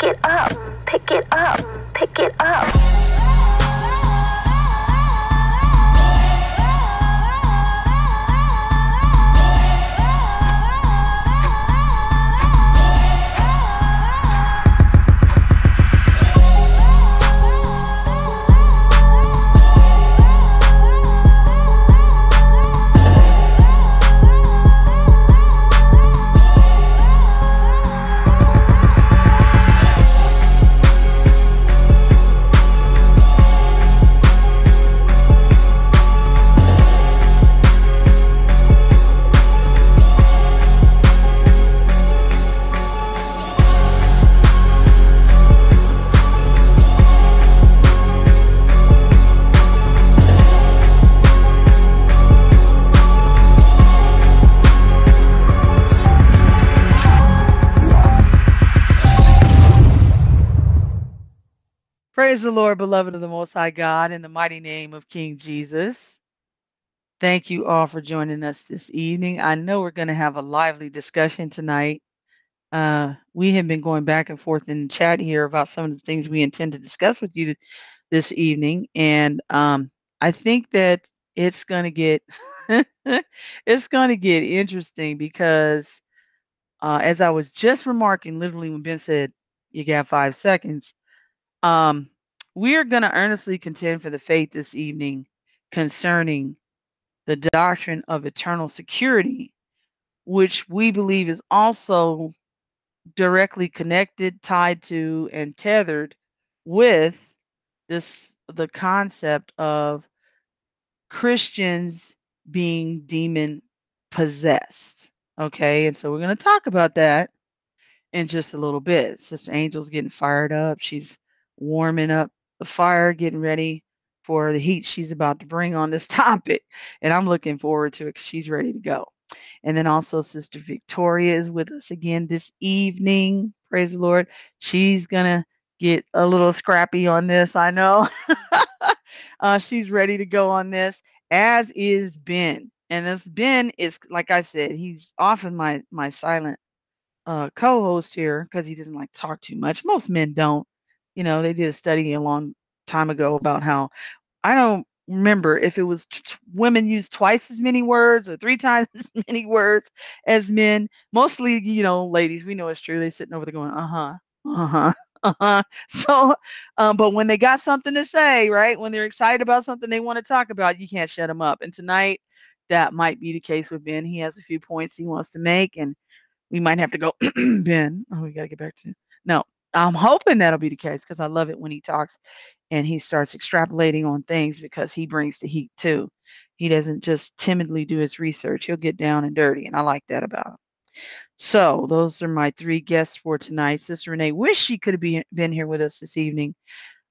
pick it up, pick it up, pick it up. Beloved of the Most High God, in the mighty name of King Jesus. Thank you all for joining us this evening. I know we're going to have a lively discussion tonight. Uh, we have been going back and forth in the chat here about some of the things we intend to discuss with you this evening, and um, I think that it's going to get it's going to get interesting because, uh, as I was just remarking, literally when Ben said, "You got five seconds," um, we are going to earnestly contend for the faith this evening concerning the doctrine of eternal security, which we believe is also directly connected, tied to, and tethered with this the concept of Christians being demon possessed. Okay, and so we're going to talk about that in just a little bit. Sister Angel's getting fired up. She's warming up the fire, getting ready for the heat she's about to bring on this topic. And I'm looking forward to it because she's ready to go. And then also, Sister Victoria is with us again this evening. Praise the Lord. She's going to get a little scrappy on this, I know. uh, she's ready to go on this, as is Ben. And this Ben is, like I said, he's often my my silent uh, co-host here because he doesn't like talk too much. Most men don't. You know, they did a study a long time ago about how I don't remember if it was t- women use twice as many words or three times as many words as men. Mostly, you know, ladies, we know it's true. They're sitting over there going, uh huh, uh huh. Uh-huh. So, um, but when they got something to say, right? When they're excited about something they want to talk about, you can't shut them up. And tonight, that might be the case with Ben. He has a few points he wants to make, and we might have to go, Ben. Oh, we got to get back to no. I'm hoping that'll be the case because I love it when he talks and he starts extrapolating on things because he brings the heat too. He doesn't just timidly do his research. He'll get down and dirty, and I like that about him. So those are my three guests for tonight. Sister Renee, wish she could have be, been here with us this evening.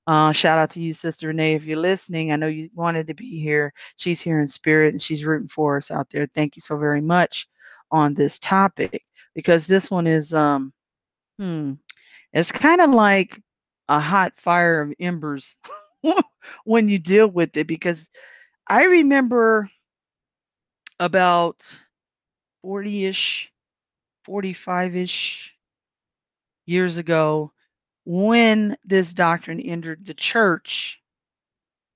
Uh, shout out to you, Sister Renee, if you're listening. I know you wanted to be here. She's here in spirit and she's rooting for us out there. Thank you so very much on this topic because this one is um hmm it's kind of like a hot fire of embers when you deal with it because I remember about 40-ish 45-ish years ago when this doctrine entered the church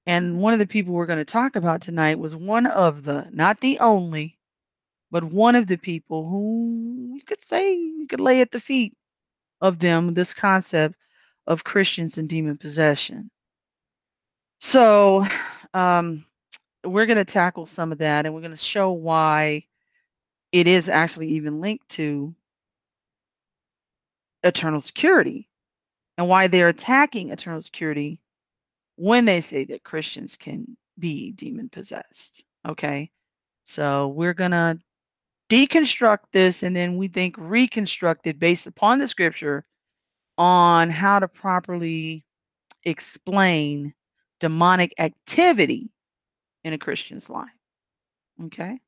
and one of the people we're going to talk about tonight was one of the not the only but one of the people who you could say you could lay at the feet of them this concept of Christians and demon possession. So, um, we're going to tackle some of that and we're going to show why it is actually even linked to eternal security and why they're attacking eternal security when they say that Christians can be demon possessed. Okay. So we're going to deconstruct this and then we think reconstruct it based upon the scripture on how to properly explain demonic activity in a Christian's life. Okay.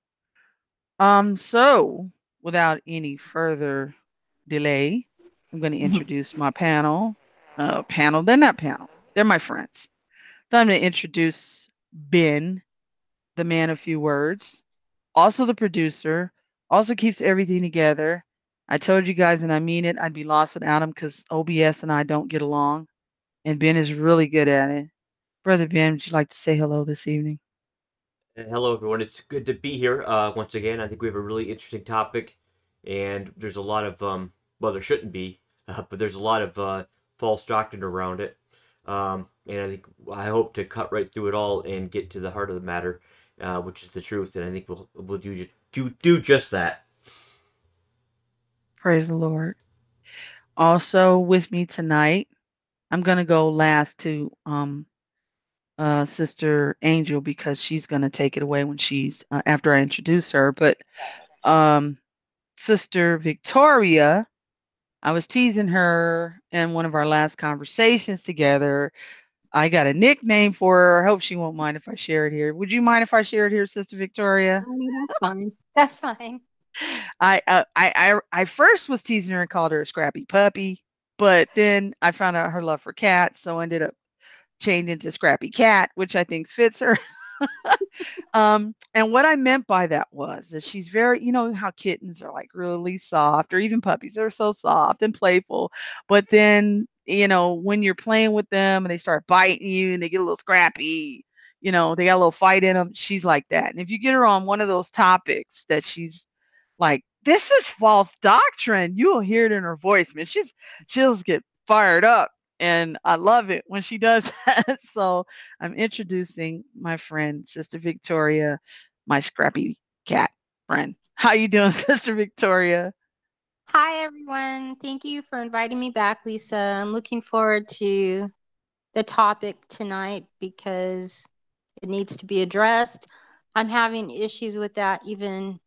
Um, so without any further delay, I'm going to introduce my panel. Uh, panel, they're not panel, they're my friends. So I'm going to introduce Ben, the man of few words, also the producer, also keeps everything together, I told you guys, and I mean it, I'd be lost without him because OBS and I don't get along, and Ben is really good at it. Brother Ben, would you like to say hello this evening? Hello, everyone. It's good to be here uh, once again. I think we have a really interesting topic, and there's a lot of um, well, there shouldn't be, uh, but there's a lot of uh, false doctrine around it. Um, and I think I hope to cut right through it all and get to the heart of the matter, uh, which is the truth. And I think we'll we'll do do do just that. Praise the Lord. Also with me tonight, I'm going to go last to um, uh, Sister Angel because she's going to take it away when she's uh, after I introduce her. But um, Sister Victoria, I was teasing her in one of our last conversations together. I got a nickname for her. I hope she won't mind if I share it here. Would you mind if I share it here, Sister Victoria? that's fine. That's fine. I, uh, I I I first was teasing her and called her a scrappy puppy, but then I found out her love for cats, so ended up changing to Scrappy Cat, which I think fits her. um, and what I meant by that was that she's very, you know, how kittens are like really soft, or even puppies are so soft and playful. But then, you know, when you're playing with them and they start biting you and they get a little scrappy, you know, they got a little fight in them, she's like that. And if you get her on one of those topics that she's like, this is false doctrine, you'll hear it in her voice, man. She's she'll get fired up and I love it when she does that. so I'm introducing my friend, Sister Victoria, my scrappy cat friend. How you doing, Sister Victoria? Hi everyone. Thank you for inviting me back, Lisa. I'm looking forward to the topic tonight because it needs to be addressed. I'm having issues with that even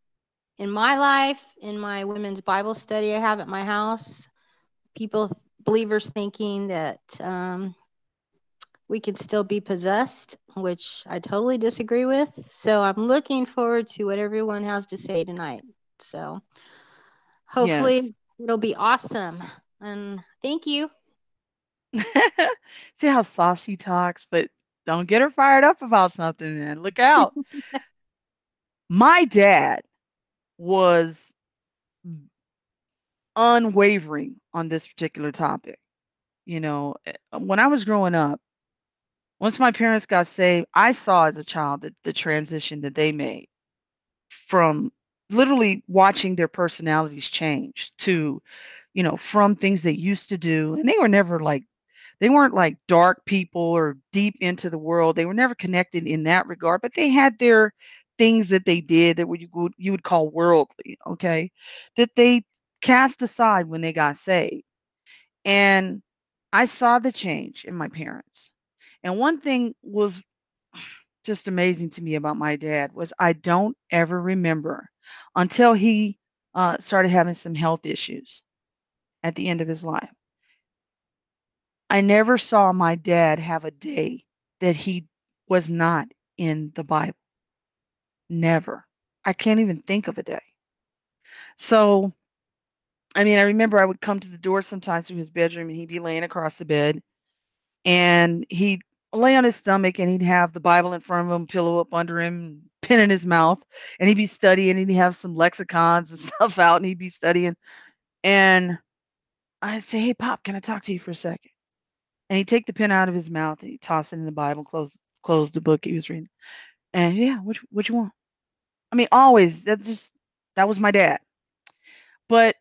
in my life, in my women's Bible study I have at my house. People believers thinking that um, we can still be possessed, which I totally disagree with. So I'm looking forward to what everyone has to say tonight. So hopefully yes. it'll be awesome. And thank you. See how soft she talks, but don't get her fired up about something, man. Look out. My dad was unwavering on this particular topic. You know, eh, when I was growing up, once my parents got saved, I saw as a child the, the transition that they made from literally watching their personalities change to, you know, from things they used to do. And they were never like, they weren't like dark people or deep into the world. They were never connected in that regard, but they had their things that they did that would you would you would call worldly, okay? That they cast aside when they got saved. And I saw the change in my parents. And one thing was just amazing to me about my dad was I don't ever remember until he uh, started having some health issues at the end of his life. I never saw my dad have a day that he was not in the Bible. Never. I can't even think of a day. So I mean, I remember I would come to the door sometimes to his bedroom and he'd be laying across the bed and he'd lay on his stomach and he'd have the Bible in front of him, pillow up under him, pen in his mouth, and he'd be studying and he'd have some lexicons and stuff out and he'd be studying. And I'd say, Hey Pop, can I talk to you for a second? And he'd take the pen out of his mouth and he'd toss it in the Bible, close close the book he was reading. And yeah, what what you want? I mean, always that just that was my dad. But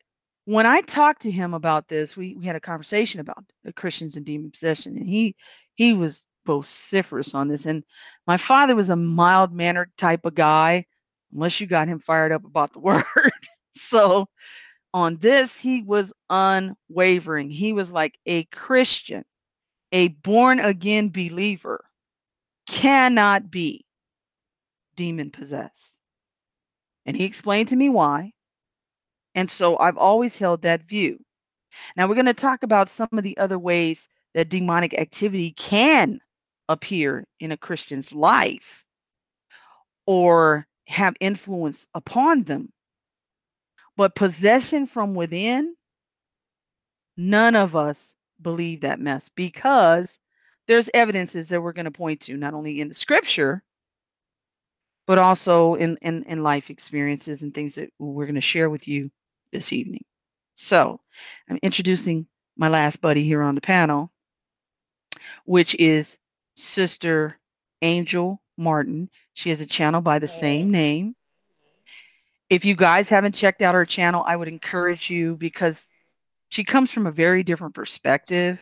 when I talked to him about this, we, we had a conversation about Christians and demon possession, and he he was vociferous on this. And my father was a mild mannered type of guy, unless you got him fired up about the word. so on this, he was unwavering. He was like a Christian, a born again believer, cannot be demon possessed. And he explained to me why. And so I've always held that view. Now we're going to talk about some of the other ways that demonic activity can appear in a Christian's life or have influence upon them. But possession from within, none of us believe that mess because there's evidences that we're going to point to, not only in the scripture, but also in, in, in life experiences and things that we're going to share with you this evening. So I'm introducing my last buddy here on the panel, which is Sister Angel Martin. She has a channel by the same name. If you guys haven't checked out her channel, I would encourage you because she comes from a very different perspective.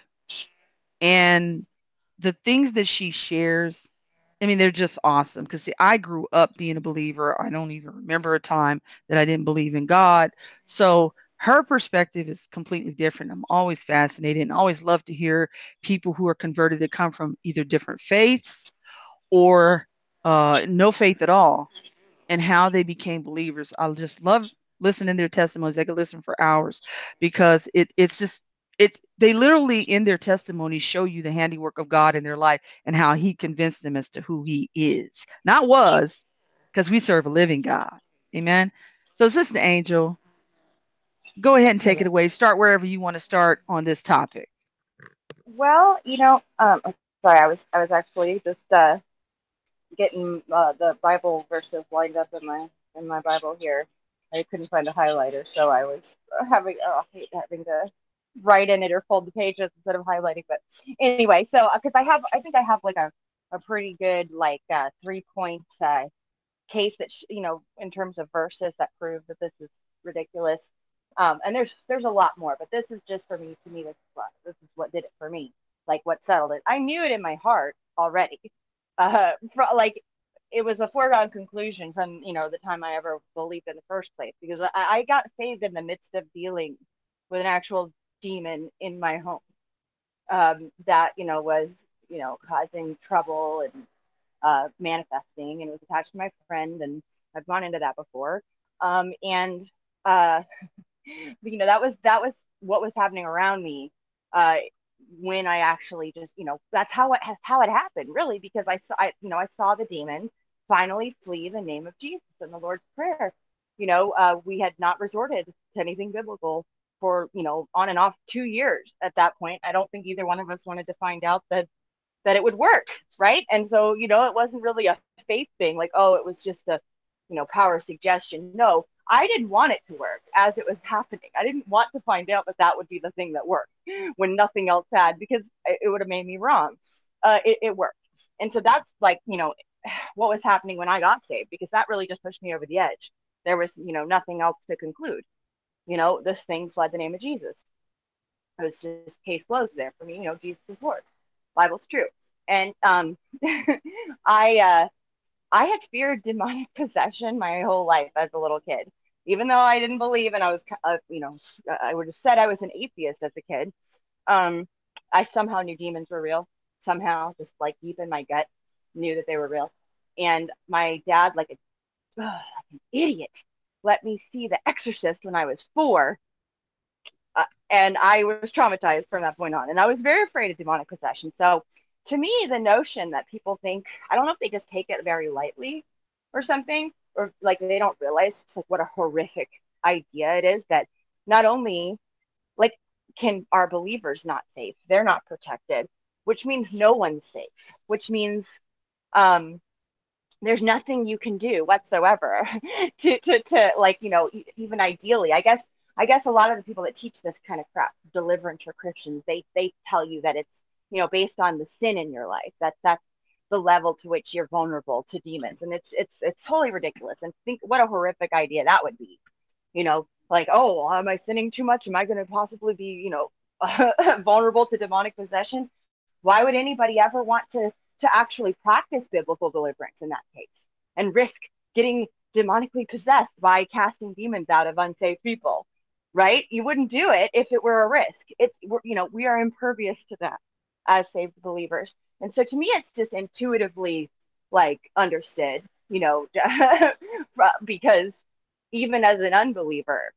And the things that she shares, I mean, they're just awesome. Because see, I grew up being a believer. I don't even remember a time that I didn't believe in God. So her perspective is completely different. I'm always fascinated and always love to hear people who are converted that come from either different faiths or uh, no faith at all and how they became believers. I just love listening to their testimonies. I could listen for hours because it it's just it they literally in their testimony show you the handiwork of God in their life and how he convinced them as to who he is. Not was, because we serve a living God. Amen. So Sister Angel, go ahead and take it away. Start wherever you want to start on this topic. Well, you know, um, sorry, I was I was actually just uh, getting uh, the Bible verses lined up in my in my Bible here. I couldn't find a highlighter, so I was having oh, I hate having to write in it or fold the pages instead of highlighting. But anyway, so because I have, I think I have like a a pretty good like uh, three point uh, case that sh- you know in terms of verses that prove that this is ridiculous. Um, and there's there's a lot more, but this is just for me. To me, this is what this is what did it for me. Like what settled it. I knew it in my heart already. Uh, for, like it was a foregone conclusion from you know the time I ever believed in the first place because I, I got saved in the midst of dealing with an actual demon in my home um, that you know was you know causing trouble and uh, manifesting and it was attached to my friend and I've gone into that before. Um, and uh, you know that was that was what was happening around me uh, when I actually just you know that's how it has how it happened really because I saw I, you know I saw the demon finally flee the name of Jesus and the Lord's prayer. You know uh, we had not resorted to anything biblical for you know on and off two years at that point. I don't think either one of us wanted to find out that that it would work right? And so you know it wasn't really a faith thing like oh it was just a you know power suggestion. No i didn't want it to work as it was happening. I didn't want to find out that that would be the thing that worked when nothing else had because it would have made me wrong. Uh, it, it worked. And so that's like you know what was happening when i got saved because that really just pushed me over the edge. There was you know nothing else to conclude you know, this thing's by the name of Jesus. It was just case closed there for me. You know, Jesus is Lord. Bible's true. And um, I uh, I had feared demonic possession my whole life as a little kid, even though I didn't believe and I was, uh, you know, I would have said I was an atheist as a kid. Um, I somehow knew demons were real. Somehow, just like deep in my gut, knew that they were real. And my dad, like, a, like an idiot, let me see The Exorcist when I was four. Uh, and I was traumatized from that point on. And I was very afraid of demonic possession. So to me, the notion that people think, I don't know if they just take it very lightly or something, or like they don't realize just like what a horrific idea it is that not only like can our believers not safe, they're not protected, which means no one's safe, which means um there's nothing you can do whatsoever to, to, to like, you know, even ideally, I guess, I guess a lot of the people that teach this kind of crap, deliverance or Christians, they, they tell you that it's, you know, based on the sin in your life, that that's the level to which you're vulnerable to demons. And it's, it's, it's totally ridiculous. And think what a horrific idea that would be, you know, like, oh, am I sinning too much? Am I going to possibly be, you know, vulnerable to demonic possession? Why would anybody ever want to to actually practice biblical deliverance in that case and risk getting demonically possessed by casting demons out of unsafe people right? You wouldn't do it if it were a risk. It's you know we are impervious to that as saved believers. And so to me it's just intuitively like understood you know because even as an unbeliever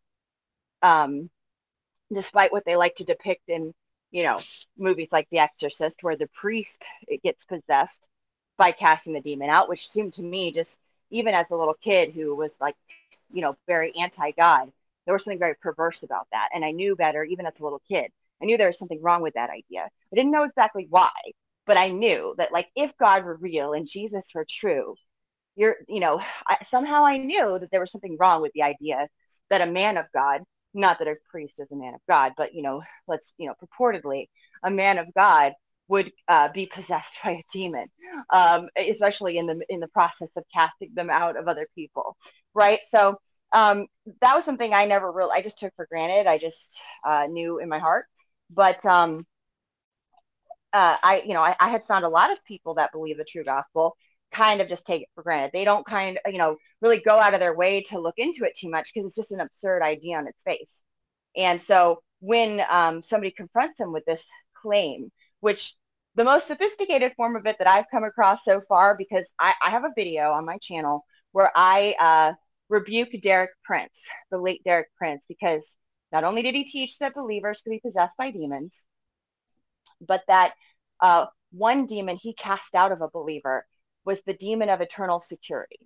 um despite what they like to depict in you know, movies like The Exorcist, where the priest gets possessed by casting the demon out, which seemed to me just even as a little kid who was like, you know, very anti God, there was something very perverse about that. And I knew better even as a little kid. I knew there was something wrong with that idea. I didn't know exactly why, but I knew that like if God were real and Jesus were true, you're, you know, I, somehow I knew that there was something wrong with the idea that a man of God not that a priest is a man of God, but you know, let's you know, purportedly, a man of God would uh, be possessed by a demon, um, especially in the in the process of casting them out of other people, right? So um, that was something I never really, I just took for granted. I just uh, knew in my heart, but um, uh, I, you know, I, I had found a lot of people that believe the true gospel kind of just take it for granted. They don't kind of, you know, really go out of their way to look into it too much because it's just an absurd idea on its face. And so when um, somebody confronts them with this claim, which the most sophisticated form of it that I've come across so far, because I, I have a video on my channel where I uh, rebuke Derek Prince, the late Derek Prince, because not only did he teach that believers could be possessed by demons, but that uh, one demon he cast out of a believer was the demon of eternal security.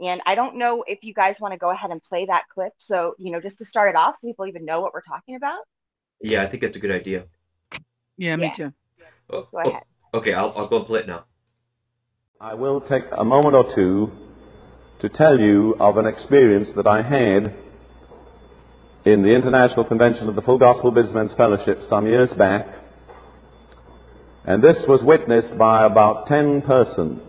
And I don't know if you guys want to go ahead and play that clip. So, you know, just to start it off so people even know what we're talking about. Yeah, I think that's a good idea. Yeah, me Yeah. too. Oh, Go ahead. oh, okay, I'll, I'll go and play it now. I will take a moment or two to tell you of an experience that I had in the International Convention of the Full Gospel Businessmen's Fellowship some years back. And this was witnessed by about 10 persons,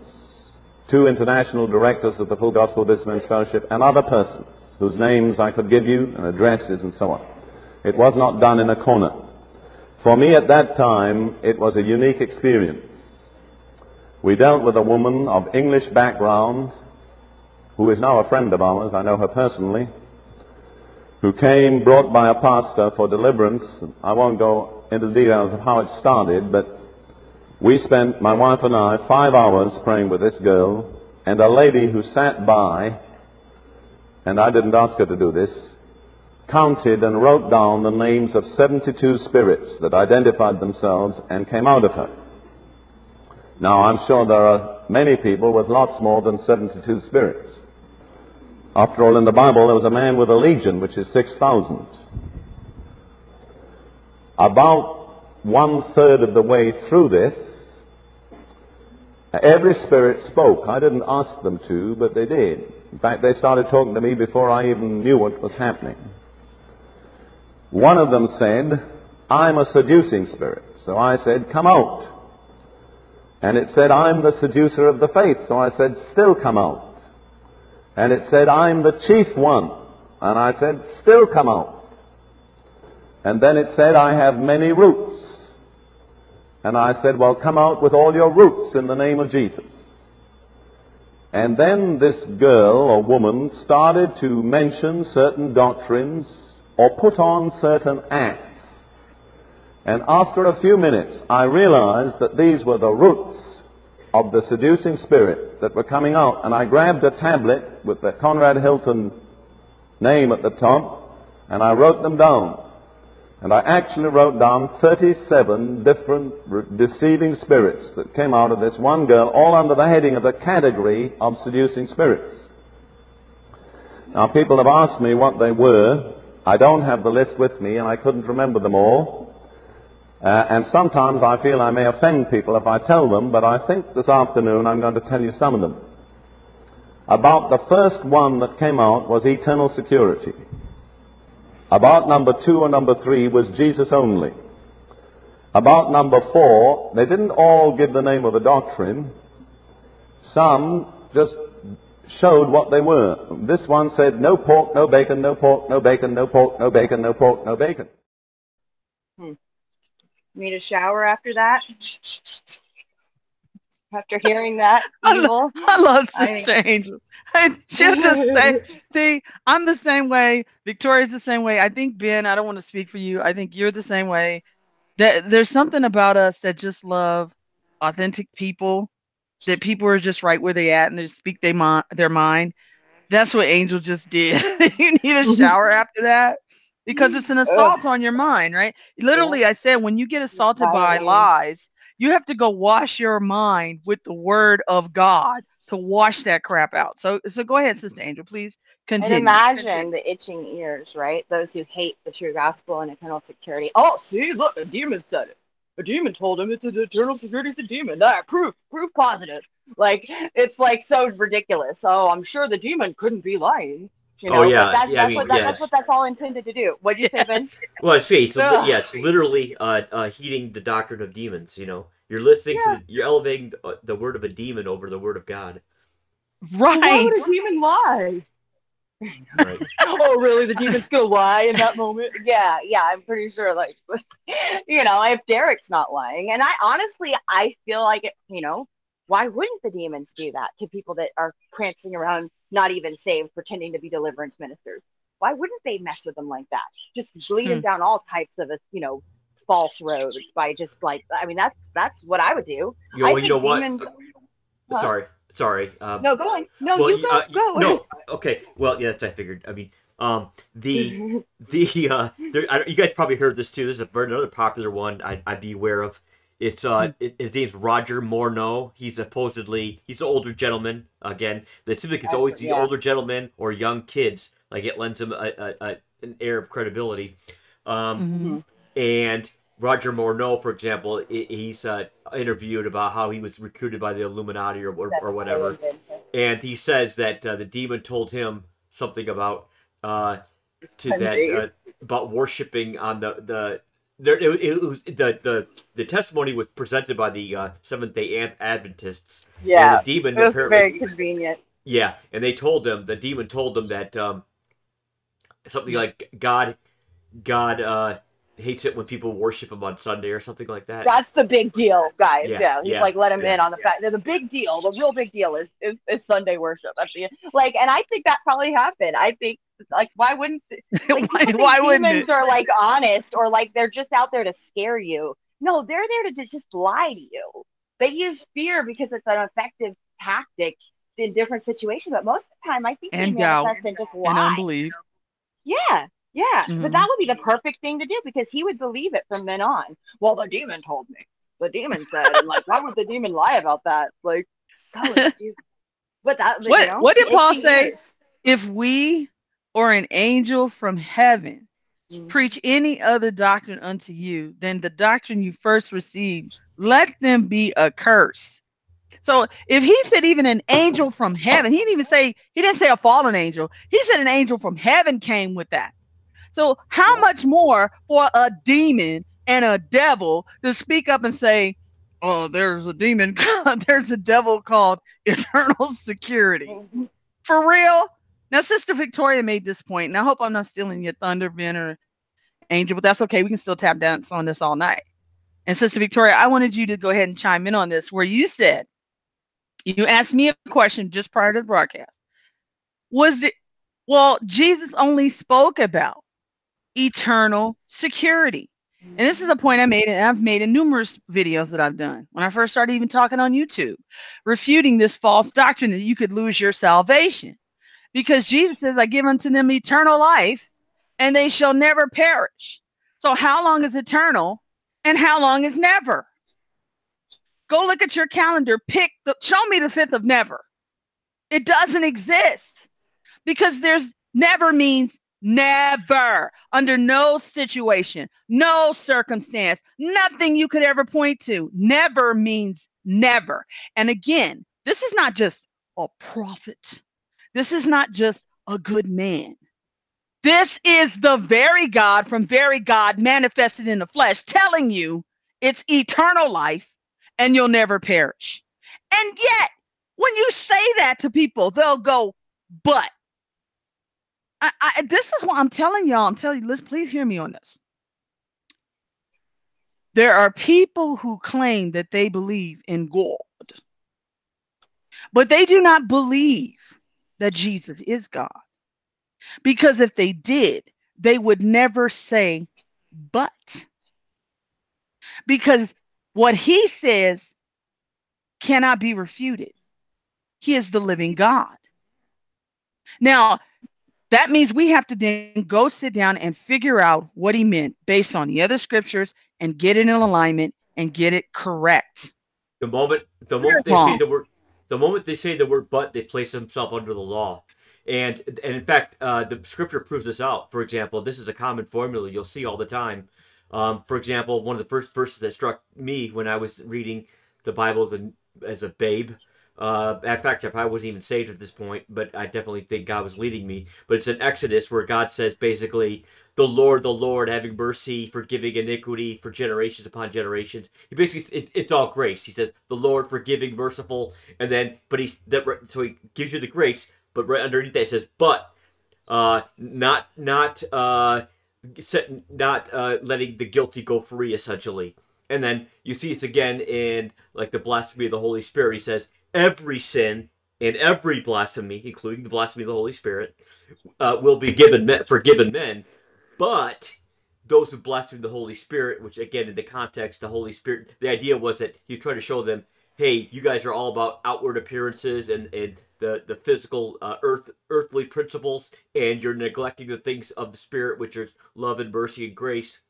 two international directors of the Full Gospel Businessmen's Fellowship and other persons whose names I could give you and addresses and so on. It was not done in a corner. For me at that time, it was a unique experience. We dealt with a woman of English background who is now a friend of ours. I know her personally. Who came brought by a pastor for deliverance. I won't go into the details of how it started, but we spent, my wife and I, five hours praying with this girl, and a lady who sat by, and I didn't ask her to do this, counted and wrote down the names of 72 spirits that identified themselves and came out of her. Now, I'm sure there are many people with lots more than 72 spirits. After all, in the Bible, there was a man with a legion, which is 6,000. About one third of the way through this, every spirit spoke. I didn't ask them to, but they did. In fact, they started talking to me before I even knew what was happening. One of them said, I'm a seducing spirit. So I said, Come out. And it said, I'm the seducer of the faith. So I said, Still come out. And it said, I'm the chief one. And I said, Still come out. And then it said, I have many roots. And I said, Well, come out with all your roots in the name of Jesus. And then this girl or woman started to mention certain doctrines or put on certain acts. And after a few minutes, I realized that these were the roots of the seducing spirit that were coming out. And I grabbed a tablet with the Conrad Hilton name at the top, and I wrote them down. And I actually wrote down 37 different re- deceiving spirits that came out of this one girl, all under the heading of the category of seducing spirits. Now, people have asked me what they were. I don't have the list with me, and I couldn't remember them all. Uh, and sometimes I feel I may offend people if I tell them, but I think this afternoon I'm going to tell you some of them. About the first one that came out was eternal security. About number two and number three was Jesus only. About number four, they didn't all give the name of a doctrine. Some just showed what they were. This one said, no pork, no bacon, no pork, no bacon, no pork, no bacon, no pork, no bacon. Hmm. Need a shower after that? After hearing that I evil? I love I- Sister Angel. I, she'll just say, see, I'm the same way. Victoria's the same way. I think Ben, I don't want to speak for you. I think you're the same way. That there's something about us that just love authentic people. That people are just right where they at and they speak they mi- their mind. That's what Angel just did. you need a shower after that because it's an assault on your mind, right? Literally, I said when you get assaulted by lies, you have to go wash your mind with the word of God to wash that crap out. So, so go ahead, Sister Angel, please continue. And imagine the itching ears, right? Those who hate the true gospel and eternal security. Oh, see, look, a demon said it. A demon told him it's an eternal security. It's a demon. That proof, proof positive. Like it's like so ridiculous. Oh, I'm sure the demon couldn't be lying. You Oh, know, yeah, that's, yeah, I that's, mean, what that, yes. that's what that's all intended to do. What'd you say, Ben? Well, I see. It's a, yeah, it's literally uh, uh, heeding the doctrine of demons. You know, you're listening Yeah. to, you're elevating the, uh, the word of a demon over the word of God. Why Right. would a demon lie? Right. oh, really? The demon's gonna lie in that moment? Yeah, yeah. I'm pretty sure. Like, you know, if Derek's not lying, and I honestly, I feel like it. You know, why wouldn't the demons do that to people that are prancing around, not even saved, pretending to be deliverance ministers? Why wouldn't they mess with them like that? Just lead them Hmm. down all types of, you know, false roads by just like. I mean, that's that's what I would do. You know, I you think know what? demons- Huh? Sorry, sorry. Um, No, go on. No, well, you go. uh, go. no, okay. Well, yeah, that's what I figured. I mean, um, the the uh, there, I, you guys probably heard this too. This is a another popular one. I, I'd be aware of. It's uh, it, his name's Roger Morneau. He's supposedly he's an older gentleman. Again, it seems like it's always the yeah. older gentlemen or young kids. Like it lends him a, a, a an air of credibility. Um, Mhm. And Roger Morneau, for example, he's uh, interviewed about how he was recruited by the Illuminati or, or, or whatever and he says that uh, the demon told him something about uh to that uh, about worshiping on the the there it, it was the the the testimony was presented by the uh, Seventh Day Adventists. Yeah, and the demon it was apparently very convenient. yeah, and they told them the demon told them that um something like God God uh hates it when people worship him on Sunday or something like that. That's the big deal, guys. Yeah, Yeah, he's yeah, like let him yeah. in on the fact the big deal, the real big deal is is, is Sunday worship. That's the like, and I think that probably happened. I think like why wouldn't like, why, people why wouldn't demons it? are like honest or like they're just out there to scare you? No, they're there to just lie to you. They use fear because it's an effective tactic in different situations, but most of the time, I think they And doubt manifest and just And unbelief. Yeah, yeah. Mhm. But that would be the perfect thing to do because he would believe it from then on. Well, the demon told me. The demon said, and like, why would the demon lie about that? Like, so stupid. But that, you What- know, what did Paul say? If we or an angel from heaven Mm. preach any other doctrine unto you than the doctrine you first received, let them be accursed. So if he said even an angel from heaven, he didn't even say he didn't say a fallen angel. He said an angel from heaven came with that. So how much more for a demon and a devil to speak up and say, "Oh, there's a demon, there's a devil called eternal security." Mhm. For real? Now, Sister Victoria made this point, and I hope I'm not stealing your thunder, Ben or Angel, but that's okay. We can still tap dance on this all night. And Sister Victoria, I wanted you to go ahead and chime in on this, where you said, you asked me a question just prior to the broadcast. Was it, well, Jesus only spoke about eternal security. And this is a point I made, and I've made in numerous videos that I've done when I first started even talking on YouTube, refuting this false doctrine that you could lose your salvation. Because Jesus says, I give unto them eternal life, and they shall never perish. So, how long is eternal, and how long is never? Go look at your calendar, pick the, show me the fifth of never. It doesn't exist because there's never means never under no situation, no circumstance, nothing you could ever point to. Never means never. And again, this is not just a prophet, this is not just a good man. This is the very God from very God manifested in the flesh telling you it's eternal life and you'll never perish. And yet, when you say that to people, they'll go, but I, I, this is what I'm telling y'all. I'm telling you, let's please hear me on this. There are people who claim that they believe in God, but they do not believe that Jesus is God. Because if they did, they would never say, but. Because what he says cannot be refuted. He is the living God. Now, that means we have to then go sit down and figure out what he meant based on the other scriptures and get it in alignment and get it correct. The moment the moment they Wrong. say the word the moment they say the word but they place themselves under the law. And and in fact, uh, the scripture proves this out. For example, this is a common formula you'll see all the time. Um, for example, one of the first verses that struck me when I was reading the Bible as a, as a babe Uh, in fact, if I probably wasn't even saved at this point, but I definitely think God was leading me. But it's an Exodus where God says basically, "The Lord, the Lord, having mercy, forgiving iniquity for generations upon generations." He basically it, it's all grace. He says, "The Lord, forgiving, merciful," and then but he's that so he gives you the grace, but right underneath that it says, "But uh, not not uh, not uh, letting the guilty go free," essentially. And then you see it's again in like the blasphemy of the Holy Spirit. He says, every sin and every blasphemy, including the blasphemy of the Holy Spirit, uh, will be given men, forgiven men. But those who blaspheme the Holy Spirit, which again in the context, the Holy Spirit, the idea was that he tried to show them, hey, you guys are all about outward appearances and, and the, the physical uh, earth earthly principles, and you're neglecting the things of the Spirit, which is love and mercy and grace.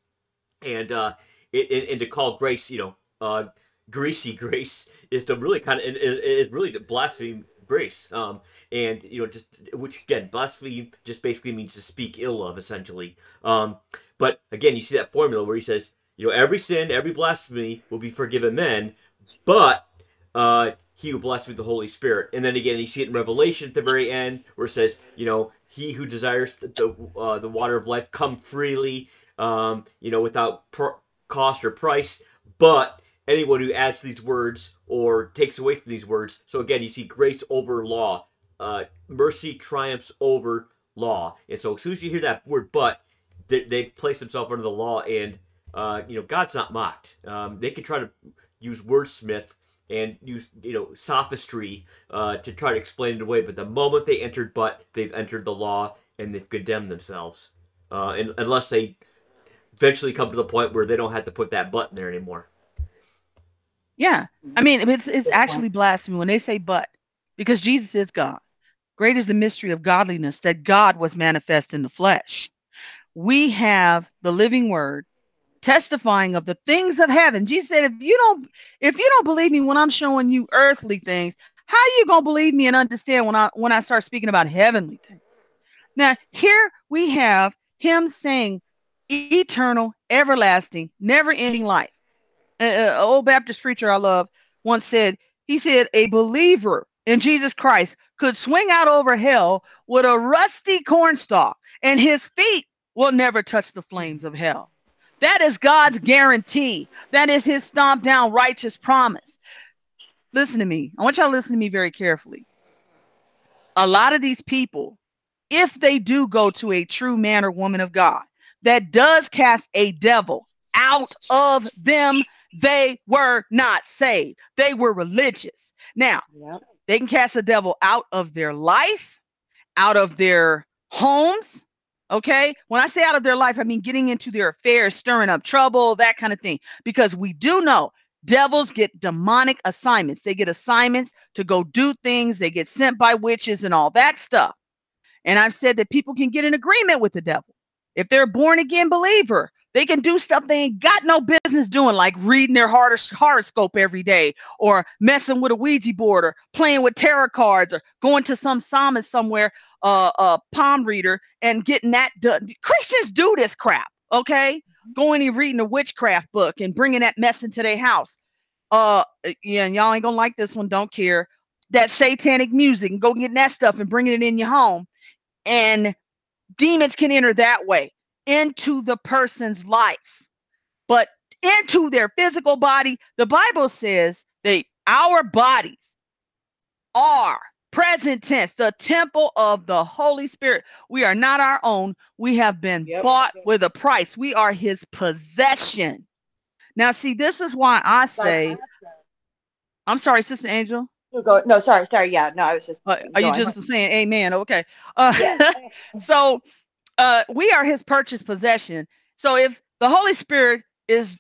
And uh, it, it, and to call grace, you know, uh, greasy grace is to really kind of it, it, really to blaspheme grace um and you know just which again blaspheme just basically means to speak ill of essentially. Um but again you see that formula where he says you know every sin every blasphemy will be forgiven men but uh he who blasphemes the holy spirit. And then again you see it in revelation at the very end where it says you know he who desires the uh, the water of life come freely um you know without cost or price but anyone who adds these words or takes away from these words. So again, you see grace over law. Uh, mercy triumphs over law. And so as soon as you hear that word but, they, they place themselves under the law and, uh, you know, God's not mocked. Um, they can try to use wordsmith and use, you know, sophistry uh, to try to explain it away. But the moment they entered but, they've entered the law and they've condemned themselves. Uh, and, unless they eventually come to the point where they don't have to put that button there anymore. Yeah. I mean, it's it's actually blasphemy when they say but, because Jesus is God. Great is the mystery of godliness that God was manifest in the flesh. We have the living word testifying of the things of heaven. Jesus said, if you don't, if you don't believe me when I'm showing you earthly things, how are you gonna believe me and understand when I when I start speaking about heavenly things? Now, here we have him saying eternal, everlasting, never-ending life uh, old Baptist preacher I love once said, he said, a believer in Jesus Christ could swing out over hell with a rusty cornstalk and his feet will never touch the flames of hell. That is God's guarantee. That is his stomp down righteous promise. Listen to me. I want y'all to listen to me very carefully. A lot of these people, if they do go to a true man or woman of God that does cast a devil out of them, they were not saved. They were religious. Now, yep. they can cast the devil out of their life, out of their homes. Okay. When I say out of their life, I mean getting into their affairs, stirring up trouble, that kind of thing. Because we do know devils get demonic assignments. They get assignments to go do things, they get sent by witches and all that stuff. And I've said that people can get in agreement with the devil. If they're a born again believer, they can do stuff they ain't got no business doing, like reading their horoscope every day, or messing with a Ouija board, or playing with tarot cards, or going to some psalmist somewhere, uh, a palm reader, and getting that done. Christians do this crap, okay? Mm-hmm. Going and reading a witchcraft book and bringing that mess into their house. Uh, yeah, and y'all ain't gonna like this one. Don't care. That satanic music and go getting that stuff and bringing it in your home, and demons can enter that way into the person's life, but into their physical body. The Bible says that our bodies are present tense, the temple of the Holy Spirit. We are not our own. We have been yep. bought with a price. We are his possession. Now, see, this is why I say, I'm sorry, Sister Angel. Go, no, sorry, sorry. Yeah, no, I was just. Uh, are you just saying amen? Okay. Uh, yeah. so uh, we are his purchased possession. So if the Holy Spirit is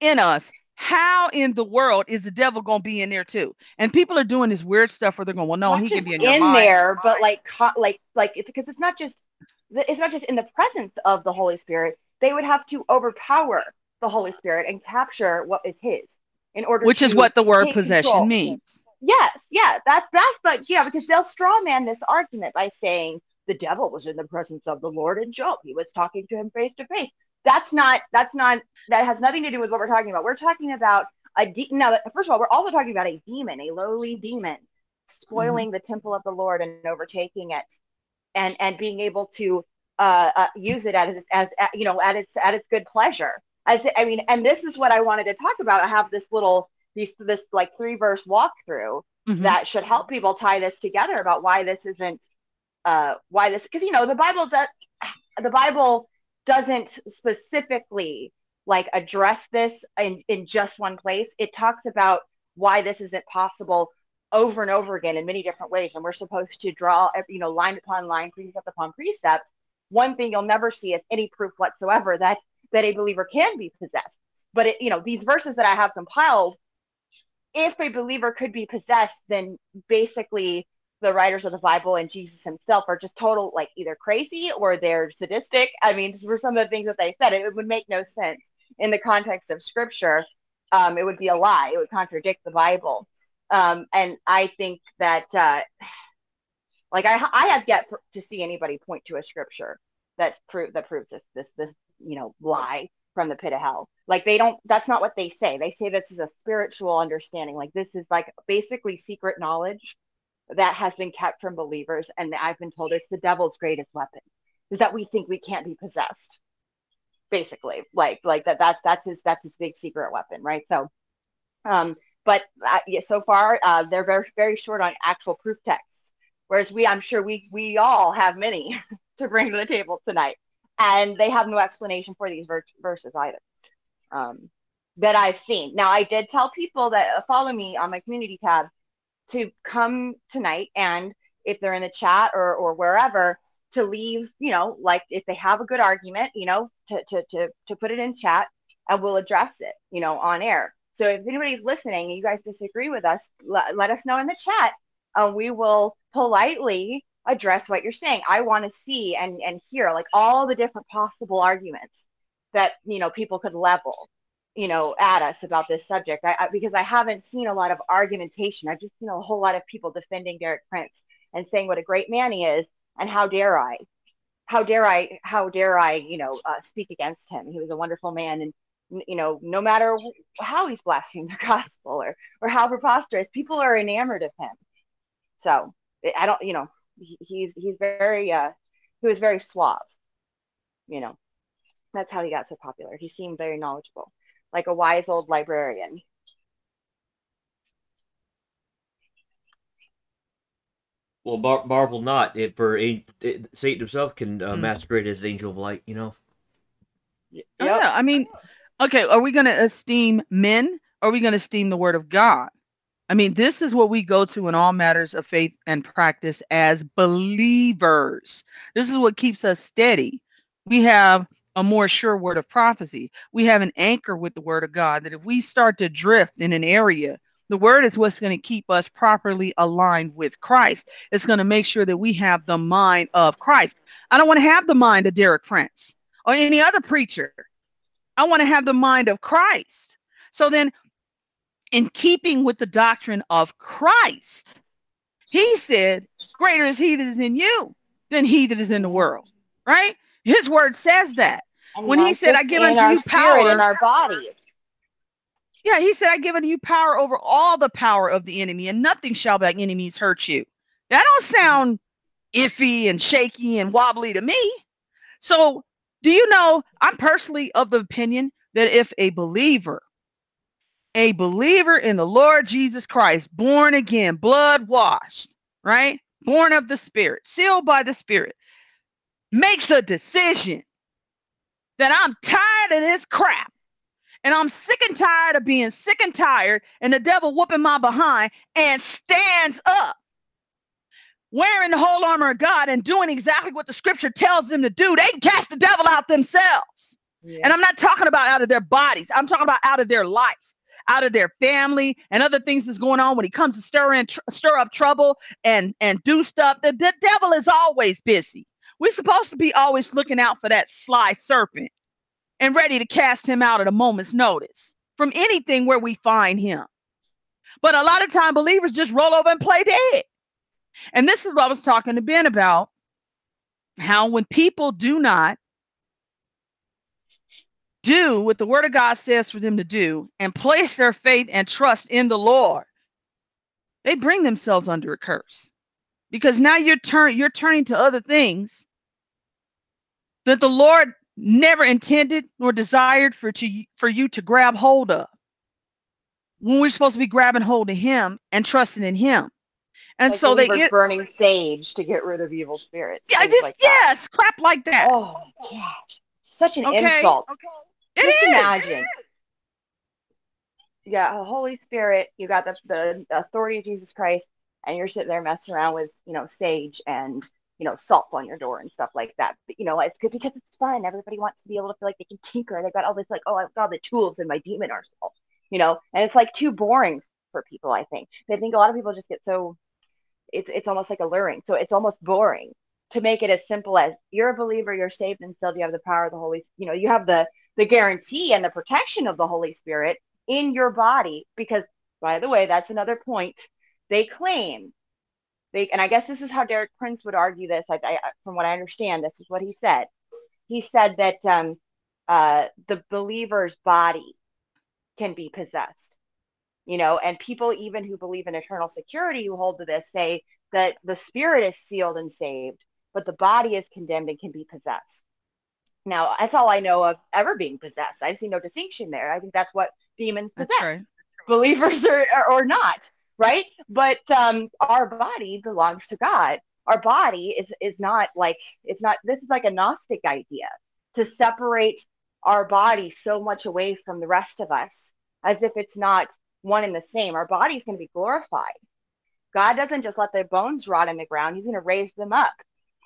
in us, how in the world is the devil going to be in there too? And people are doing this weird stuff where they're going, well, no, not he can be in, in there, but like, like, like it's because it's not just it's not just in the presence of the Holy Spirit. They would have to overpower the Holy Spirit and capture what is His in order, which is what the word possession control. means. Yes, yeah, that's that's the yeah because they'll straw man this argument by saying the devil was in the presence of the Lord in Job. He was talking to him face to face. That's not, that's not, that has nothing to do with what we're talking about. We're talking about a de- now first of all we're also talking about a demon a lowly demon spoiling mm-hmm. the temple of the lord and overtaking it and and being able to uh, uh, use it as, as as you know at its at its good pleasure as i mean and this is what i wanted to talk about i have this little these this like three verse walkthrough mm-hmm. that should help people tie this together about why this isn't uh why this because you know the bible does the bible doesn't specifically like address this in, in just one place. It talks about why this isn't possible over and over again in many different ways. And we're supposed to draw, you know, line upon line, precept upon precept. One thing you'll never see is any proof whatsoever that that a believer can be possessed. But it, you know, these verses that I have compiled, if a believer could be possessed, then basically the writers of the Bible and Jesus himself are just total like either crazy or they're sadistic. I mean, for some of the things that they said, it, it would make no sense in the context of scripture. Um, it would be a lie. It would contradict the Bible. Um, and I think that, uh, like, I, I have yet to see anybody point to a scripture that's prove that proves this this this you know lie from the pit of hell. Like they don't. That's not what they say. They say this is a spiritual understanding. Like this is like basically secret knowledge that has been kept from believers. And I've been told it's the devil's greatest weapon is that we think we can't be possessed. Basically, like like that. That's that's his that's his big secret weapon, right? So, um, but uh, yeah, so far uh, they're very very short on actual proof texts, whereas we I'm sure we we all have many to bring to the table tonight, and they have no explanation for these ver- verses either. Um, that I've seen. Now, I did tell people that follow me on my community tab to come tonight and if they're in the chat or, or wherever to leave you know like if they have a good argument you know to, to, to, to put it in chat and we'll address it you know on air. So if anybody's listening and you guys disagree with us let, let us know in the chat and we will politely address what you're saying. I want to see and and hear like all the different possible arguments that you know people could level you know, at us about this subject. I, I, because I haven't seen a lot of argumentation. I've just seen a whole lot of people defending Derek Prince and saying what a great man he is, and how dare I, how dare I, how dare I, you know, uh, speak against him. He was a wonderful man, and you know, no matter how he's blasphemed the gospel or or how preposterous, people are enamored of him. So I don't, you know, he, he's he's very, uh, he was very suave, you know. That's how he got so popular. He seemed very knowledgeable like a wise old librarian. Well, mar- marvel not if for a, it, Satan himself can uh, mm. masquerade as an angel of light. You know. Yep. Oh, yeah, I mean, okay, are we going to esteem men? Or are we going to esteem the word of God? I mean, this is what we go to in all matters of faith and practice as believers. This is what keeps us steady. We have a more sure word of prophecy. We have an anchor with the word of God that if we start to drift in an area, the word is what's going to keep us properly aligned with Christ. It's going to make sure that we have the mind of Christ. I don't want to have the mind of Derek Prince or any other preacher. I want to have the mind of Christ. So then, in keeping with the doctrine of Christ, he said, Greater is he that is in you than he that is in the world, right? His word says that. When he said, I give unto you power in our bodies. Yeah, he said, I give unto you power over all the power of the enemy, and nothing shall by enemies hurt you. That don't sound iffy and shaky and wobbly to me. So, do you know, I'm personally of the opinion that if a believer, a believer in the Lord Jesus Christ, born again, blood washed, right? Born of the Spirit, sealed by the Spirit, makes a decision that I'm tired of this crap and I'm sick and tired of being sick and tired and the devil whooping my behind and stands up wearing the whole armor of God and doing exactly what the scripture tells them to do, they can cast the devil out themselves. Yeah. And I'm not talking about out of their bodies, I'm talking about out of their life. Out of their family and other things that's going on when he comes to stir in, tr- stir up trouble and and do stuff. The, the devil is always busy. We're supposed to be always looking out for that sly serpent and ready to cast him out at a moment's notice from anything where we find him. But a lot of time believers just roll over and play dead. And this is what I was talking to Ben about how when people do not do what the word of God says for them to do and place their faith and trust in the Lord, they bring themselves under a curse. Because now you're turn you're turning to other things that the Lord never intended nor desired for to for you to grab hold of. When we're supposed to be grabbing hold of him and trusting in him. And Like so they it, burning sage to get rid of evil spirits. yeah, just, like that. yes, crap like that. Oh my gosh. Such an Okay. insult. It Just is. imagine. Yeah, the Holy Spirit, you got the, the authority of Jesus Christ, and you're sitting there messing around with, you know, sage and, you know, salt on your door and stuff like that. But, you know, it's good because it's fun. Everybody wants to be able to feel like they can tinker. They've got all this, like, oh, I've got all the tools in my demon arsenal, you know, and it's like too boring for people, I think. They think a lot of people just get so, it's, it's almost like alluring. So it's almost boring to make it as simple as you're a believer, you're saved, and still you have the power of the Holy, you know, you have the, the guarantee and the protection of the Holy Spirit in your body. Because, by the way, that's another point. They claim they, and I guess this is how Derek Prince would argue this. I, I, from what I understand, this is what he said. He said that um, uh, the believer's body can be possessed. You know, and people even who believe in eternal security who hold to this say that the spirit is sealed and saved, but the body is condemned and can be possessed. Now, that's all I know of ever being possessed. I see no distinction there. I think that's what demons possess, right. believers or, or, or not, right? But um, our body belongs to God. Our body is is not like it's not. This is like a Gnostic idea to separate our body so much away from the rest of us, as if it's not one and the same. Our body is going to be glorified. God doesn't just let the bones rot in the ground; He's going to raise them up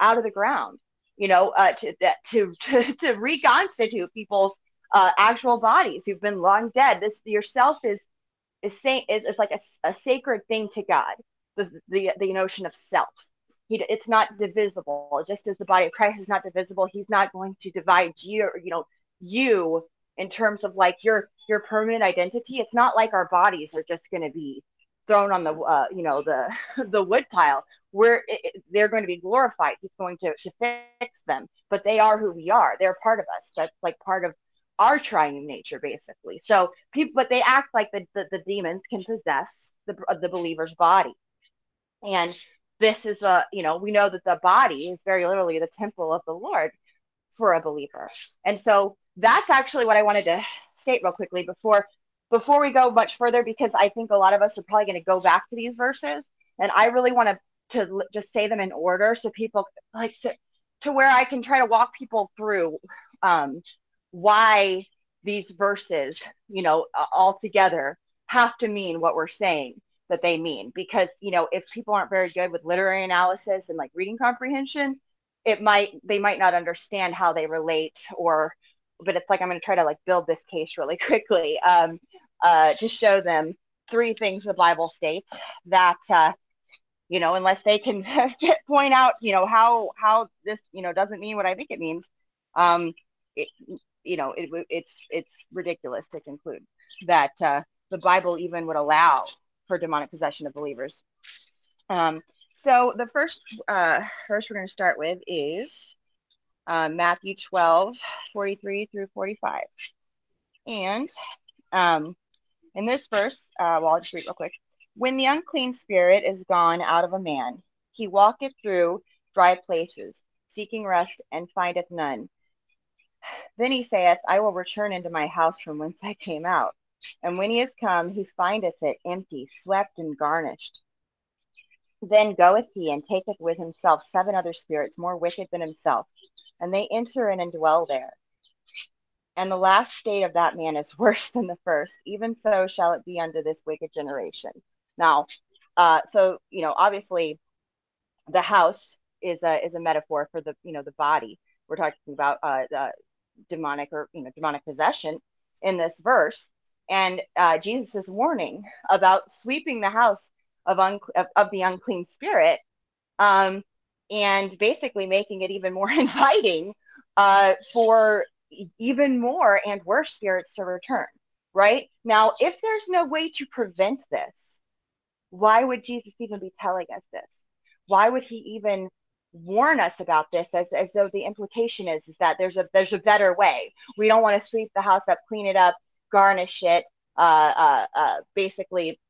out of the ground you know, uh, to, to, to, to reconstitute people's uh, actual bodies who've been long dead. This yourself is is saying is, like a, a sacred thing to God. The, the the notion of self. He, it's not divisible. Just as the body of Christ is not divisible, He's not going to divide you. You know, you in terms of like your your permanent identity. It's not like our bodies are just going to be thrown on the uh, you know the the wood pile where they're going to be glorified he's going to, to fix them but they are who we are they're part of us that's like part of our triune nature basically. So people but they act like the, the, the demons can possess the, the believer's body. And this is a you know we know that the body is very literally the temple of the lord for a believer. And so that's actually what i wanted to state real quickly before before we go much further because i think a lot of us are probably going to go back to these verses. And i really want to to just say them in order so people like to, to where I can try to walk people through um, why these verses, you know, all together have to mean what we're saying that they mean. Because, you know, if people aren't very good with literary analysis and like reading comprehension, it might, they might not understand how they relate or, but it's like, I'm going to try to like build this case really quickly um, uh, to show them three things the Bible states that, uh, you know, unless they can point out, you know, how how this, you know, doesn't mean what I think it means. Um, it, you know, it, it's it's ridiculous to conclude that uh, the Bible even would allow for demonic possession of believers. Um, so the first uh, verse we're going to start with is uh, Matthew 12, 43 through 45. And um, in this verse, uh, well, I'll just read real quick. When the unclean spirit is gone out of a man, he walketh through dry places, seeking rest, and findeth none. Then he saith, I will return into my house from whence I came out. And when he is come, he findeth it empty, swept, and garnished. Then goeth he and taketh with himself seven other spirits more wicked than himself, and they enter in and dwell there. And the last state of that man is worse than the first. Even so shall it be unto this wicked generation. Now, uh, so you know, obviously, the house is a is a metaphor for the you know the body. We're talking about uh, the demonic or you know demonic possession in this verse, and uh, Jesus warning about sweeping the house of un- of, of the unclean spirit, um, and basically making it even more inviting uh, for even more and worse spirits to return. Right now, if there's no way to prevent this, why would Jesus even be telling us this? Why would he even warn us about this as, as though the implication is, is that there's a there's a better way. We don't want to sweep the house up, clean it up, garnish it, uh, uh, uh, basically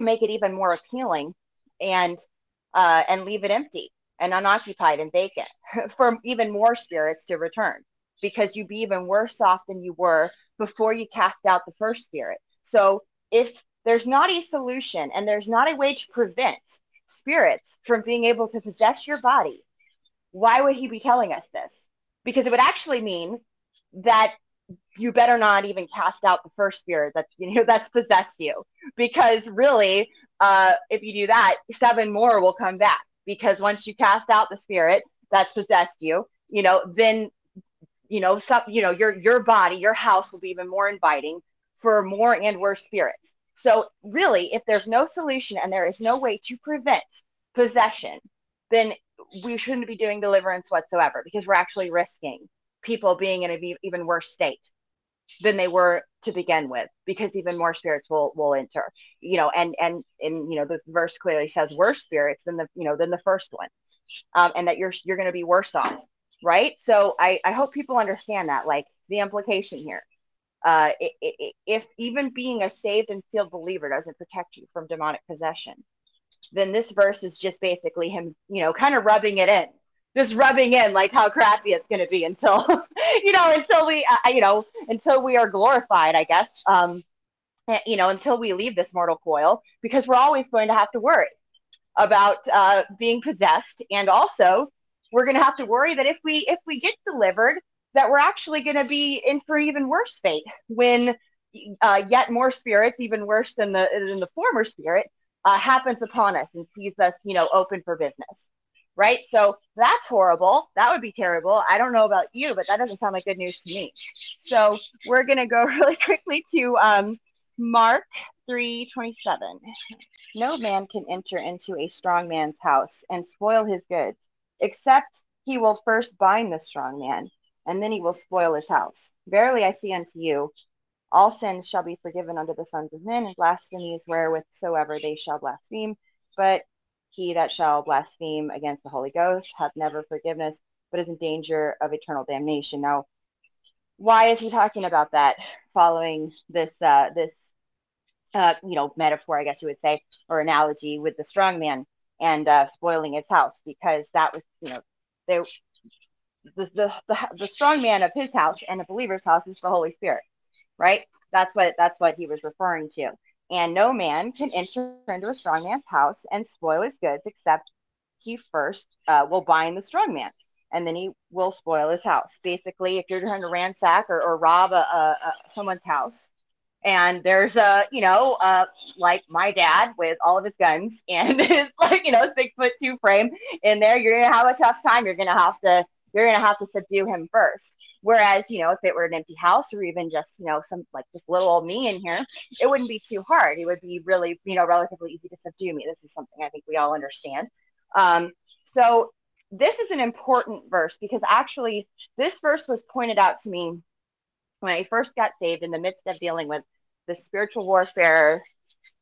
make it even more appealing and uh, and leave it empty and unoccupied and vacant for even more spirits to return because you'd be even worse off than you were before you cast out the first spirit. So if there's not a solution and there's not a way to prevent spirits from being able to possess your body, why would he be telling us this? Because it would actually mean that you better not even cast out the first spirit that you know that's possessed you. Because really uh, if you do that seven more will come back. Because once you cast out the spirit that's possessed you you know then you know some you know your your body your house will be even more inviting for more and worse spirits so really if there's no solution and there is no way to prevent possession then we shouldn't be doing deliverance whatsoever because we're actually risking people being in an even worse state than they were to begin with because even more spirits will will enter you know and and and you know the verse clearly says worse spirits than the you know than the first one um, and that you're you're going to be worse off right? So i i hope people understand that like the implication here uh if even being a saved and sealed believer doesn't protect you from demonic possession then this verse is just basically him you know kind of rubbing it in just rubbing in like how crappy it's going to be until you know until we uh, you know until we are glorified i guess um eh, you know until we leave this mortal coil because we're always going to have to worry about uh, being possessed. And also we're going to have to worry that if we if we get delivered that we're actually going to be in for an even worse fate when uh, yet more spirits even worse than the than the former spirit uh, happens upon us and sees us you know open for business right? So that's horrible. That would be terrible. I don't know about you, but that doesn't sound like good news to me. So we're going to go really quickly to um, Mark 3:27. No man can enter into a strong man's house and spoil his goods, except he will first bind the strong man, and then he will spoil his house. Verily I say unto you, all sins shall be forgiven unto the sons of men, and blasphemies wherewithsoever they shall blaspheme. But he that shall blaspheme against the Holy Ghost hath never forgiveness, but is in danger of eternal damnation. Now, why is he talking about that? Following this, uh, this, uh, you know, metaphor, I guess you would say, or analogy with the strong man and uh, spoiling his house, because that was, you know, they, the, the, the, strong man of his house and a believer's house is the Holy Spirit, right? That's what that's what he was referring to. And no man can enter into a strong man's house and spoil his goods except he first uh, will bind the strong man and then he will spoil his house. Basically, if you're trying to ransack or, or rob a, a, a, someone's house, and there's a, you know, like my dad with all of his guns and his like, you know, six foot two frame in there, you're gonna have a tough time. You're gonna have to, you're gonna have to subdue him first. Whereas, you know, if it were an empty house or even just, you know, some like just little old me in here, it wouldn't be too hard. It would be really, you know, relatively easy to subdue me. This is something I think we all understand. Um, so this is an important verse because actually this verse was pointed out to me when I first got saved in the midst of dealing with the spiritual warfare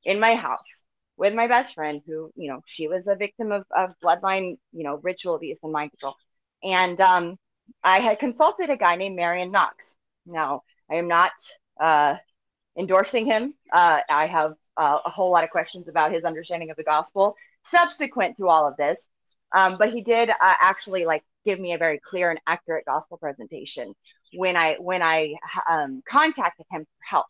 in my house with my best friend who, you know, she was a victim of, of bloodline, you know, ritual abuse and mind control. And um, I had consulted a guy named Marion Knox. Now, I am not uh, endorsing him. Uh, I have uh, a whole lot of questions about his understanding of the gospel subsequent to all of this. Um, but he did uh, actually like give me a very clear and accurate gospel presentation when I when I um, contacted him for help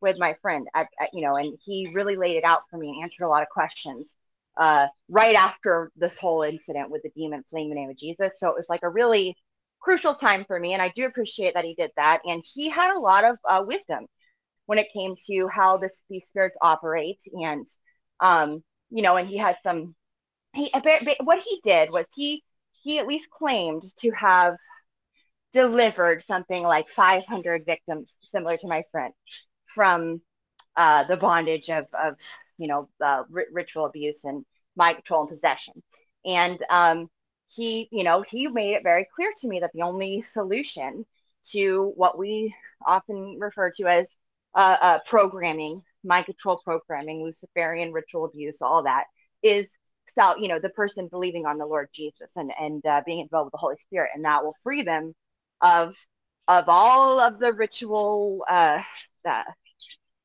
with my friend. At, at, you know, and he really laid it out for me and answered a lot of questions uh, right after this whole incident with the demon fleeing the name of Jesus. So it was like a really crucial time for me. And I do appreciate that he did that. And he had a lot of uh, wisdom when it came to how this, these spirits operate. And, um, you know, and he had some, he, what he did was he, he at least claimed to have delivered something like 500 victims, similar to my friend, from uh, the bondage of, of you know, uh, ritual abuse and mind control and possession. And um, he, you know, he made it very clear to me that the only solution to what we often refer to as uh, uh, programming, mind control programming, Luciferian ritual abuse, all that is so you know the person believing on the Lord Jesus and and uh, being involved with the Holy Spirit, and that will free them of of all of the ritual uh, uh,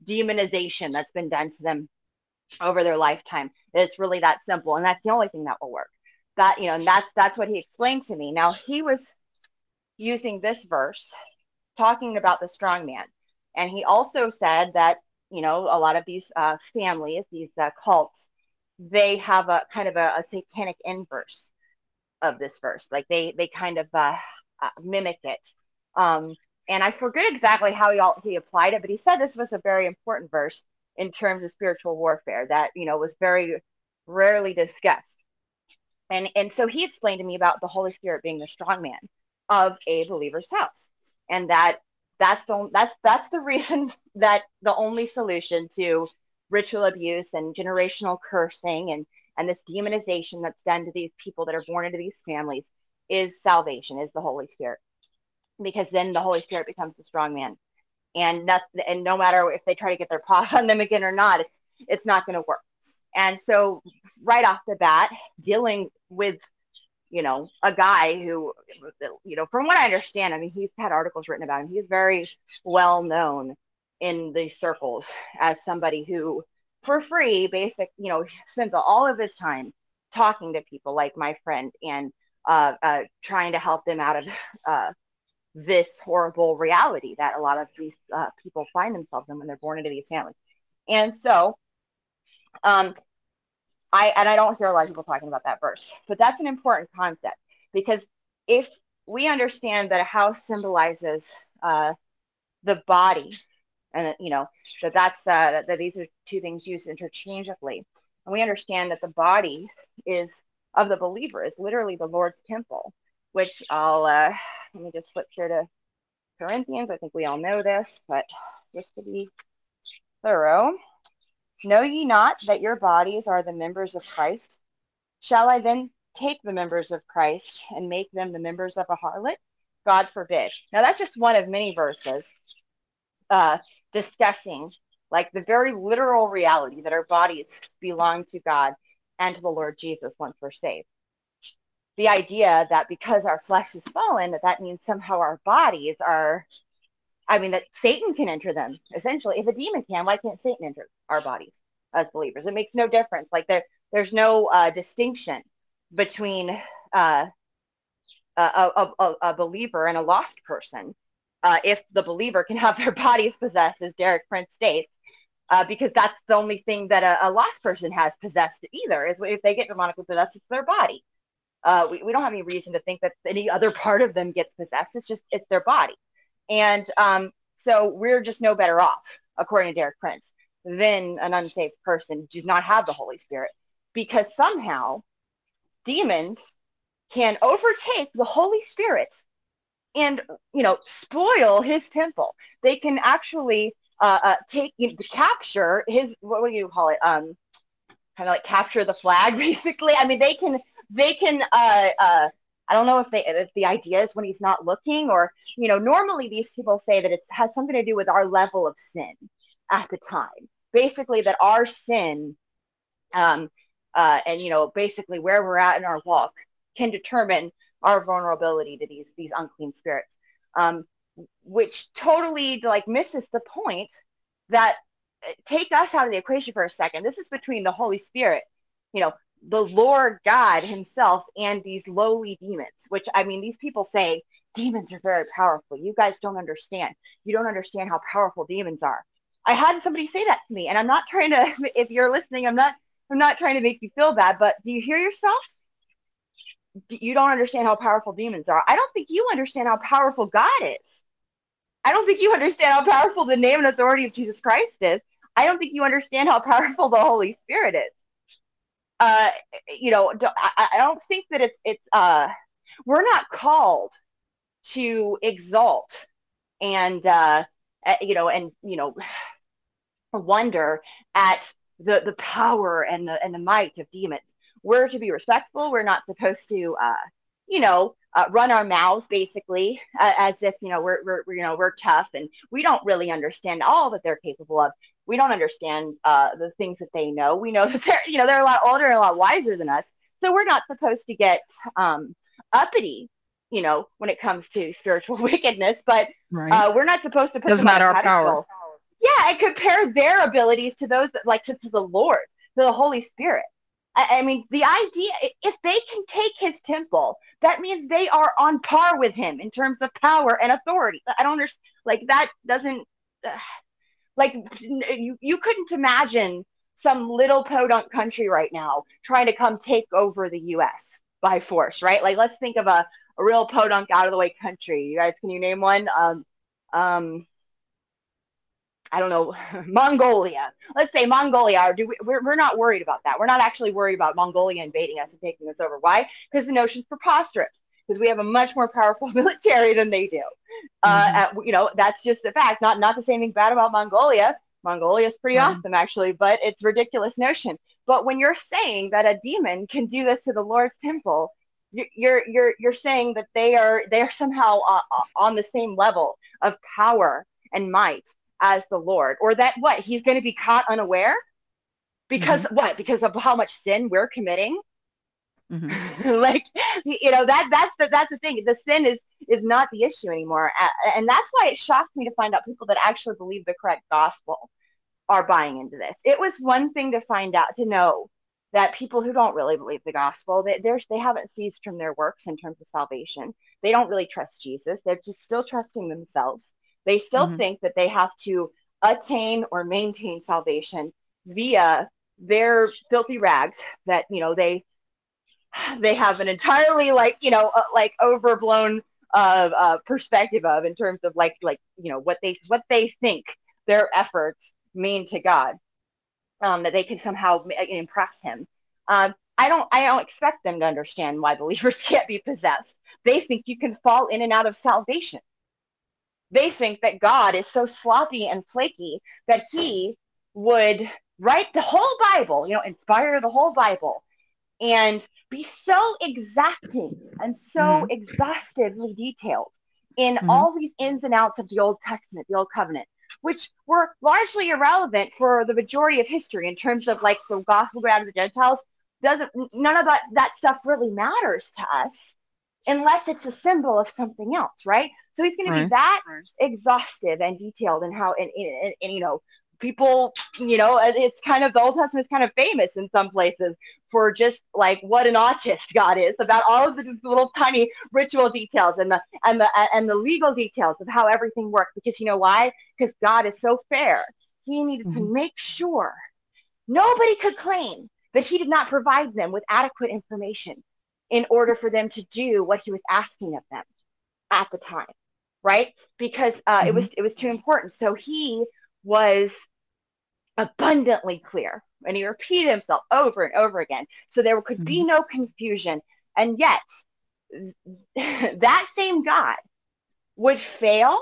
demonization that's been done to them over their lifetime. It's really that simple, and that's the only thing that will work. That you know, and that's that's what he explained to me. Now he was using this verse, talking about the strong man, and he also said that you know a lot of these uh, families, these uh, cults, they have a kind of a, a, satanic inverse of this verse. Like they they kind of uh, uh mimic it. Um, and I forget exactly how he all, he applied it, but he said this was a very important verse in terms of spiritual warfare that you know was very rarely discussed. And and so he explained to me about the Holy Spirit being the strong man of a believer's house, and that that's the that's that's the reason that the only solution to ritual abuse and generational cursing and and this demonization that's done to these people that are born into these families is salvation is the holy spirit. Because then the holy spirit becomes the strong man and not, and no matter if they try to get their paws on them again or not it's, it's not going to work. And so right off the bat dealing with you know a guy who you know from what i understand i mean he's had articles written about him. He's very well known in these circles as somebody who for free basic you know spends all of his time talking to people like my friend and uh, uh, trying to help them out of uh, this horrible reality that a lot of these uh, people find themselves in when they're born into these families. And so um, I and I don't hear a lot of people talking about that verse, but that's an important concept because if we understand that a house symbolizes uh, the body and you know that that's uh, that these are two things used interchangeably and we understand that the body is of the believer is literally the lord's temple which i'll uh, let me just flip here to corinthians. I think we all know this but just to be thorough. Know ye not that your bodies are the members of christ? Shall i then take the members of christ and make them the members of a harlot? God forbid. Now that's just one of many verses uh, discussing like the very literal reality that our bodies belong to God and to the Lord Jesus once we're saved. The idea that because our flesh is fallen, that that means somehow our bodies are, I mean, that Satan can enter them. Essentially, if a demon can, why can't Satan enter our bodies as believers? It makes no difference. Like there, there's no uh, distinction between uh, a, a, a, believer and a lost person uh, if the believer can have their bodies possessed, as Derek Prince states, uh, because that's the only thing that a, a, lost person has possessed either, is if they get demonically possessed, it's their body. Uh, we, we don't have any reason to think that any other part of them gets possessed. It's just, it's their body. And um, so we're just no better off, according to Derek Prince, than an unsaved person who does not have the Holy Spirit, because somehow demons can overtake the Holy Spirit and you know spoil his temple. They can actually uh, uh, take you know, capture his what do you call it? Um, kind of like capture the flag, basically. I mean, they can they can. Uh, uh, I don't know if they if the idea is when he's not looking, or you know, normally these people say that it has something to do with our level of sin at the time. Basically, that our sin, um, uh, and you know, basically where we're at in our walk can determine our vulnerability to these these unclean spirits um, which totally like misses the point that uh, take us out of the equation for a second this is between the holy spirit you know the lord god himself and these lowly demons which i mean these people say demons are very powerful you guys don't understand you don't understand how powerful demons are i had somebody say that to me and i'm not trying to if you're listening i'm not i'm not trying to make you feel bad but do you hear yourself you don't understand how powerful demons are. I don't think you understand how powerful God is. I don't think you understand how powerful the name and authority of Jesus Christ is. I don't think you understand how powerful the Holy Spirit is. Uh, you know, I, I don't think that it's it's uh, we're not called to exalt and uh, you know and you know wonder at the the power and the and the might of demons we're to be respectful. We're not supposed to, uh, you know, uh, run our mouths basically uh, as if you know we're, we're you know we're tough and we don't really understand all that they're capable of. We don't understand uh, the things that they know. We know that they're, you know, they're a lot older and a lot wiser than us. So we're not supposed to get um, uppity, you know, when it comes to spiritual wickedness. But Right. uh, we're not supposed to put That's them not our pedestal. power. Yeah, and compare their abilities to those that, like to, to the Lord, to the Holy Spirit. I, I mean, the idea if they can take his temple, that means they are on par with him in terms of power and authority. I don't understand. Like that doesn't. Uh, like you, you couldn't imagine some little podunk country right now trying to come take over the U.S. by force, right? Like let's think of a, a real podunk out of the way country. You guys, can you name one? Um, um, I don't know, Mongolia. Let's say Mongolia. Or do we, we're, we're not worried about that. We're not actually worried about Mongolia invading us and taking us over. Why? Because the notion's preposterous. Because we have a much more powerful military than they do. Uh, Mhm. at, you know, that's just the fact. Not not to say anything bad about Mongolia. Mongolia is pretty Right. awesome, actually, but it's ridiculous notion. But when you're saying that a demon can do this to the Lord's temple, you- you're you're you're saying that they are they are somehow uh, uh, on the same level of power and might as the Lord, or that what he's going to be caught unaware because what? Because of how much sin we're committing. Mhm. like you know that that's the that's the thing. The sin is is not the issue anymore, and that's why it shocked me to find out people that actually believe the correct gospel are buying into this. It was one thing to find out to know that people who don't really believe the gospel they they haven't ceased from their works in terms of salvation. They don't really trust Jesus. They're just still trusting themselves. They still Mhm. think that they have to attain or maintain salvation via their filthy rags that you know they they have an entirely like you know uh, like overblown uh, uh, perspective of in terms of like like you know what they what they think their efforts mean to God um, that they can somehow impress him. Um, I don't I don't expect them to understand why believers can't be possessed. They think you can fall in and out of salvation. They think that God is so sloppy and flaky that he would write the whole Bible, you know, inspire the whole Bible and be so exacting and so Mhm. exhaustively detailed in Mhm. all these ins and outs of the Old Testament, the Old Covenant, which were largely irrelevant for the majority of history in terms of like the gospel out to the Gentiles. Doesn't none of that that stuff really matters to us unless it's a symbol of something else, right? So he's going to be that exhaustive and detailed and how and, and, and, and, you know people you know it's kind of the old testament is kind of famous in some places for just like what an autist god is about all of the little tiny ritual details and the and the and the legal details of how everything works because you know why? Because god is so fair. He needed to Mhm. make sure. Nobody could claim that he did not provide them with adequate information in order for them to do what he was asking of them at the time right? Because uh, it Mhm. was it was too important. So he was abundantly clear and he repeated himself over and over again. So there could be no confusion. And yet that same god would fail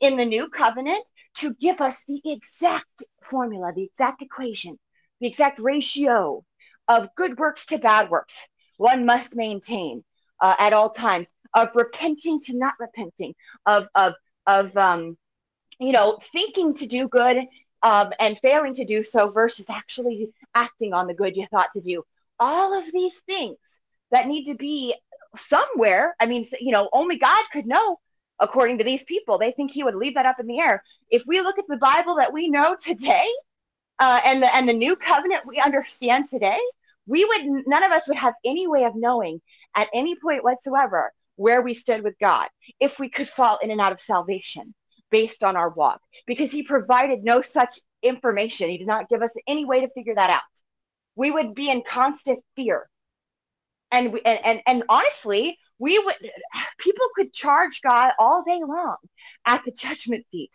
in the new covenant to give us the exact formula the exact equation the exact ratio of good works to bad works one must maintain uh, at all times of repenting to not repenting of of of um you know thinking to do good um, and failing to do so versus actually acting on the good you thought to do. All of these things that need to be somewhere. I mean you know only god could know according to these people. They think he would leave that up in the air. If we look at the bible that we know today uh, and the and the new covenant we understand today we would none of us would have any way of knowing at any point whatsoever where we stood with god if we could fall in and out of salvation based on our walk because he provided no such information. He did not give us any way to figure that out. We would be in constant fear. And we, and, and and honestly we would people could charge god all day long at the judgment seat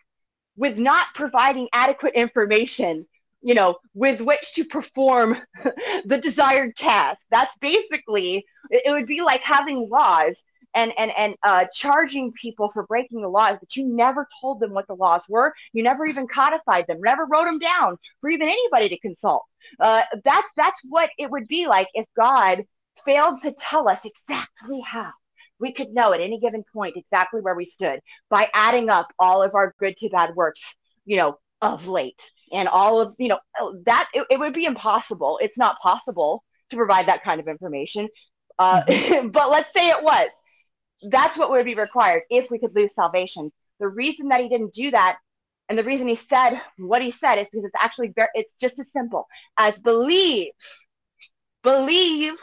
with not providing adequate information you know with which to perform the desired task. That's basically it, it would be like having laws and and and uh, charging people for breaking the laws, but you never told them what the laws were. You never even codified them, never wrote them down for even anybody to consult. Uh, that's that's what it would be like if God failed to tell us exactly how we could know at any given point exactly where we stood by adding up all of our good to bad works, you know, of late. And all of you know that it, it would be impossible. It's not possible to provide that kind of information. Uh, but let's say it was that's what would be required if we could lose salvation. The reason that he didn't do that and the reason he said what he said is because it's actually very it's just as simple as believe believe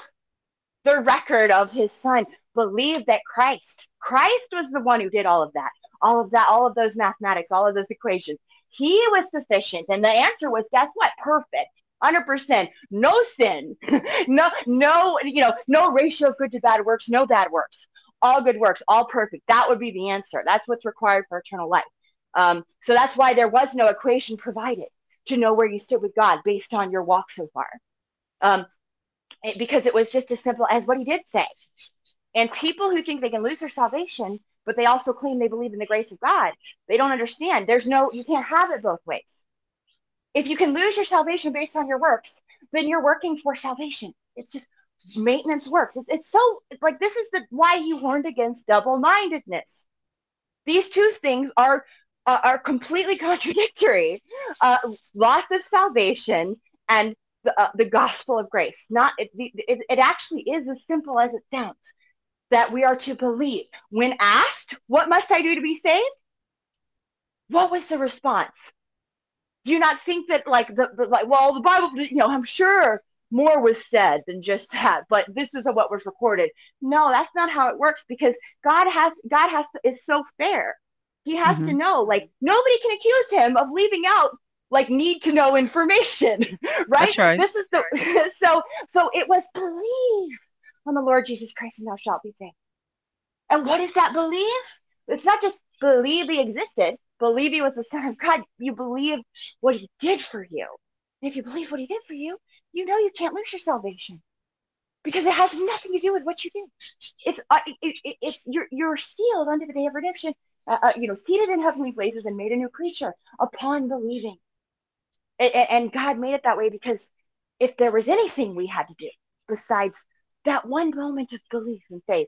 the record of his son believe that christ christ was the one who did all of that all of that all of those mathematics all of those equations. He was sufficient and the answer was guess what? Perfect 100% no sin no no you know no ratio of good to bad works no bad works all good works all perfect. That would be the answer. That's what's required for eternal life. Um, so that's why there was no equation provided to know where you stood with god based on your walk so far. Um, it, because it was just as simple as what he did say. And people who think they can lose their salvation but they also claim they believe in the grace of god they don't understand. There's no you can't have it both ways. If you can lose your salvation based on your works then you're working for salvation. It's just maintenance works. It's, it's so like this is the why he warned against double-mindedness. These two things are uh, are completely contradictory. Uh, loss of salvation and the, uh, the gospel of grace. Not it, it, it actually is as simple as it sounds. That we are to believe. When asked what must i do to be saved? What was the response? Do you not think that like the, the like well the bible you know i'm sure more was said than just that but this is what was recorded. No that's not how it works because god has god has to, is so fair. He has mm-hmm. to know like nobody can accuse him of leaving out like need to know information right? right. This is the so so it was believe on the lord jesus christ and thou shalt be saved. And what is that believe it's not just believe he existed. Believe he was the son of god. You believe what he did for you. And if you believe what he did for you you know you can't lose your salvation because it has nothing to do with what you do. It's uh, it, it, it's you're you're sealed unto the day of redemption. Uh, uh, you know, seated in heavenly places and made a new creature upon believing. And, and God made it that way because if there was anything we had to do besides that one moment of belief and faith,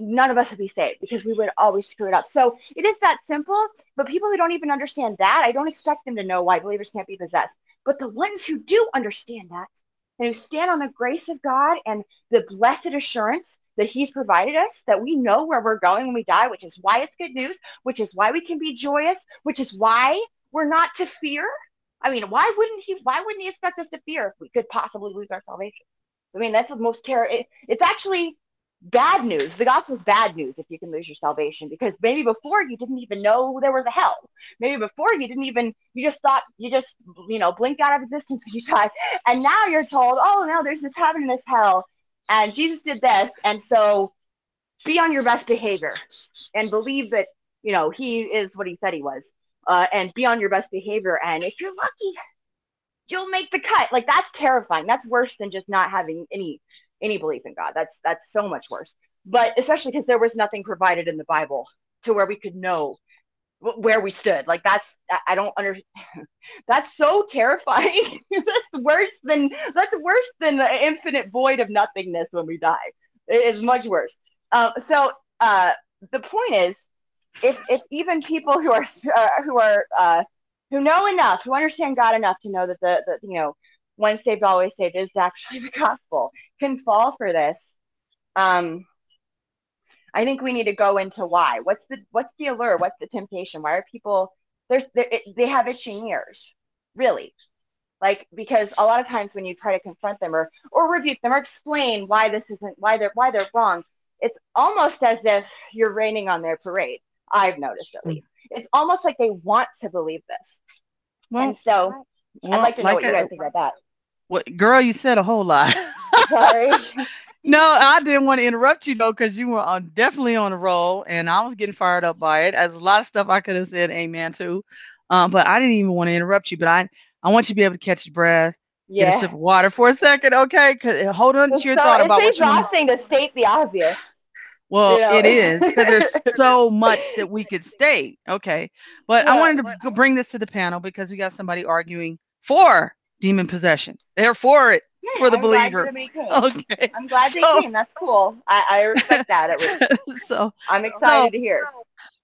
none of us would be saved because we would always screw it up. So it is that simple. But people who don't even understand that, I don't expect them to know why believers can't be possessed. But the ones who do understand that and who stand on the grace of God and the blessed assurance that He's provided us, that we know where we're going when we die, which is why it's good news, which is why we can be joyous, which is why we're not to fear. I mean, why wouldn't He? Why wouldn't He expect us to fear if we could possibly lose our salvation? I mean, that's the most terror. It, it's actually bad news. The gospel is bad news if you can lose your salvation because maybe before you didn't even know there was a hell. Maybe before you didn't even you just thought you just you know blink out of existence when you die, and now you're told, oh no, there's this heaven and this hell, and Jesus did this, and so be on your best behavior and believe that you know he is what he said he was, uh, and be on your best behavior, and if you're lucky. You'll make the cut. Like that's terrifying. That's worse than just not having any any belief in God. That's that's so much worse. But especially because there was nothing provided in the Bible to where we could know where we stood. Like that's I don't under that's so terrifying. that's worse than that's worse than the infinite void of nothingness when we die. It is much worse. Uh, so uh, the point is, if if even people who are uh, who are uh, who know enough, who understand God enough to know that the, the you know once saved always saved is actually the gospel can fall for this um i think we need to go into why. What's the what's the allure? What's the temptation? Why are people there's they have itching ears really. Like because a lot of times when you try to confront them or or rebuke them or explain why this isn't why they're why they're wrong it's almost as if you're raining on their parade i've noticed at least. It's almost like they want to believe this. Well, and so well, i'd like to know like what a, you guys think about that. What girl? You said a whole lot. Sorry. no, I didn't want to interrupt you though, because you were on, definitely on a roll, and I was getting fired up by it. As a lot of stuff I could have said amen to, um, but I didn't even want to interrupt you. But I, I want you to be able to catch your breath. Yeah. Get a sip of water for a second, okay? Cause hold on to your so, thought about it's exhausting to state the obvious. Well, you know? it is because there's so much that we could state. Okay, but yeah, I wanted to but... bring this to the panel because we got somebody arguing for demon possession. They're for it yeah, for the I'm believer. Okay. I'm glad they came. That's cool. I, I respect that. It was, so I'm excited so, to hear.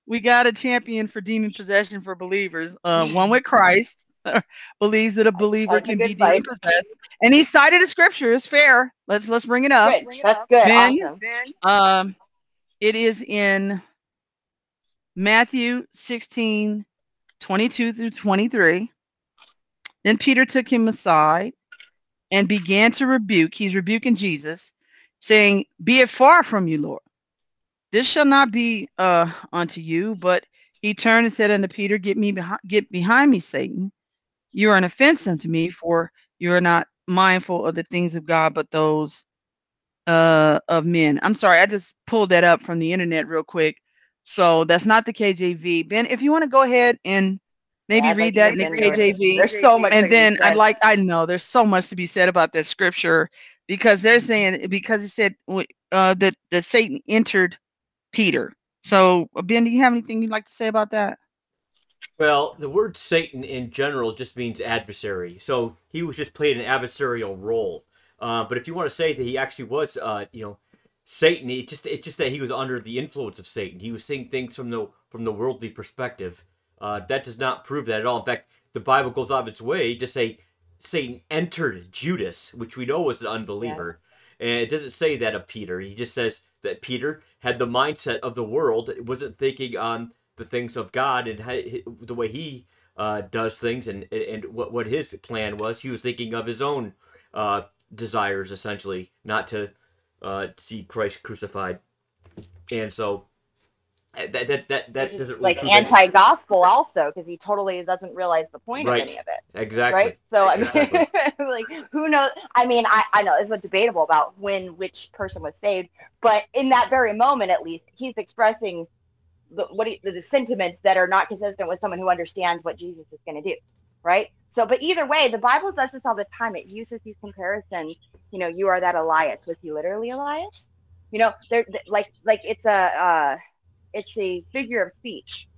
We got a champion for demon possession for believers. Uh, one with Christ. believes that a believer That's can good be demon fight. possessed. And he cited a scripture. It's fair. Let's let's bring it up. Good. That's good. Ben? Awesome. Um, it is in Matthew 16, 22 through 23. Then Peter took him aside and began to rebuke. He's rebuking Jesus, saying, Be it far from you, Lord. This shall not be uh, unto you. But he turned and said unto Peter, Get me behind, get behind me, Satan. You are an offense unto me, for you are not mindful of the things of God, but those uh of men. I'm sorry, I just pulled that up from the internet real quick. So that's not the KJV. Ben, if you want to go ahead and maybe Yeah, read like that in the into. KJV. There's so much. and then I'd like I know there's so much to be said about that scripture because they're saying because it said uh that that Satan entered Peter. So uh, Ben, do you have anything you'd like to say about that? Well, the word Satan in general just means adversary. So he was just playing an adversarial role. Uh, but if you want to say that he actually was, uh, you know, Satan, it just it's just that he was under the influence of Satan. He was seeing things from the from the worldly perspective. Uh, that does not prove that at all. In fact, the Bible goes out of its way to say Satan entered Judas, which we know was an unbeliever. And it doesn't say that of Peter. He just says that Peter had the mindset of the world, wasn't thinking on the things of God and the way he uh, does things and and what what his plan was. He was thinking of his own uh, desires, essentially, not to uh, see Christ crucified. And so that that that, that is doesn't really like anti-gospel also because he totally doesn't realize the point Right. of any of it. exactly. right? So I mean, like who knows? I mean, I I know it's debatable about when which person was saved, but in that very moment, at least, he's expressing the what he, the, the sentiments that are not consistent with someone who understands what Jesus is going to do, right? So, but either way, the Bible does this all the time. It uses these comparisons. You know, you are that Elias. Was he literally Elias? You know, they're th- like like it's a uh, it's a figure of speech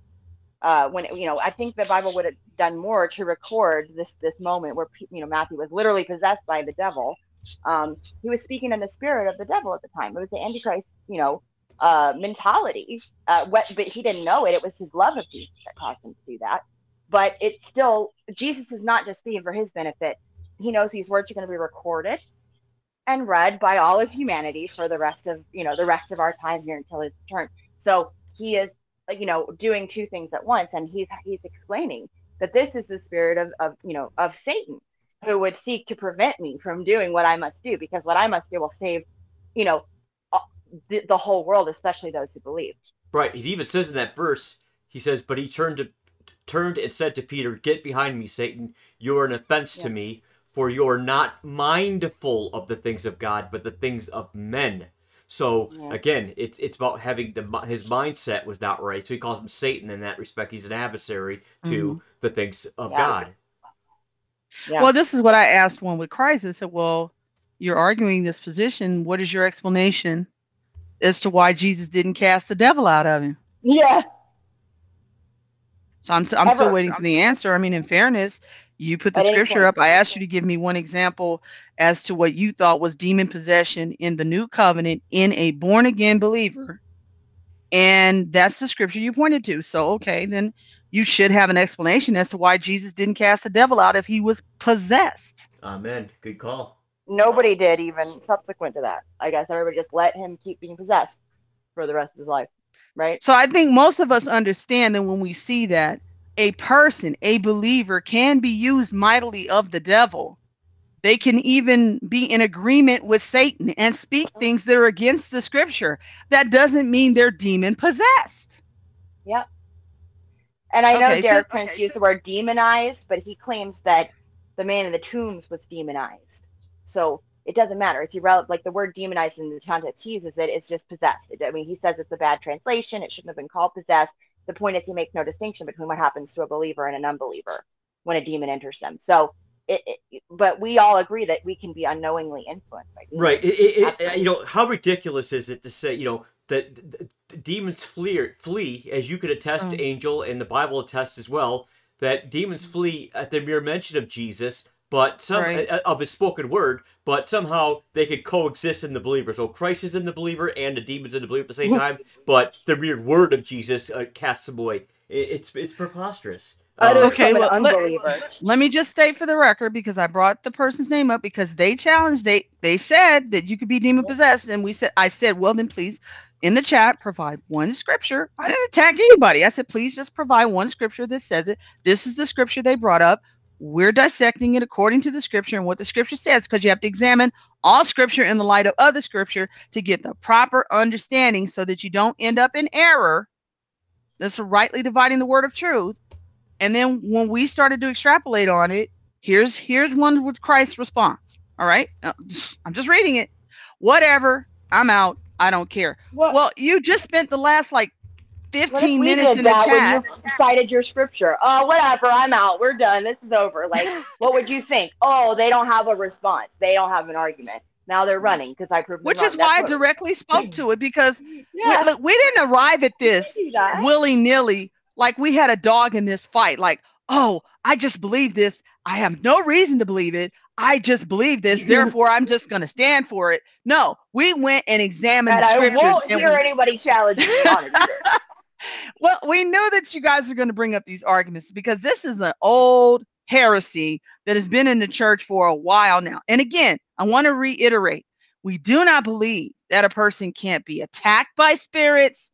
uh, when you know, I think the Bible would have done more to record this this moment where you know Matthew was literally possessed by the devil. Um, he was speaking in the spirit of the devil at the time. It was the Antichrist, you know, uh, mentality. Uh, what, but he didn't know it. It was his love of Jesus that caused him to do that. But it's still Jesus is not just speaking for his benefit. He knows these words are going to be recorded and read by all of humanity for the rest of you know the rest of our time here until his return. So he is you know doing two things at once and he's he's explaining that this is the spirit of, of you know of satan who would seek to prevent me from doing what i must do because what i must do will save you know uh, the, the whole world especially those who believe Right. he even says in that verse, he says, "But he turned to turned and said to Peter, Get behind me, Satan. You are an offense to me, for you are not mindful of the things of God, but the things of men." So Yeah. again, it's it's about having the his mindset was not right. So he calls him Satan in that respect. He's an adversary to mm-hmm. the things of Yeah. God. Yeah. Well, this is what I asked one with Christ. I said, Well, you're arguing this position. What is your explanation as to why Jesus didn't cast the devil out of him? yeah So I'm, I'm still waiting for the answer. I mean, in fairness, you put the At scripture up. I asked you to give me one example as to what you thought was demon possession in the new covenant in a born again believer. And that's the scripture you pointed to. So, okay, then you should have an explanation as to why Jesus didn't cast the devil out if he was possessed. Amen. Good call. nobody did even subsequent to that i guess everybody just let him keep being possessed for the rest of his life right So I think most of us understand that when we see that a person, a believer, can be used mightily of the devil. They can even be in agreement with Satan and speak things that are against the scripture. That doesn't mean they're demon possessed. Yep. And I know Okay, so- Derek Prince used the word demonized, but he claims that the man in the tombs was demonized. So it doesn't matter. It's irrelevant. Like the word demonized in the context he uses it, it's just possessed. It, I mean, he says it's a bad translation. It shouldn't have been called possessed. The point is, he makes no distinction between what happens to a believer and an unbeliever when a demon enters them. So, it, it but we all agree that we can be unknowingly influenced by demons. Right. It, Absolutely. you know, how ridiculous is it to say, you know, that th- th- demons flee, flee, as you could attest, Mm. Angel, and the Bible attests as well, that demons flee at the mere mention of Jesus, but some Right. uh, of his spoken word, but somehow they could coexist in the believer. So Christ is in the believer and the demons in the believer at the same time, but the mere word of Jesus uh, casts them away. It, it's it's preposterous. Uttered Okay, well, let- Let me just state for the record because I brought the person's name up because they challenged they they said that you could be demon possessed and we said I said well then please in the chat provide one scripture. I didn't attack anybody. I said please just provide one scripture that says it. This is the scripture they brought up. We're dissecting it according to the scripture and what the scripture says because you have to examine all scripture in the light of other scripture to get the proper understanding so that you don't end up in error. That's rightly dividing the word of truth. And then when we started to extrapolate on it, here's here's one with Christ's response. All right, Uh, I'm just reading it. Whatever, I'm out. I don't care. What, Well, you just spent the last like 15 we minutes did in the that chat. when you cited your scripture? Oh, whatever. I'm out. We're done. This is over. Like, what would you think? Oh, they don't have a response. They don't have an argument. Now they're running because I proved Which is why I directly spoke to it because Yeah, we, look, we didn't arrive at this we do that. willy nilly like we had a dog in this fight. Like, oh, I just believe this. I have no reason to believe it. I just believe this. Therefore, I'm just going to stand for it. No, we went and examined and the I won't and hear we- anybody challenge me on it. Well, we knew that you guys are going to bring up these arguments because this is an old heresy that has been in the church for a while now. And again, I want to reiterate we do not believe that a person can't be attacked by spirits,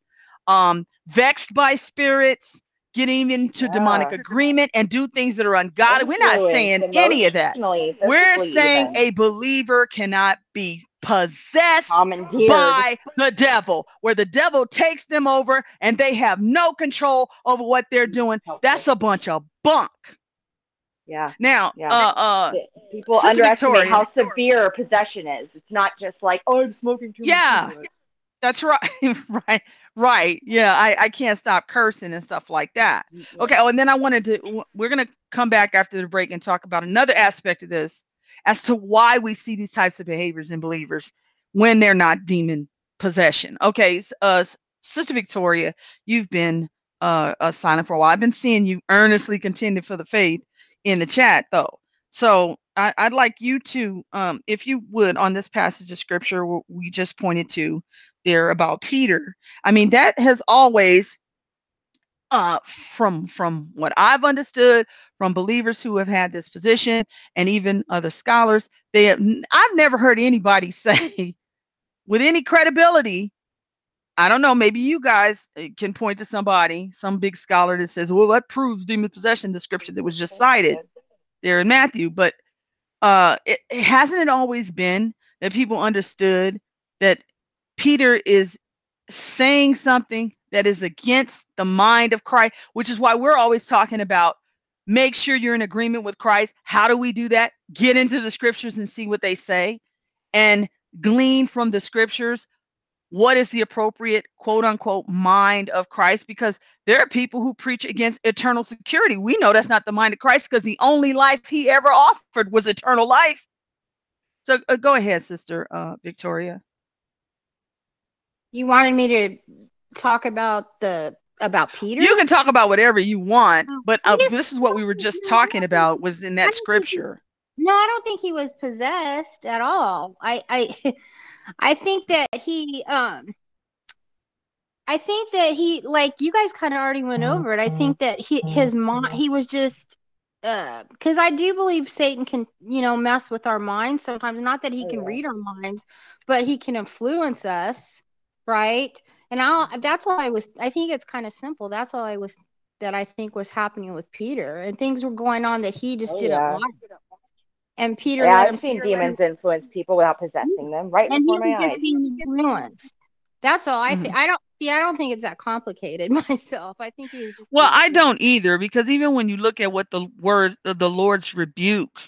um, vexed by spirits, getting into demonic agreement and do things that are ungodly. We're not saying any of that. We're saying even. a believer cannot be possessed by the devil, where the devil takes them over and they have no control over what they're doing. That's a bunch of bunk. yeah. Now, Yeah. uh, uh, People Sister underestimate Victoria. how severe possession is. It's not just like, oh, I'm smoking too much Yeah. that's right, right, right. Yeah, I, I can't stop cursing and stuff like that. Okay. Oh, and then I wanted to, we're going to come back after the break and talk about another aspect of this as to why we see these types of behaviors in believers when they're not demon possession. Okay. Uh, Sister Victoria, you've been uh, uh, for a while. I've been seeing you earnestly contending for the faith in the chat, though. So I, I'd like you to, um, if you would, on this passage of scripture we just pointed to there about Peter. I mean, that has always uh from from what i've understood from believers who have had this position and even other scholars they have i've never heard anybody say with any credibility i don't know maybe you guys uh, can point to somebody some big scholar that says well that proves demon possession the scripture that was just cited there in matthew but uh it, it hasn't it always been that people understood that peter is saying something that is against the mind of Christ, which is why we're always talking about make sure you're in agreement with Christ. How do we do that? Get into the scriptures and see what they say and glean from the scriptures what is the appropriate quote unquote mind of Christ because there are people who preach against eternal security. We know that's not the mind of Christ because the only life he ever offered was eternal life. So uh, go ahead, Sister uh, Victoria. You wanted me to talk about the about Peter? You can talk about whatever you want, but uh, this is what we were just talking about was in that don't he- scripture. No, I don't think he was possessed at all. I I I think that he um I think that he like you guys kind of already went over it. I think that he his mom he was just uh because I do believe Satan can, you know, mess with our minds sometimes. Not that he can read our minds, but he can influence us, right? And I'll mm-hmm. that's all I was I think it's kind of simple. That's all I was that I think was happening with Peter. And things were going on that he just Oh, didn't yeah. like. And Peter Yeah, I've seen see it. demons influence people without possessing them right and he before my just eyes. being influenced. That's all I Mm-hmm. think. I don't see. I don't think it's that complicated myself. I think he just. Well, I don't either because even when you look at what the word the the Lord's rebuke,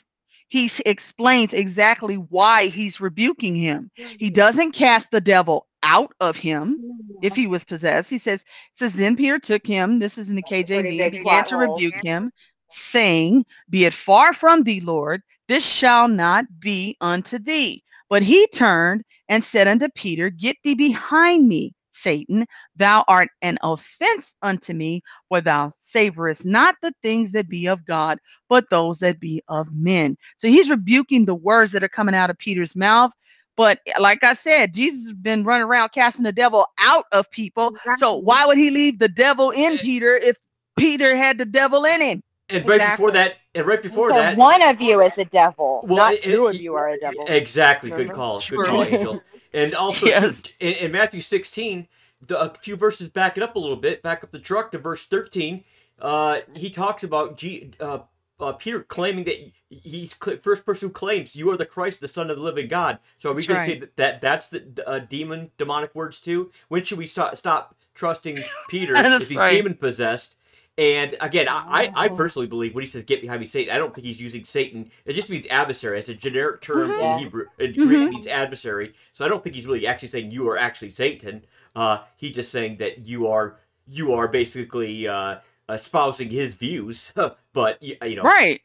he explains exactly why he's rebuking him. He mm-hmm. doesn't cast the devil out of him if he was possessed. He says says then Peter took him. This is in the That's a pretty KJV. and big began to hole. rebuke him, saying, "Be it far from thee, Lord. This shall not be unto thee." But he turned and said unto Peter, Get thee behind me, Satan. Thou art an offense unto me, for thou savorest not the things that be of God, but those that be of men. So he's rebuking the words that are coming out of Peter's mouth. But like I said, Jesus has been running around casting the devil out of people. So why would he leave the devil in Peter if Peter had the devil in him? and right before that, and right before So that, one of you is a devil, Well, not it- two it- of you are a devil. Exactly. Good True. call. Good call, Angel. And also Yes. in, in Matthew 16, the, a few verses back it up a little bit, back up the truck to verse 13. Uh, he talks about G, uh, uh, Peter claiming that he's first person who claims you are the Christ, the Son of the Living God. So are we going to say that, that that's the uh, demon demonic words too? When should we stop stop trusting Peter if he's right. demon possessed? And again, I, I I personally believe when he says "get behind me, Satan," I don't think he's using Satan. It just means adversary. It's a generic term Mhm. In Hebrew. In Mhm. Greek, it means adversary. So I don't think he's really actually saying you are actually Satan. Uh, he's just saying that you are you are basically uh, espousing his views. but you know, Right.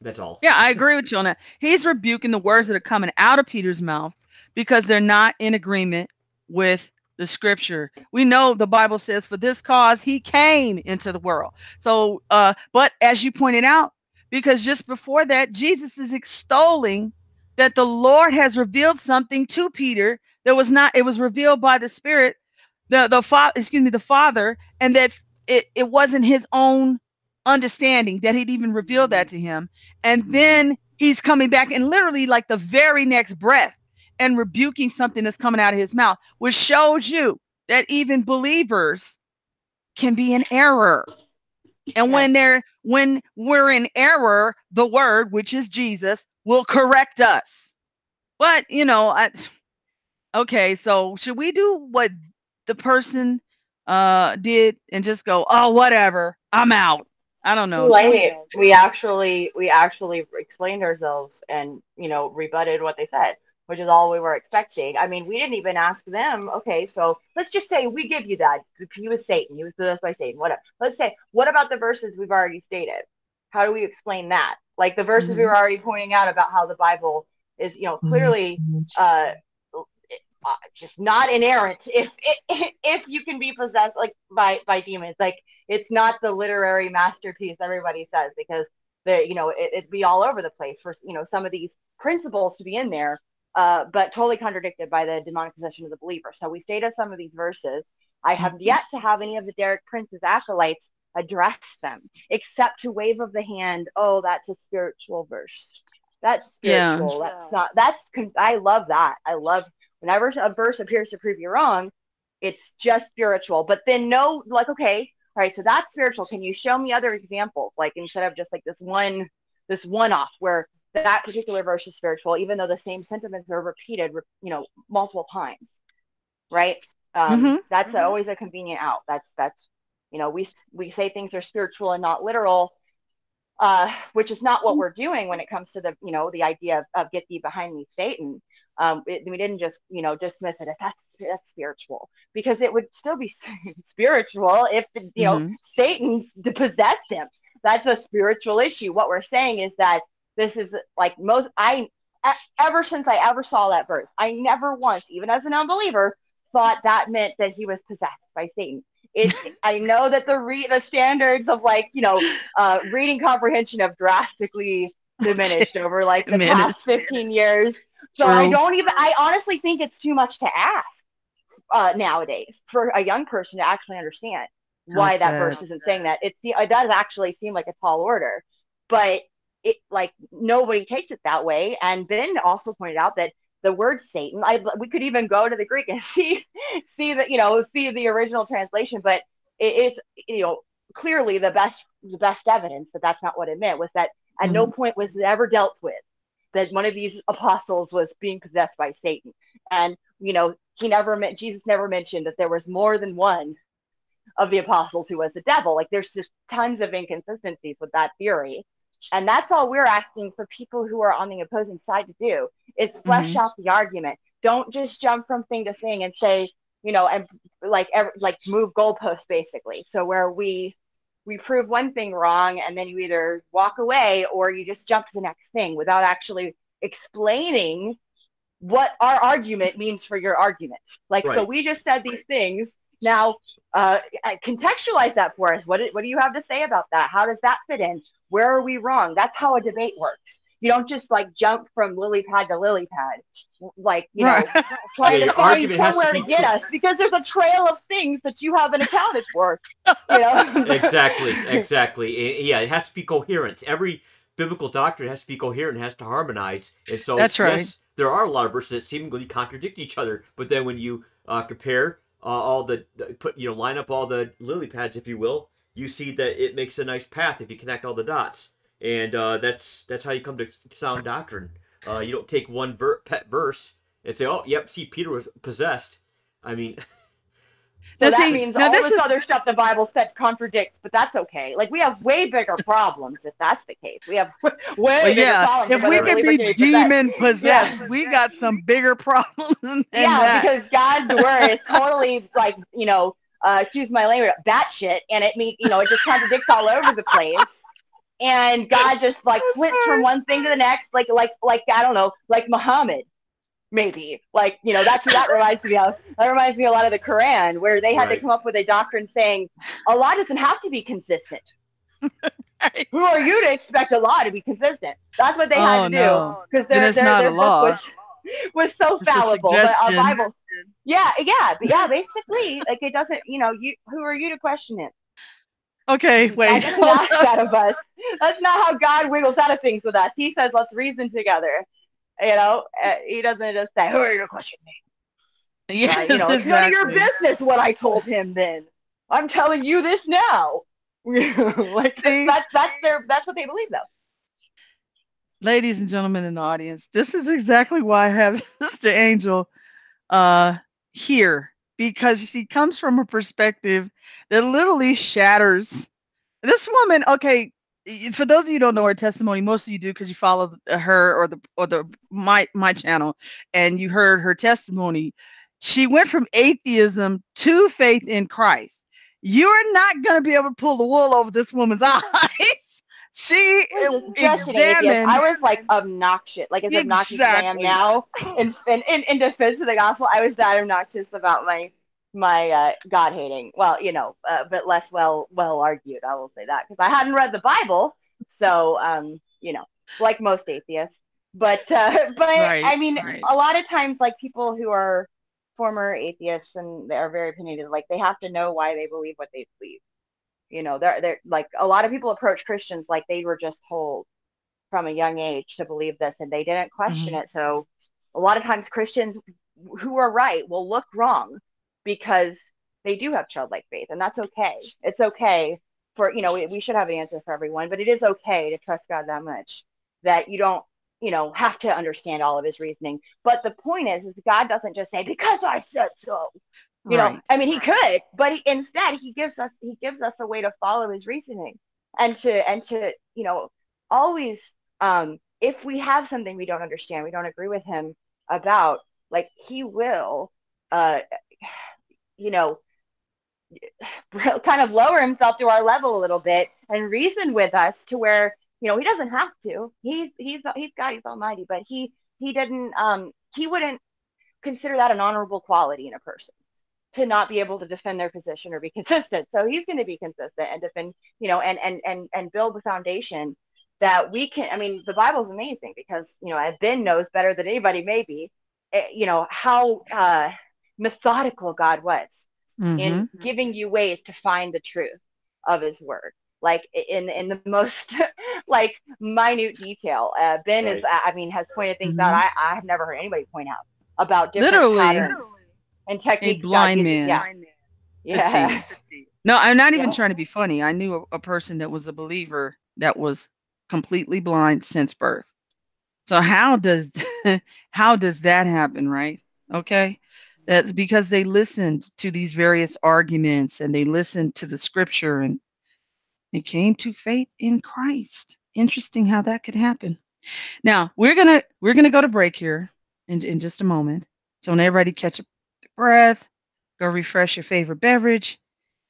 that's all. Yeah, I agree with you on that. He's rebuking the words that are coming out of Peter's mouth because they're not in agreement with the scripture. We know the Bible says for this cause he came into the world. So uh but as you pointed out, because just before that Jesus is extolling that the Lord has revealed something to Peter that was not it was revealed by the spirit the the father excuse me the father and that it it wasn't his own understanding that he'd even revealed that mm-hmm. to him. And mm-hmm. then he's coming back and literally like the very next breath and rebuking something that's coming out of his mouth which shows you that even believers can be in error. And when they're when we're in error the word which is jesus will correct us. But you know i okay so should we do what the person uh did and just go oh whatever i'm out i don't know. We actually we actually explained ourselves and you know rebutted what they said, which is all we were expecting. I mean, we didn't even ask them. Okay, so let's just say we give you that he was Satan, he was possessed by Satan, whatever. Let's say what about the verses we've already stated? How do we explain that? Like the verses we Mhm. were already pointing out about how the Bible is, you know, clearly uh, uh, just not inerrant if, if if you can be possessed like by by demons. Like it's not the literary masterpiece everybody says because the you know it, it'd be all over the place for you know some of these principles to be in there uh, but totally contradicted by the demonic possession of the believer. So we stated some of these verses. I have yet to have any of the derek prince's acolytes address them except to wave of the hand oh that's a spiritual verse. That's Yeah. spiritual. That's not that's con- i love that. I love whenever a verse appears to prove you wrong, it's just spiritual. But then no, like, okay, all right, so that's spiritual. Can you show me other examples? Like instead of just like this one, this one off where that particular verse is spiritual, even though the same sentiments are repeated, you know, multiple times, right? Um, Mhm. That's Mhm. always a convenient out. That's that's you know we we say things are spiritual and not literal, uh, which is not what we're doing when it comes to the you know the idea of, of get thee behind me, Satan. Um, it, we didn't just you know dismiss it as that's that's spiritual because it would still be spiritual if you know Mhm. Satan possessed him. That's a spiritual issue. What we're saying is that this is like most i ever since I ever saw that verse, I never once, even as an unbeliever, thought that meant that he was possessed by Satan. It, I know that the re- the standards of like you know uh, reading comprehension have drastically diminished over like the past 15 years. So I don't even I honestly think it's too much to ask uh, nowadays for a young person to actually understand why How that verse isn't saying that. It it does actually seem like a tall order, but it like nobody takes it that way. And Ben also pointed out that the word Satan, I we could even go to the Greek and see see that you know see the original translation, but it is you know clearly the best the best evidence that that's not what it meant was that at no mm-hmm. point was it ever dealt with that one of these apostles was being possessed by Satan. And, you know, he never meant, Jesus never mentioned that there was more than one of the apostles who was the devil. Like there's just tons of inconsistencies with that theory. And that's all we're asking for people who are on the opposing side to do is mm-hmm. flesh out the argument. Don't just jump from thing to thing and say, you know, and like ev- like move goalposts basically. So where we we prove one thing wrong and then you either walk away or you just jump to the next thing without actually explaining what our argument means for your argument. Like, so we just said these things. Now, uh, contextualize that for us. What, do- what do you have to say about that? How does that fit in? Where are we wrong? That's how a debate works. you don't just like jump from lily pad to lily pad, like you know, Right. trying Yeah, to find argument has to somewhere to get us because there's a trail of things that you haven't accounted for. You know, exactly, exactly. Yeah, it has to be coherent. Every biblical doctrine has to be coherent, has to harmonize. And so, That's right. yes, there are a lot of verses that seemingly contradict each other. But then when you uh, compare uh, all the put, you know, line up all the lily pads, if you will, you see that it makes a nice path if you connect all the dots. And uh, that's that's how you come to sound doctrine. Uh, you don't take one ver- pet verse and say, "Oh, yep, see, Peter was possessed." I mean, So that means now all this this is- other stuff the Bible said contradicts, but that's okay. Like we have way bigger problems if that's the case. We have way Well, bigger yeah, problems. if we could believers be demon possessed, Yeah. we got some bigger problems than yeah, that. because God's word is totally like you know, uh, excuse my language, batshit, and it mean you know it just contradicts all over the place. And God just like flits from one thing to the next, like like like I don't know, like Muhammad, maybe. Like you know, that's that reminds me of. That reminds me a lot of the Quran, where they had to come up with a doctrine saying Allah doesn't have to be consistent. Who are you to expect Allah to be consistent? That's what they had Oh, to do because their their, their book was was so It's a fallible. But our. Bible, yeah, yeah, yeah. Basically, like it doesn't. You know, you who are you to question it? Okay, wait. ask on. that of us. That's not how God wiggles out of things with us. He says, "Let's reason together." You know, uh, he doesn't just say, "Who are you questioning question me?" Yes, Uh, you know, it's none of your business what I told him. Then I'm telling you this now. like that's that's their that's what they believe though. Ladies and gentlemen in the audience, this is exactly why I have Sister Angel uh, here because she comes from a perspective that literally shatters this woman. Okay, for those of you who don't know her testimony, most of you do because you follow uh, her or the or the my my channel, and you heard her testimony. She went from atheism to faith in Christ. You are not going to be able to pull the wool over this woman's eyes. She I just an atheist. examined. I was like obnoxious, like as obnoxious as I am now. In in in defense of the gospel, I was that obnoxious about my my uh, God hating. Well, you know, uh, but less well well argued. I will say that because I hadn't read the Bible, so um, you know, like most atheists. But uh, but Right, I mean, right. a lot of times, like people who are former atheists and they are very opinionated, like they have to know why they believe what they believe. You know, they're they're like a lot of people approach Christians like they were just told from a young age to believe this and they didn't question Mm-hmm. it. So a lot of times Christians who are right will look wrong because they do have childlike faith and that's okay. It's okay for, you know, we, we should have an answer for everyone, but it is okay to trust God that much that you don't, you know, have to understand all of his reasoning. But the point is, is God doesn't just say, because I said so. You know, I mean, he could, but he, instead he gives us he gives us a way to follow his reasoning and to and to you know always um if we have something we don't understand we don't agree with him about like he will uh you know kind of lower himself to our level a little bit and reason with us to where you know he doesn't have to. He's he's he's god he's almighty but he he didn't um he wouldn't consider that an honorable quality in a person to not be able to defend their position or be consistent. So he's going to be consistent and defend you know and and and and build the foundation that we can i mean the bible's amazing because you know ben knows better than anybody maybe eh, you know how uh methodical god was Mhm. in giving you ways to find the truth of his word like in in the most like minute detail uh, ben is i mean has pointed things out i i have never heard anybody point out about different Literally, patterns and techniques God blind man yeah yeah. No, I'm not even Yeah. trying to be funny. I knew a, a person that was a believer that was completely blind since birth. So how does how does that happen, right? Okay. That's because they listened to these various arguments and they listened to the scripture and they came to faith in Christ. Interesting how that could happen. Now we're gonna we're gonna go to break here in, in just a moment. So when everybody catch a breath, go refresh your favorite beverage,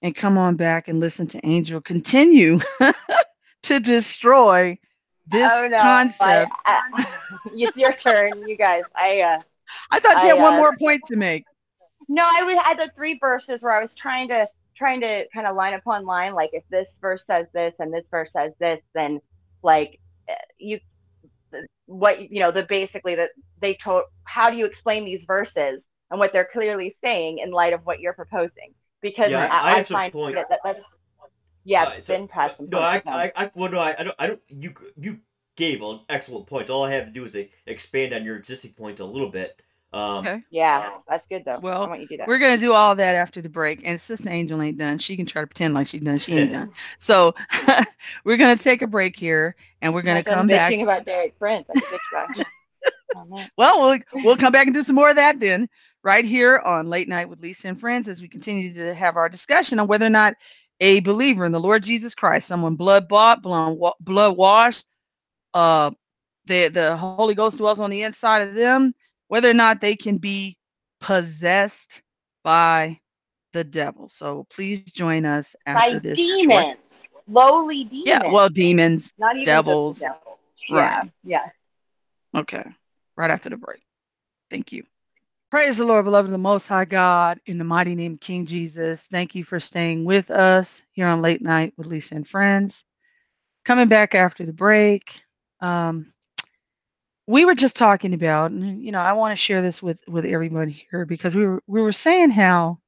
and come on back and listen to Angel continue to destroy this oh no concept. I, I, it's your turn you guys i uh I thought you I, had one uh, more point to make. No, I was I had the three verses where I was trying to trying to kind of line upon line. Like if this verse says this and this verse says this, then like eh, you what you know the basically that they told how do you explain these verses and what they're clearly saying in light of what you're proposing because Yeah, I, I I find that, that that's yeah Uh, so- Ben passed some No, I. I, I, well, no, I, I don't, I don't. You, you gave an excellent point. All I have to do is expand on your existing points a little bit. Um, Okay. yeah that's good though Well, I want you to do that We're gonna do all that after the break, and Sister Angel ain't done. She can try to pretend like she's done. She ain't done. So we're gonna take a break here, and we're gonna Unless I'm come back. bitching about Derek Prince I can bitch about him. Man. Well, we'll we'll come back and do some more of that then, right here on Late Night with Lisa and Friends, as we continue to have our discussion on whether or not a believer in the Lord Jesus Christ, someone blood bought, blood blood washed, uh, the the Holy Ghost dwells on the inside of them, whether or not they can be possessed by the devil. So please join us after by this. short- demons lowly demons Yeah, well, demons. not even devils, devil. right. yeah yeah Okay. Right after the break. Thank you. Praise the Lord, beloved of the Most High God, in the mighty name of King Jesus. Thank you for staying with us here on Late Night with Lisa and Friends. Coming back after the break. Um, we were just talking about, and you know, I want to share this with with everybody here because we were we were saying how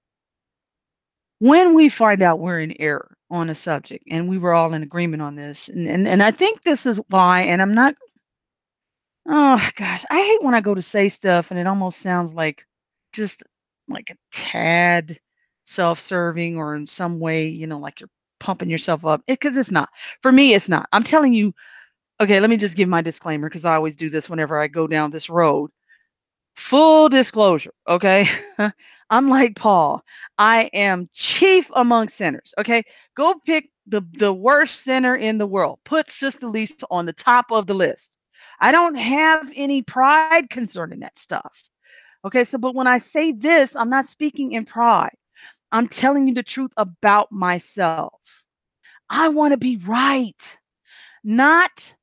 when we find out we're in error on a subject, and we were all in agreement on this, and and, and I think this is why, and I'm not Oh gosh, I hate when I go to say stuff and it almost sounds like just like a tad self-serving or in some way, you know, like you're pumping yourself up. Because it's not. For me, it's not. I'm telling you, okay, let me just give my disclaimer because I always do this whenever I go down this road. Full disclosure, okay? I'm like Paul. I am chief among sinners. Okay. Go pick the, the worst sinner in the world. Put Sister Lisa on the top of the list. I don't have any pride concerning that stuff. Okay, so but when I say this, I'm not speaking in pride. I'm telling you the truth about myself. I want to be right, not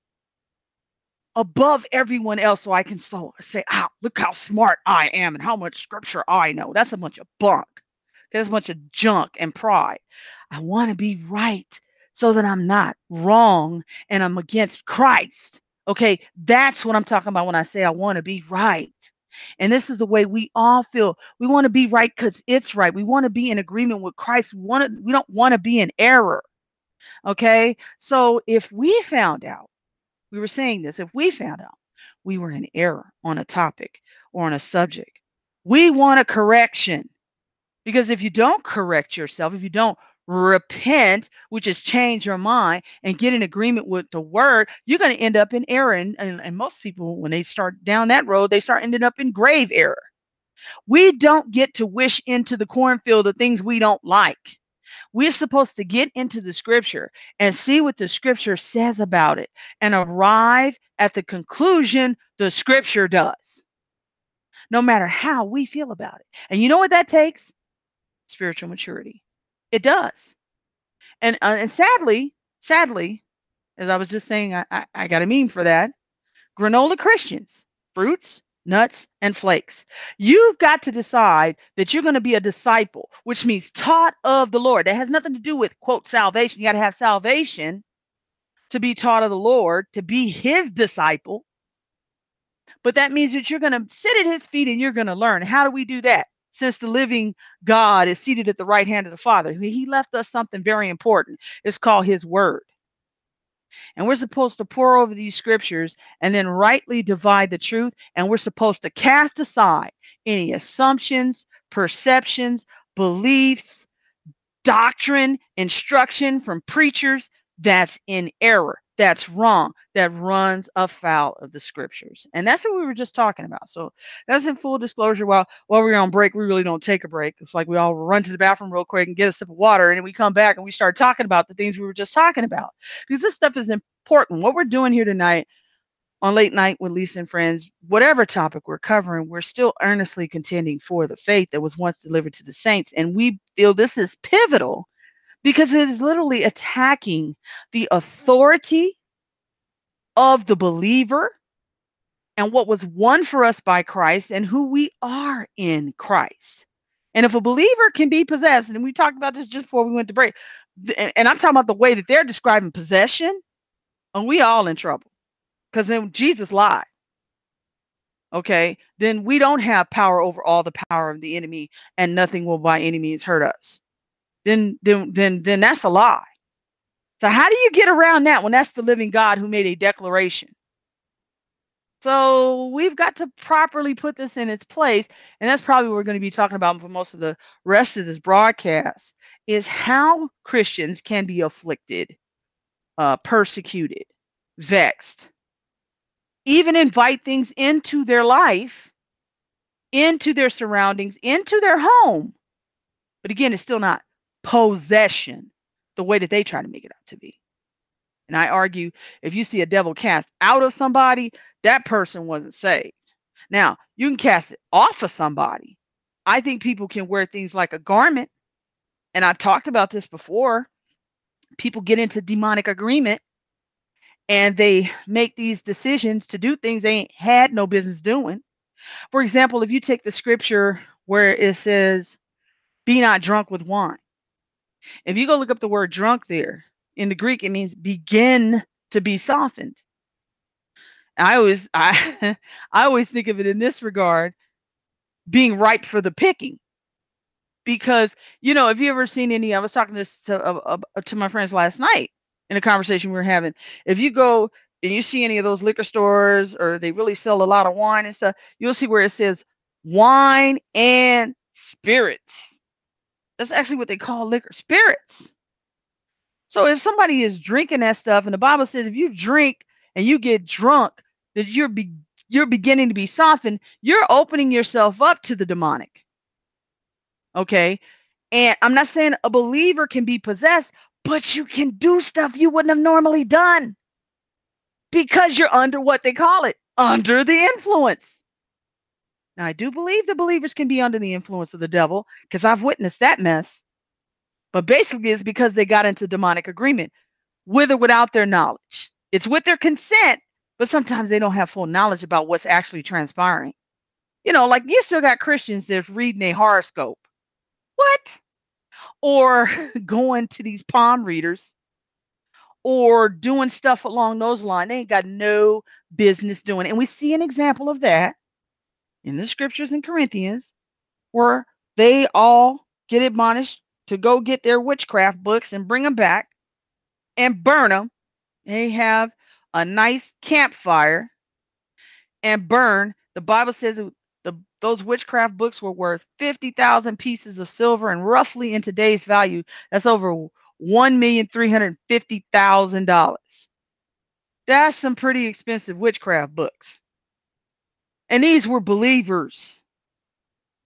above everyone else so I can so say, "Ah, look how smart I am and how much scripture I know." That's a bunch of bunk. That's a bunch of junk and pride. I want to be right so that I'm not wrong and I'm against Christ. Okay, that's what I'm talking about when I say I want to be right. And this is the way we all feel. We want to be right because it's right. We want to be in agreement with Christ. We want to, we don't want to be in error. Okay. So if we found out, we were saying this, if we found out we were in error on a topic or on a subject, we want a correction. Because if you don't correct yourself, if you don't repent, which is change your mind and get in agreement with the word, you're going to end up in error. And, and, and most people, when they start down that road, they start ending up in grave error. We don't get to wish into the cornfield the things we don't like. We're supposed to get into the scripture and see what the scripture says about it and arrive at the conclusion the scripture does, no matter how we feel about it. And you know what that takes? Spiritual maturity. It does. And uh, and sadly, sadly, as I was just saying, I, I, I got a meme for that. Granola Christians, fruits, nuts, and flakes. You've got to decide that you're going to be a disciple, which means taught of the Lord. That has nothing to do with quote salvation. You got to have salvation to be taught of the Lord, to be his disciple. But that means that you're going to sit at his feet and you're going to learn. How do we do that? Since the living God is seated at the right hand of the Father, he left us something very important. It's called his word. And we're supposed to pore over these scriptures and then rightly divide the truth. And we're supposed to cast aside any assumptions, perceptions, beliefs, doctrine, instruction from preachers that's in error, that's wrong, that runs afoul of the scriptures. And that's what we were just talking about. So that's in full disclosure. While while we're on break, we really don't take a break. It's like we all run to the bathroom real quick and get a sip of water, and we come back and we start talking about the things we were just talking about. Because this stuff is important. What we're doing here tonight on late night with Lisa and friends, whatever topic we're covering, we're still earnestly contending for the faith that was once delivered to the saints. And we feel this is pivotal because it is literally attacking the authority of the believer and what was won for us by Christ and who we are in Christ. And if a believer can be possessed, and we talked about this just before we went to break, and, and I'm talking about the way that they're describing possession, and we all in trouble. because then Jesus lied. Okay, then we don't have power over all the power of the enemy, and nothing will by any means hurt us. Then, then, then, then that's a lie. So how do you get around that when that's the living God who made a declaration? So we've got to properly put this in its place, and that's probably what we're going to be talking about for most of the rest of this broadcast. Is how Christians can be afflicted, uh, persecuted, vexed, even invite things into their life, into their surroundings, into their home. But again, it's still not possession the way that they try to make it out to be. And I argue if you see a devil cast out of somebody, that person wasn't saved. Now, you can cast it off of somebody. I think people can wear things like a garment. And I've talked about this before. People get into demonic agreement and they make these decisions to do things they had no business doing. For example, if you take the scripture where it says, Be not drunk with wine. If you go look up the word drunk there, in the Greek, it means begin to be softened. I always I I always think of it in this regard, being ripe for the picking. Because you know, have you ever seen any? I was talking this to uh, uh, to my friends last night in a conversation we were having. If you go and you see any of those liquor stores or they really sell a lot of wine and stuff, you'll see where it says wine and spirits. That's actually what they call liquor spirits. So if somebody is drinking that stuff, and the Bible says if you drink and you get drunk, that you're be, you're beginning to be softened, you're opening yourself up to the demonic. Okay. And I'm not saying a believer can be possessed, but you can do stuff you wouldn't have normally done because you're under what they call it under the influence. Now, I do believe the believers can be under the influence of the devil because I've witnessed that mess. But basically, it's because they got into demonic agreement with or without their knowledge. It's with their consent, but sometimes they don't have full knowledge about what's actually transpiring. You know, like you still got Christians that's reading a horoscope. What? or going to these palm readers or doing stuff along those lines. They ain't got no business doing it. And we see an example of that in the scriptures in Corinthians where they all get admonished to go get their witchcraft books and bring them back and burn them. They have a nice campfire and burn. The Bible says the, those witchcraft books were worth 50,000 pieces of silver, and roughly in today's value, that's over $1,350,000. That's some pretty expensive witchcraft books. And these were believers.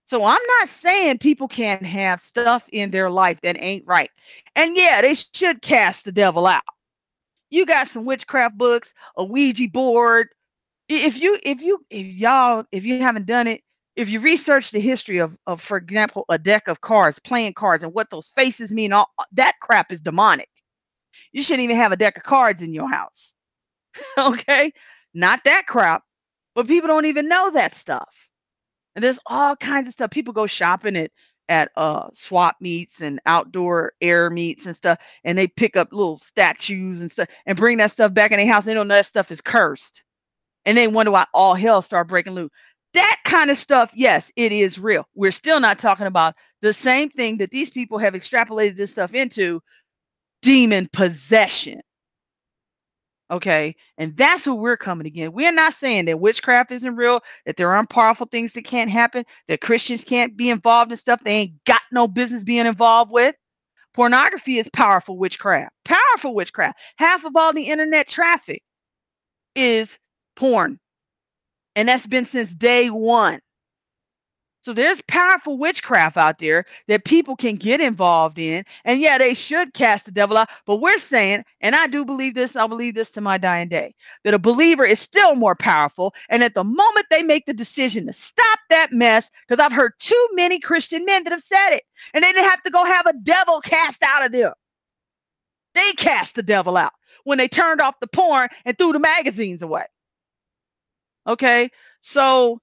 So I'm not saying people can't have stuff in their life that ain't right. And yeah, they should cast the devil out. You got some witchcraft books, a Ouija board. If you if you if y'all if you haven't done it, if you research the history of, of, for example, a deck of cards, playing cards, and what those faces mean, all that crap is demonic. You shouldn't even have a deck of cards in your house. okay? Not that crap. But people don't even know that stuff. And there's all kinds of stuff. People go shopping at at uh swap meets and outdoor air meets and stuff, and they pick up little statues and stuff and bring that stuff back in their house. They don't know that stuff is cursed. And they wonder why all hell start breaking loose that kind of stuff, yes, it is real. We're still not talking about the same thing that these people have extrapolated this stuff into demon possession. Okay. And that's what we're coming again. We're not saying that witchcraft isn't real, that there aren't powerful things that can't happen, that Christians can't be involved in stuff they ain't got no business being involved with. Pornography is powerful witchcraft. Powerful witchcraft. Half of all the internet traffic is porn. And that's been since day one. So there's powerful witchcraft out there that people can get involved in. And yeah, they should cast the devil out. But we're saying, and I do believe this, I believe this to my dying day, that a believer is still more powerful. And at the moment they make the decision to stop that mess, because I've heard too many Christian men that have said it, and they didn't have to go have a devil cast out of them. They cast the devil out when they turned off the porn and threw the magazines away. Okay. So,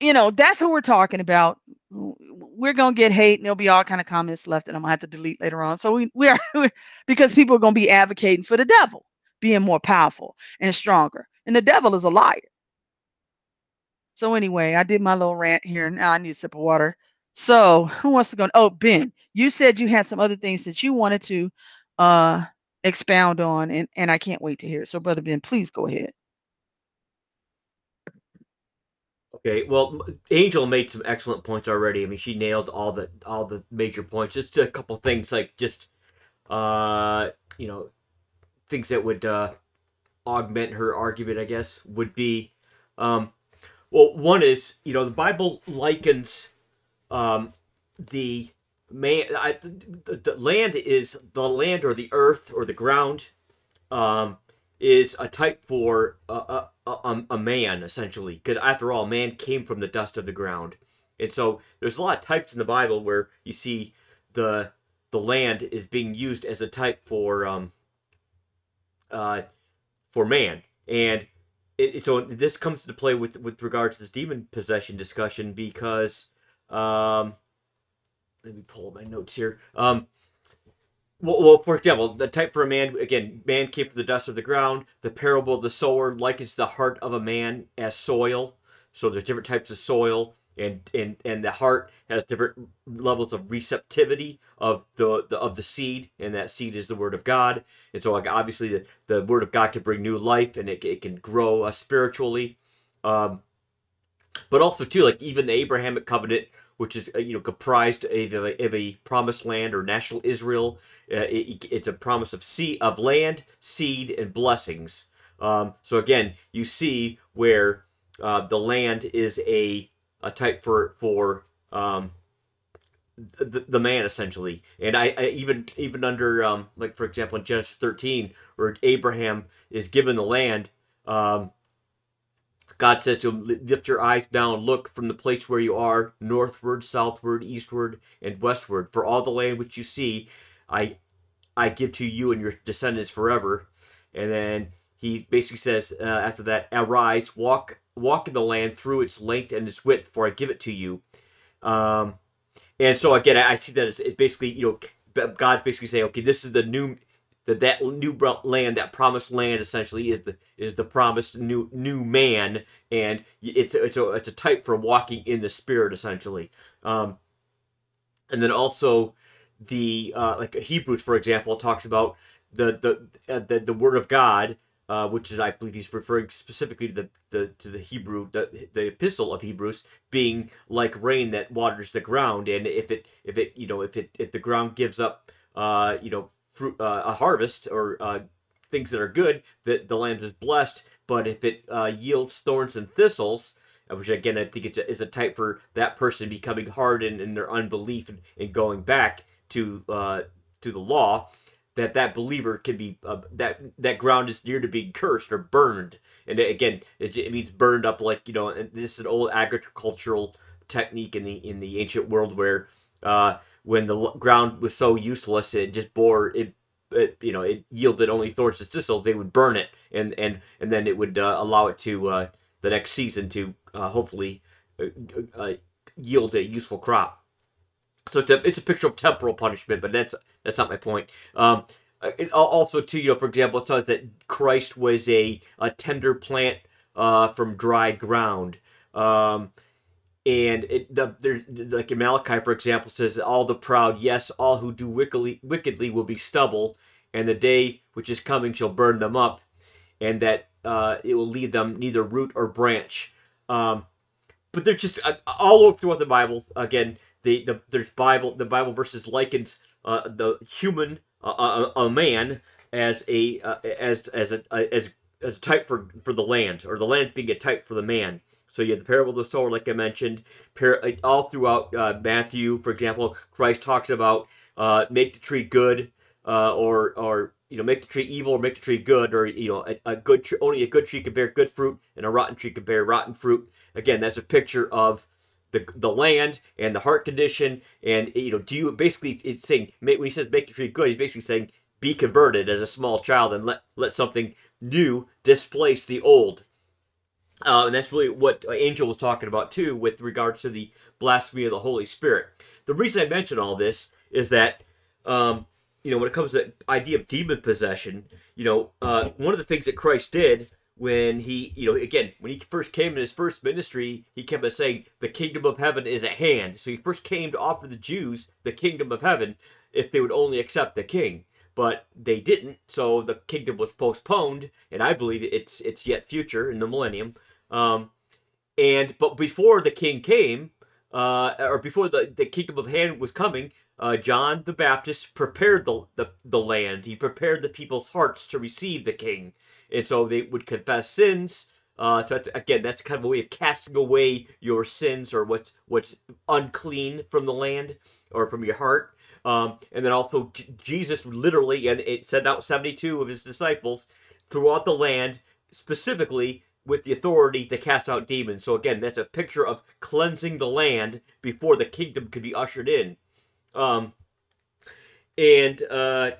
you know, that's who we're talking about. We're gonna get hate, and there'll be all kind of comments left, and I'm gonna have to delete later on. So we we are because people are gonna be advocating for the devil being more powerful and stronger and the devil is a liar. So anyway, I did my little rant here. Now I need a sip of water. So who wants to go? Oh, Ben, you said you had some other things that you wanted to uh expound on, and and I can't wait to hear it. So, brother Ben, please go ahead. Okay, well, Angel made some excellent points already. I mean, she nailed all the all the major points. Just a couple things like just uh, you know, things that would uh augment her argument, I guess, would be um well, one is, you know, the Bible likens um the man I, the, the land is the land or the earth or the ground um is a type for a, a, a, a man essentially. Because after all man came from the dust of the ground. And so there's a lot of types in the bible where you see the the land is being used as a type for um uh for man. And it, so this comes into play with with regards to this demon possession discussion because um let me pull up my notes here. Um well, well, for example, the type for a man, again, man came from the dust of the ground. The parable of the sower likens the heart of a man as soil. So there's different types of soil, and and and the heart has different levels of receptivity of the, the of the seed, and that seed is the word of God. And so, like obviously, the, the word of God can bring new life, and it, it can grow us spiritually. Um, but also too, like even the Abrahamic covenant, which is uh, you know comprised of a, of a promised land or national Israel. Uh, it, it's a promise of sea of land, seed, and blessings. Um, so again, you see where uh, the land is a a type for for um, the, the man essentially, and I, I even even under um, like for example in Genesis thirteen, where Abraham is given the land. Um, God says to Lift your eyes down, look from the place where you are, northward, southward, eastward, and westward. For all the land which you see, I I give to you and your descendants forever. And then he basically says uh, after that, Arise, walk walk in the land through its length and its width, for I give it to you. Um, and so again, I see that as it's basically, you know, God's basically saying, okay, this is the new that that new land, that promised land, essentially is the is the promised new new man, and it's it's a it's a type for walking in the spirit, essentially. Um, and then also the uh, like Hebrews, for example, talks about the the uh, the, the word of God. Uh, which is, I believe, he's referring specifically to the, the to the Hebrew, the, the epistle of Hebrews, being like rain that waters the ground, and if it if it you know if it if the ground gives up, uh, you know, fruit, uh, a harvest or uh, things that are good, that the land is blessed. But if it uh, yields thorns and thistles, uh, which again I think it's a, is a type for that person becoming hardened in their unbelief and, and going back to uh, to the law, that that believer can be uh, that that ground is near to being cursed or burned. And again, it, it means burned up like you know. And this is an old agricultural technique in the in the ancient world where uh, when the ground was so useless, it just bore it. it you know, it yielded only thorns and thistles. They would burn it, and and and then it would uh, allow it to uh, the next season to uh, hopefully uh, uh, yield a useful crop. So it's a, it's a picture of temporal punishment, but that's that's not my point. Um, it also, too, you know, for example, it tells that Christ was a, a tender plant uh, from dry ground. Um, and it the, there, like in Malachi, for example, says all the proud, yes, all who do wickedly, wickedly will be stubble, and the day which is coming shall burn them up, and that uh, it will leave them neither root or branch. Um, but they're just uh, all over throughout the Bible. Again, the, the there's Bible the Bible verses likens uh, the human uh, a, a man as a uh, as as a as as a type for for the land or the land being a type for the man. So you have the parable of the sower, like I mentioned, par- all throughout uh, Matthew, for example, Christ talks about uh, make the tree good, uh, or or you know make the tree evil or make the tree good, or you know a, a good only a good tree can bear good fruit, and a rotten tree can bear rotten fruit. Again, that's a picture of the the land and the heart condition, and you know do you basically it's saying when he says make the tree good, he's basically saying be converted as a small child and let let something new displace the old. Uh, and that's really what Angel was talking about too, with regards to the blasphemy of the Holy Spirit. The reason I mention all this is that, um, you know, when it comes to the idea of demon possession, you know, uh, one of the things that Christ did when he, you know, again, when he first came in his first ministry, he kept on saying, the kingdom of heaven is at hand. So he first came to offer the Jews the kingdom of heaven if they would only accept the king. But they didn't, so the kingdom was postponed, and I believe it's it's yet future in the millennium. Um, and but before the king came, uh, or before the, the kingdom of hand was coming, uh, John the Baptist prepared the, the, the land. He prepared the people's hearts to receive the king. And so they would confess sins. Uh, so that's, again, that's kind of a way of casting away your sins or what's what's unclean from the land or from your heart. Um, and then also J- Jesus literally, and it sent out 72 of his disciples throughout the land, specifically with the authority to cast out demons. So again, that's a picture of cleansing the land before the kingdom could be ushered in. Um, and uh,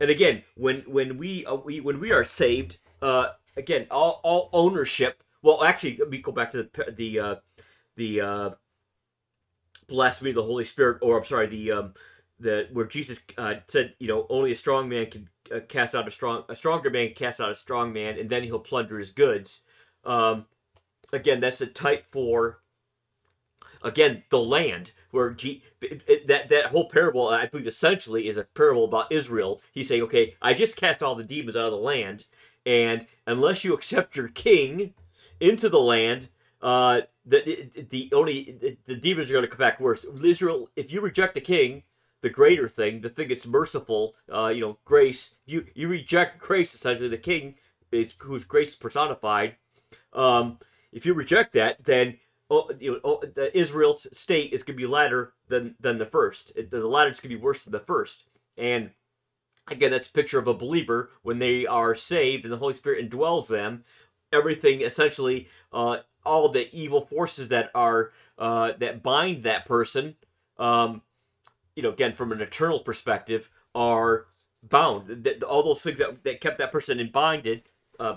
and again, when when we, uh, we when we are saved, uh, again, all, all ownership. Well, actually, let me go back to the the uh, the uh, blasphemy of the Holy Spirit, or I'm sorry, the um, the where Jesus uh, said, you know, only a strong man can uh, cast out a strong a stronger man can cast out a strong man, and then he'll plunder his goods. Um, again, that's a type for again the land where G, that that whole parable I believe essentially is a parable about Israel. He's saying, okay, I just cast all the demons out of the land, and unless you accept your king into the land, uh, the the only the, the demons are going to come back worse. Israel, if you reject the king, the greater thing, the thing that's merciful, uh, you know, grace. You you reject grace, essentially, the king is whose grace is personified. Um, if you reject that, then oh, you know, oh, the Israel's state is going to be latter than than the first. It, the latter is going to be worse than the first. And again, that's a picture of a believer when they are saved and the Holy Spirit indwells them. Everything essentially, uh, all the evil forces that are uh, that bind that person, um, you know, again from an eternal perspective, are bound. All those things that, that kept that person in binded, uh,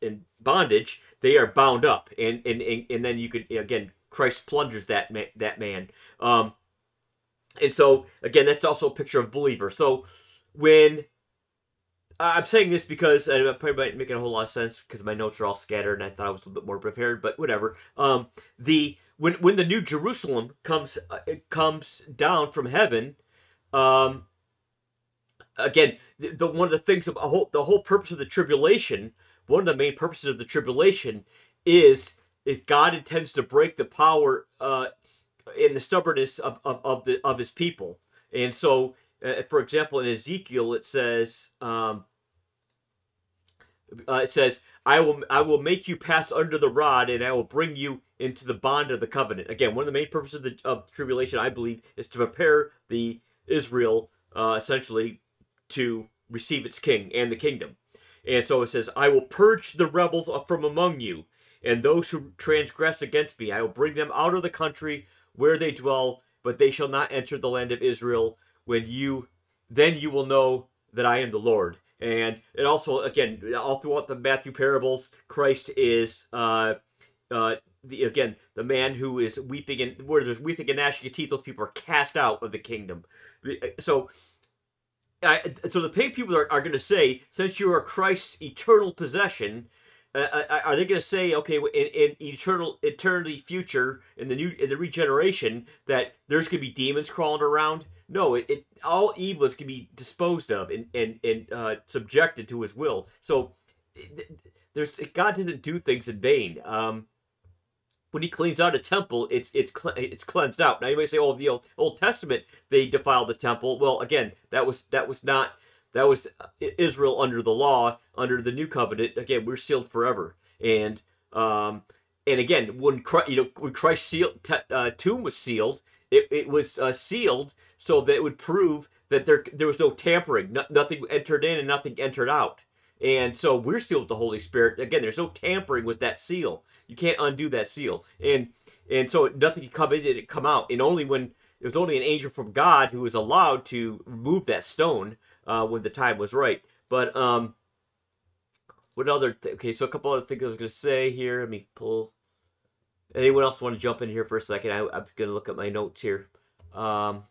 in bondage, they are bound up, and and and, and then you could again Christ plunders that man, that man. Um, and so again, that's also a picture of believer. So when I'm saying this because I probably might making a whole lot of sense because my notes are all scattered and I thought I was a little bit more prepared, but whatever. Um, the when when the new Jerusalem comes uh, comes down from heaven, um, again, the, the one of the things of whole the whole purpose of the tribulation one of the main purposes of the tribulation is if God intends to break the power uh, in the stubbornness of, of, of, the of his people. And so, uh, for example, in Ezekiel, it says, um, uh, it says, "I will I will make you pass under the rod, and I will bring you into the bond of the covenant." Again, one of the main purposes of the of tribulation, I believe, is to prepare the Israel uh, essentially to receive its king and the kingdom. And so it says, I will purge the rebels from among you, and those who transgress against me. I will bring them out of the country where they dwell, but they shall not enter the land of Israel. When you, then you will know that I am the Lord. And it also, again, all throughout the Matthew parables, Christ is, uh, uh, the, again, the man who is weeping and where there's weeping and gnashing of teeth, those people are cast out of the kingdom. So I, so the paid people are, are going to say, since you are Christ's eternal possession, uh, uh are they going to say, okay, in, in eternal eternity future in the new in the regeneration that there's going to be demons crawling around? No, it, it all evil is going to be disposed of and and and uh, subjected to His will. So there's God doesn't do things in vain. Um, when he cleans out a temple, it's it's it's cleansed out. Now you may say, "Oh, the Old, Old Testament they defiled the temple." Well, again, that was that was not that was Israel under the law, under the new covenant. Again, we're sealed forever, and um, and again, when Christ, you know when Christ's uh, tomb was sealed, it, it was uh, sealed so that it would prove that there there was no tampering, no, nothing entered in and nothing entered out. And so we're sealed with the Holy Spirit. Again, there's no tampering with that seal. You can't undo that seal. And and so nothing can come in and come out. And only when it was only an angel from God who was allowed to remove that stone uh, when the time was right. But um, what other? Th- okay, so a couple other things I was going to say here. Let me pull. Anyone else want to jump in here for a second? I, am going to look at my notes here. Um,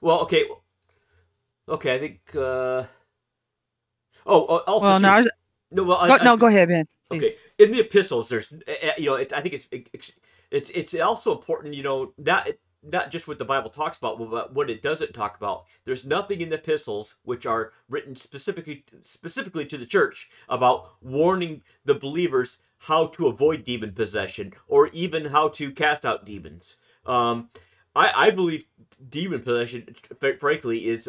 well, okay, okay. I think. Uh, oh, also. Well, too, no, I was, No, well, I- Go, I- no, go ahead, Ben. please. Okay, in the epistles, there's, uh, uh, you know, it, I think it's, it's it's it's also important, you know, not not just what the Bible talks about, but what it doesn't talk about. There's nothing in the epistles which are written specifically specifically to the church about warning the believers how to avoid demon possession or even how to cast out demons. Um, I I believe demon possession, frankly, is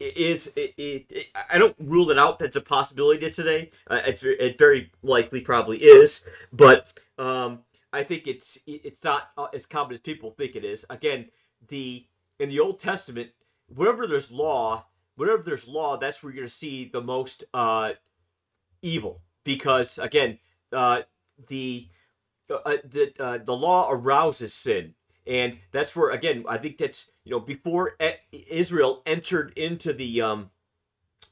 um is it, it, it I don't rule it out that's a possibility today. Uh, it's it very likely probably is, but um, I think it's it's not uh, as common as people think it is. Again, the in the Old Testament, wherever there's law, wherever there's law, that's where you're going to see the most uh, evil. Because again, uh, the uh, the uh, the law arouses sin, and that's where again I think that's you know before Israel entered into the um,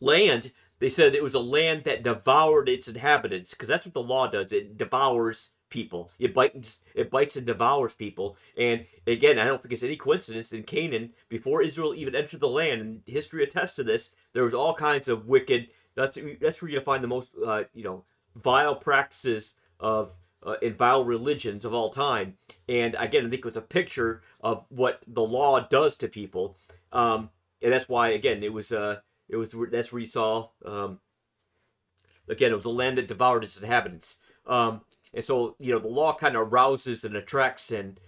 land, they said it was a land that devoured its inhabitants because that's what the law does. It devours people. It bites it bites and devours people. And again, I don't think it's any coincidence in Canaan before Israel even entered the land, and history attests to this. There was all kinds of wicked. That's that's where you find the most uh, you know vile practices of uh, vile religions of all time. And again, I think it was a picture of what the law does to people. Um, and that's why again it was uh it was that's where you saw um, again it was a land that devoured its inhabitants. Um, and so you know the law kind of arouses and attracts and,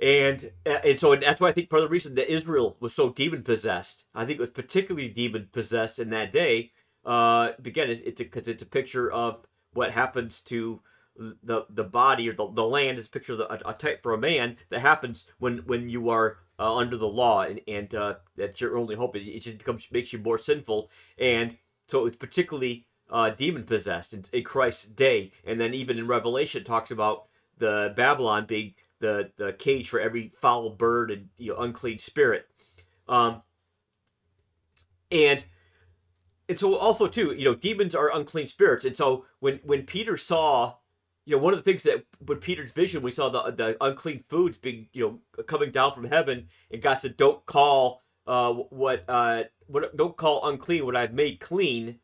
And uh, and so that's why I think part of the reason that Israel was so demon possessed, I think it was particularly demon possessed in that day. Uh, again, it's because it's, it's a picture of what happens to the the body or the, the land is a picture of the, a, a type for a man that happens when when you are uh, under the law and and uh, that's your only hope. It, it just becomes makes you more sinful, and so it's particularly uh, demon possessed in, in Christ's day. And then even in Revelation, talks about the Babylon being the the cage for every foul bird and you know unclean spirit. Um, and and so also too, you know, demons are unclean spirits. And so when when Peter saw, you know, one of the things that with Peter's vision, we saw the the unclean foods being, you know, coming down from heaven, and God said, "Don't call uh what uh what don't call unclean what I've made clean."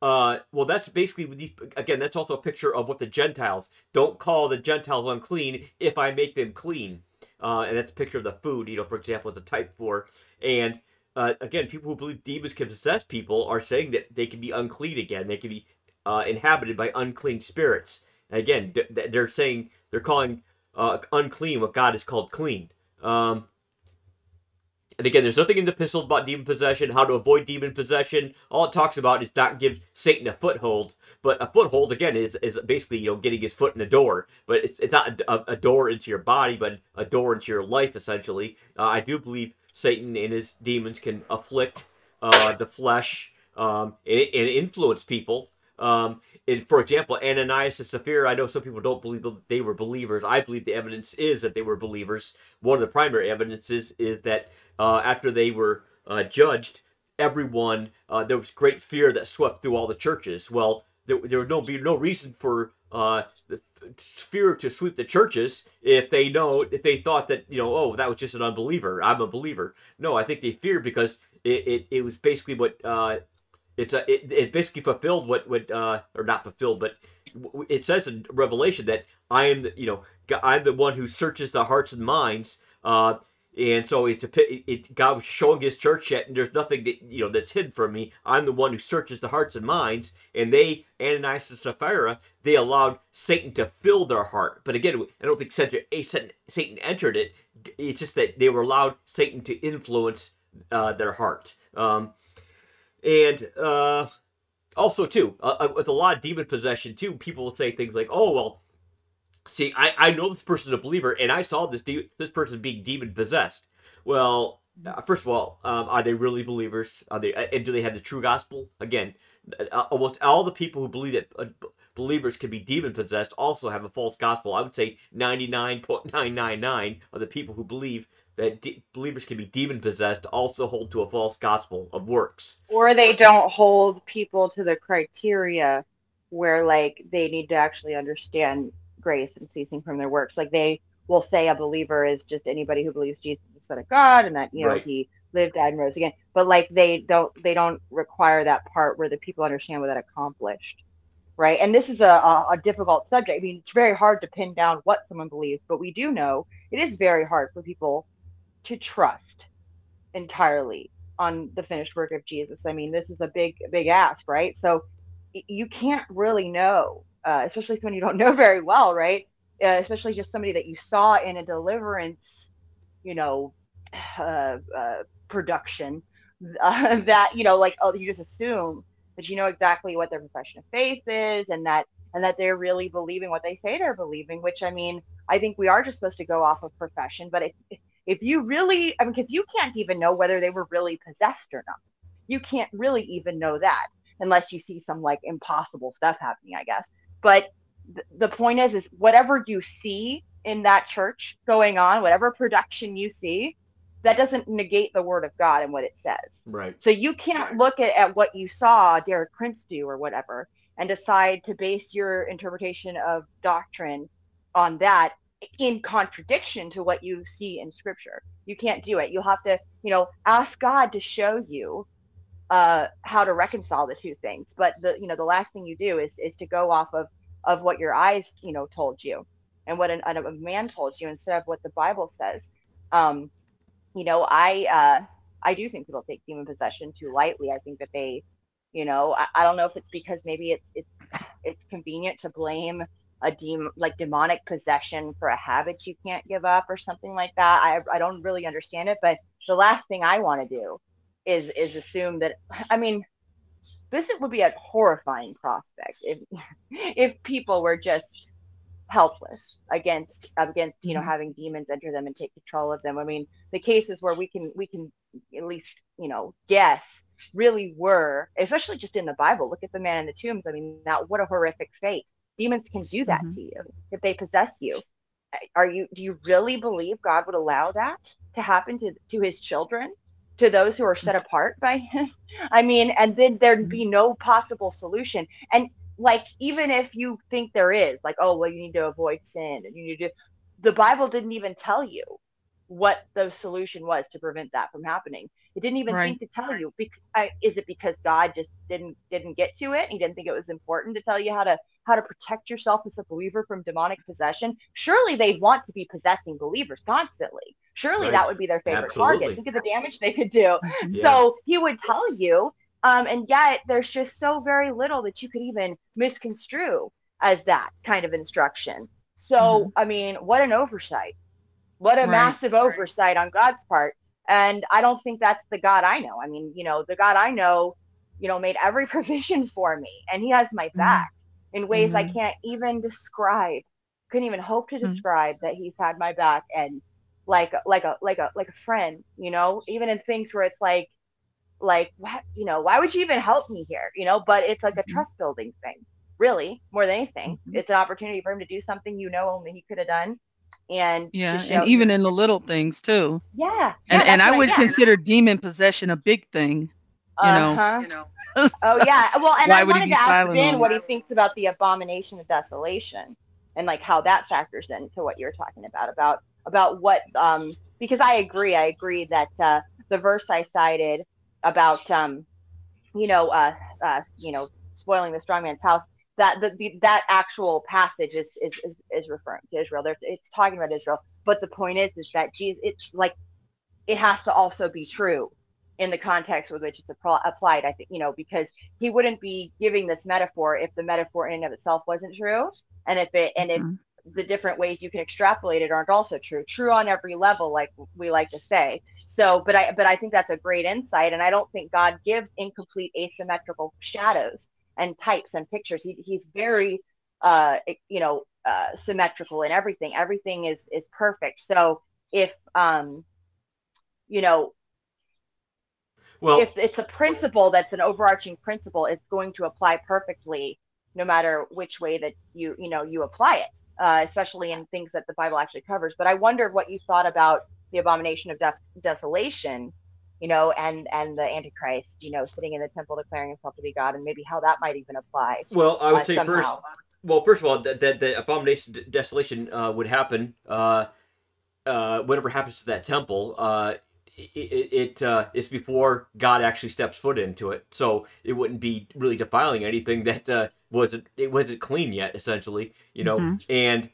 Uh, well, that's basically again. That's also a picture of what the Gentiles don't call the Gentiles unclean if I make them clean. Uh, and that's a picture of the food. You know, for example, it's a type for. And uh, again, people who believe demons can possess people are saying that they can be unclean again. They can be uh, inhabited by unclean spirits. Again, th- th- they're saying they're calling uh, unclean what God has called clean. Um, and again, there's nothing in the epistle about demon possession, how to avoid demon possession. All it talks about is not give Satan a foothold. But a foothold, again, is, is basically, you know, getting his foot in the door. But it's, it's not a, a door into your body, but a door into your life, essentially. Uh, I do believe Satan and his demons can afflict uh, the flesh um, and, and influence people. Um, and for example, Ananias and Sapphira, I know some people don't believe that they were believers. I believe the evidence is that they were believers. One of the primary evidences is that uh, after they were uh, judged, everyone uh, there was great fear that swept through all the churches. Well, there, there would no be no reason for uh, the fear to sweep the churches if they know if they thought that you know oh that was just an unbeliever. I'm a believer. No, I think they feared because it, it, it was basically what uh, it's a, it, it basically fulfilled what what uh, or not fulfilled, but it says in Revelation that I am the you know I'm the one who searches the hearts and minds. Uh, and so it's a it, God was showing His church yet, and there's nothing that you know that's hidden from me. I'm the one who searches the hearts and minds, and they Ananias and Sapphira they allowed Satan to fill their heart. But again, I don't think Satan Satan entered it. It's just that they were allowed Satan to influence uh, their heart. Um, and uh, also too, uh, uh, with a lot of demon possession too, people will say things like, "Oh well." See, I, I know this person's a believer, and I saw this de- this person being demon possessed. Well, uh, first of all, um, are they really believers? Are they, and do they have the true gospel? Again, uh, almost all the people who believe that uh, believers can be demon possessed also have a false gospel. I would say ninety nine point nine nine nine of the people who believe that de- believers can be demon possessed also hold to a false gospel of works. or they don't hold people to the criteria where like they need to actually understand grace and ceasing from their works like they will say a believer is just anybody who believes jesus is the son of god and that you know Right. he lived, died, and rose again. But like they don't they don't require that part where the people understand what that accomplished, right? And this is a, a, a difficult subject. I mean, it's very hard to pin down what someone believes, but we do know it is very hard for people to trust entirely on the finished work of Jesus. I mean, this is a big big ask, right? So you can't really know, uh, especially someone you don't know very well, right? Uh, especially just somebody that you saw in a deliverance, you know, uh, uh production uh, that you know, like oh, you just assume that you know exactly what their profession of faith is, and that and that they're really believing what they say they're believing. Which I mean, I think we are just supposed to go off of profession, but if if you really, I mean, because you can't even know whether they were really possessed or not. You can't really even know that unless you see some like impossible stuff happening, I guess. But th- the point is, is whatever you see in that church going on, whatever production you see, that doesn't negate the word of God and what it says. Right. So you can't look at, at what you saw Derek Prince do or whatever and decide to base your interpretation of doctrine on that in contradiction to what you see in scripture. You can't do it. You'll have to, you know, ask God to show you uh, how to reconcile the two things. But the you know the last thing you do is is to go off of of what your eyes you know told you and what an, a man told you instead of what the Bible says. Um, you know, I uh, I do think people take demon possession too lightly. I think that they, you know, I, I don't know if it's because maybe it's it's it's convenient to blame a demon like demonic possession for a habit you can't give up or something like that. I I don't really understand it, but the last thing I want to do is is assume that I mean this would be a horrifying prospect if if people were just helpless against against you know mm-hmm. having demons enter them and take control of them i mean the cases where we can we can at least you know guess really were especially just in the bible look at the man in the tombs i mean that what a horrific fate demons can do that mm-hmm. to you if they possess you are you do you really believe god would allow that to happen to to his children to those who are set apart by him. I mean, and then there'd be no possible solution. And like, even if you think there is, like, oh, well, you need to avoid sin and you need to, the Bible didn't even tell you what the solution was to prevent that from happening. It didn't even right. think to tell you. because is it because God just didn't didn't get to it? He didn't think it was important to tell you how to how to protect yourself as a believer from demonic possession. Surely they'd want to be possessing believers constantly. Surely right. that would be their favorite Absolutely. target. Think of the damage they could do. Yeah. So he would tell you, um, and yet there's just so very little that you could even misconstrue as that kind of instruction. So mm-hmm. I mean, what an oversight! What a right. massive oversight on God's part. And I don't think that's the God I know. I mean, you know, the God I know, you know, made every provision for me, and He has my mm-hmm. back in ways mm-hmm. I can't even describe. Couldn't even hope to mm-hmm. describe that he's had my back and like like a like a like a friend, you know, even in things where it's like like what you know, why would you even help me here? You know, but it's like a mm-hmm. trust building thing, really, more than anything. Mm-hmm. It's an opportunity for him to do something you know only he could have done. And yeah, and even in the little things too. Yeah. yeah and and I would I, yeah. consider demon possession a big thing you know. Uh-huh. You know. oh yeah. Well, and I wanted to ask Ben what he thinks about the abomination of desolation and like how that factors into what you're talking about about about what um because I agree I agree that uh, the verse I cited about um you know uh, uh you know spoiling the strong man's house that the, the that actual passage is, is is is referring to Israel. There's it's talking about Israel, but the point is is that Jesus it's like it has to also be true in the context with which it's applied i think you know because he wouldn't be giving this metaphor if the metaphor in and of itself wasn't true. And if it and mm-hmm. if the different ways you can extrapolate it aren't also true true on every level like we like to say. So but i but i think that's a great insight. And i don't think god gives incomplete asymmetrical shadows and types and pictures. He, he's very uh you know uh symmetrical in everything. Everything is is perfect. So if um you know well if it's a principle that's an overarching principle it's going to apply perfectly no matter which way that you you know you apply it uh, especially in things that the bible actually covers. But i wondered what you thought about the abomination of des- desolation you know and and the antichrist you know sitting in the temple declaring himself to be god and maybe how that might even apply well i would uh, say somehow. first well first of all that the, the, abomination desolation uh, would happen uh, uh, whatever happens to that temple uh, it, it, it uh, it's before God actually steps foot into it, so it wouldn't be really defiling anything that uh, wasn't it wasn't clean yet, essentially, you know. Mhm. And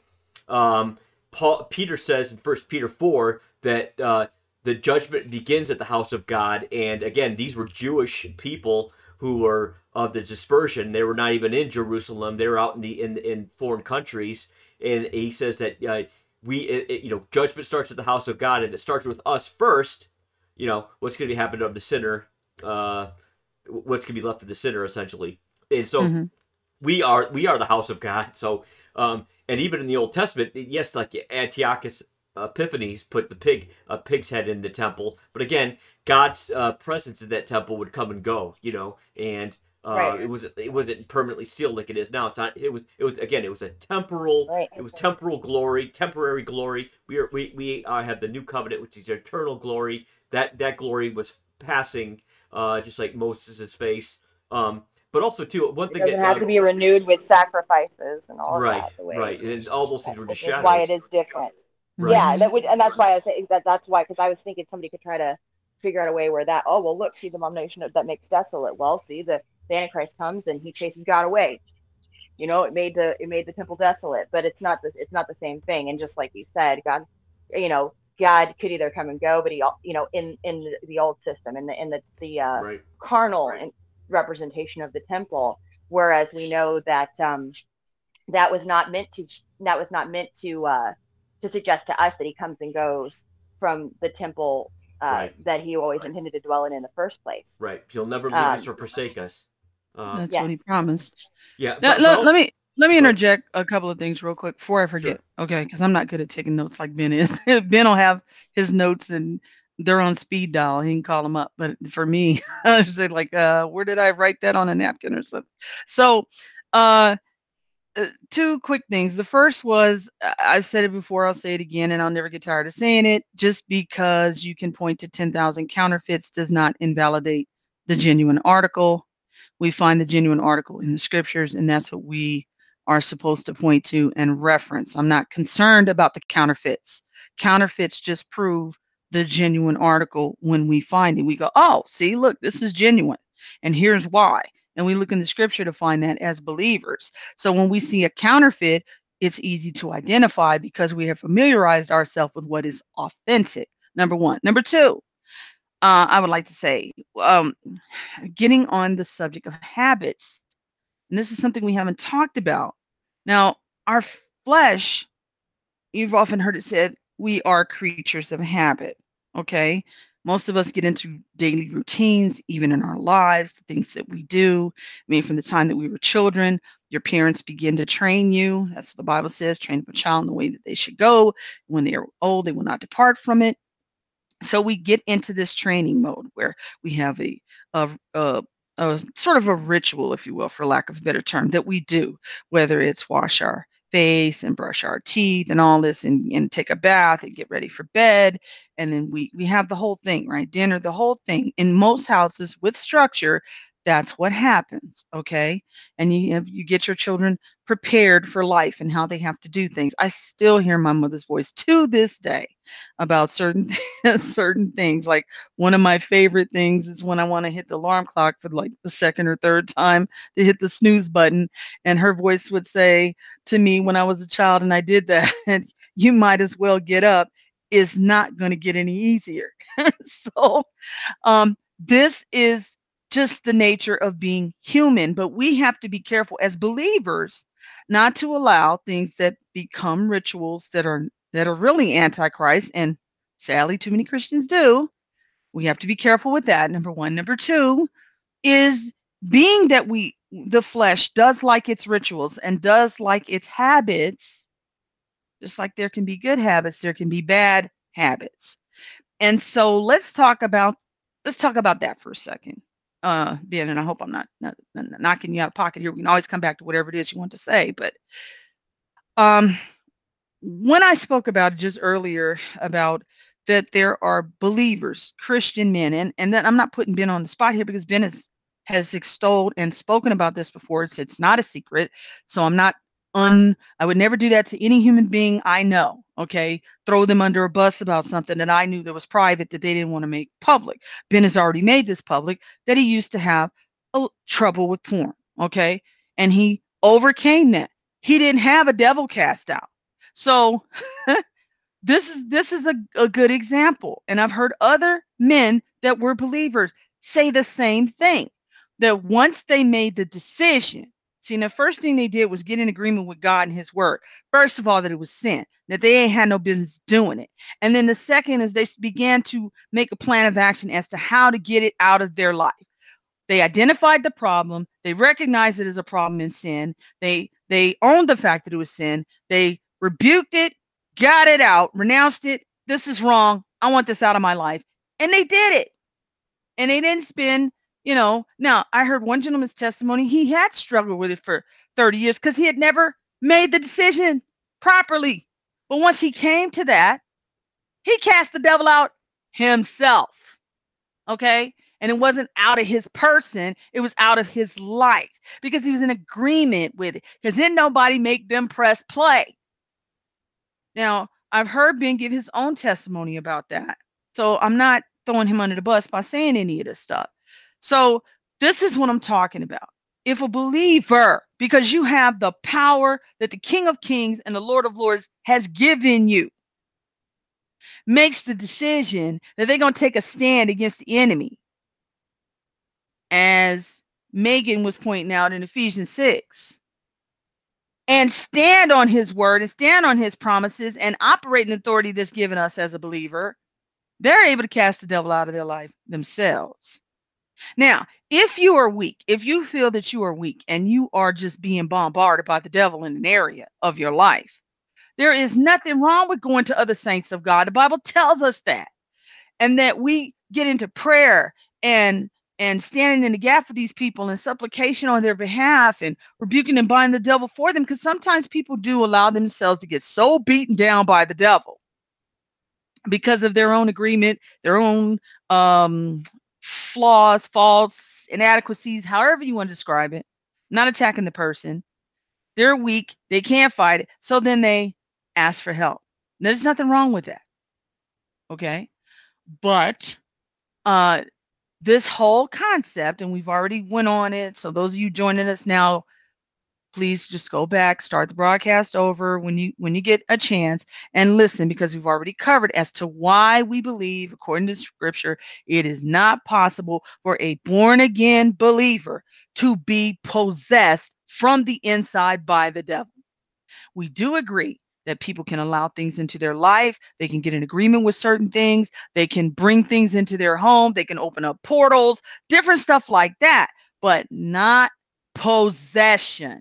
um, Paul Peter says in First Peter four that uh, the judgment begins at the house of God, and again, these were Jewish people who were of the dispersion. They were not even in Jerusalem; they were out in the in in foreign countries. And he says that uh, we, it, it- you know, judgment starts at the house of God, and it starts with us first. You know, what's going to be happening of the sinner? Uh, what's going to be left of the sinner, essentially. And so Mhm. we are we are the house of God. So, um, and even in the Old Testament, yes, like Antiochus Epiphanes put the pig a pig's head in the temple, but again, God's uh, presence in that temple would come and go, you know, and uh, Right. it was it wasn't permanently sealed like it is now. It's not. It was it was again. It was a temporal. Right. It was temporal glory, temporary glory. We are we we uh, have the new covenant, which is eternal glory. That that glory was passing, uh, just like Moses' face. Um, but also too one It thing doesn't that have uh, to be renewed with sacrifices and all right, that. Right, and all those things were just why it is different. Right. Yeah, that would, and that's why I was saying that. That's why, because I was thinking somebody could try to figure out a way where that. Oh well, look, see the abomination of- that makes desolate. Well, see the, the Antichrist comes and he chases God away. You know, it made the it made the temple desolate, but it's not the it's not the same thing. And just like you said, God, you know, God could either come and go, but he, you know, in in the, the old system, in the in the the uh, Right. carnal in- representation of the temple whereas we know that um that was not meant to that was not meant to uh to suggest to us that he comes and goes from the temple uh Right. that he always intended to dwell in in the first place Right. He'll never leave Um, us or forsake us. Uh, That's what he promised. yeah. Now, but- let, but let me let me interject a couple of things real quick before I forget. Okay, because I'm not good at taking notes like Ben is. ben will have his notes and they're on speed dial. He can call them up. But for me, I was say like, uh, where did I write that on a napkin or something? So, uh, uh, two quick things. The first was I I said it before. I'll say it again, and I'll never get tired of saying it. Just because you can point to 10,000 counterfeits does not invalidate the genuine article we find the genuine article in the scriptures, and that's what we are supposed to point to and reference. I'm not concerned about the counterfeits. Counterfeits just prove the genuine article when we find it. We go, oh, see, look, this is genuine, and here's why. And we look in the scripture to find that as believers. So when we see a counterfeit, it's easy to identify because we have familiarized ourselves with what is authentic. Number one. Number two, uh, I would like to say, um, getting on the subject of habits, and this is something we haven't talked about. Now, our flesh, you've often heard it said, we are creatures of habit. Okay. Most of us get into daily routines, even in our lives, the things that we do. I mean, from the time that we were children, your parents begin to train you. That's what the Bible says train up a child in the way that they should go. When they are old, they will not depart from it so we get into this training mode where we have a, a, a, a sort of a ritual, if you will, for lack of a better term, that we do, whether it's wash our face and brush our teeth and all this and, and take a bath and get ready for bed. And then we, we have the whole thing, right? Dinner, the whole thing. In most houses with structure, that's what happens. Okay. And you you get your children prepared for life and how they have to do things. I still hear my mother's voice to this day about certain certain things. Like one of my favorite things is when I want to hit the alarm clock for like the second or third time to hit the snooze button, and her voice would say to me when I was a child and I did that, "You might as well get up. It's not going to get any easier." so, um, this is just the nature of being human, but we have to be careful as believers not to allow things that become rituals that are that are really antichrist and sadly too many christians do. We have to be careful with that. Number one. Number two is being that we the flesh does like its rituals and does like its habits just like there can be good habits there can be bad habits. And so let's talk about let's talk about that for a second uh ben and i hope i'm not, not, not knocking you out of pocket here we can always come back to whatever it is you want to say but um when I spoke about just earlier about that there are believers, Christian men, and and that I'm not putting Ben on the spot here because Ben has has extolled and spoken about this before. It's it's not a secret, so I'm not un. I would never do that to any human being I know. Okay, throw them under a bus about something that I knew that was private that they didn't want to make public. Ben has already made this public that he used to have a, trouble with porn, okay? And he overcame that. He didn't have a devil cast out. So this is this is a, a good example. And I've heard other men that were believers say the same thing. That once they made the decision See, the first thing they did was get in agreement with God and His Word. First of all, that it was sin, that they ain't had no business doing it. And then the second is they began to make a plan of action as to how to get it out of their life. They identified the problem. They recognized it as a problem in sin. They they owned the fact that it was sin. They rebuked it, got it out, renounced it. This is wrong. I want this out of my life. And they did it. And they didn't spend you know, now I heard one gentleman's testimony. He had struggled with it for 30 years because he had never made the decision properly. But once he came to that, he cast the devil out himself. Okay. And it wasn't out of his person, it was out of his life because he was in agreement with it. Because then nobody make them press play. Now, I've heard Ben give his own testimony about that. So I'm not throwing him under the bus by saying any of this stuff. So this is what I'm talking about. If a believer, because you have the power that the King of Kings and the Lord of Lords has given you, makes the decision that they're going to take a stand against the enemy, as Megan was pointing out in Ephesians 6, and stand on his word and stand on his promises and operate in authority that's given us as a believer, they're able to cast the devil out of their life themselves. Now, if you are weak, if you feel that you are weak and you are just being bombarded by the devil in an area of your life, there is nothing wrong with going to other saints of God. The Bible tells us that. And that we get into prayer and and standing in the gap for these people and supplication on their behalf and rebuking and binding the devil for them because sometimes people do allow themselves to get so beaten down by the devil because of their own agreement, their own um, flaws, faults, inadequacies, however you want to describe it, not attacking the person. They're weak, they can't fight it. So then they ask for help. There's nothing wrong with that. Okay? But uh this whole concept and we've already went on it so those of you joining us now please just go back start the broadcast over when you when you get a chance and listen because we've already covered as to why we believe according to scripture it is not possible for a born again believer to be possessed from the inside by the devil we do agree that people can allow things into their life. They can get in agreement with certain things. They can bring things into their home. They can open up portals, different stuff like that, but not possession.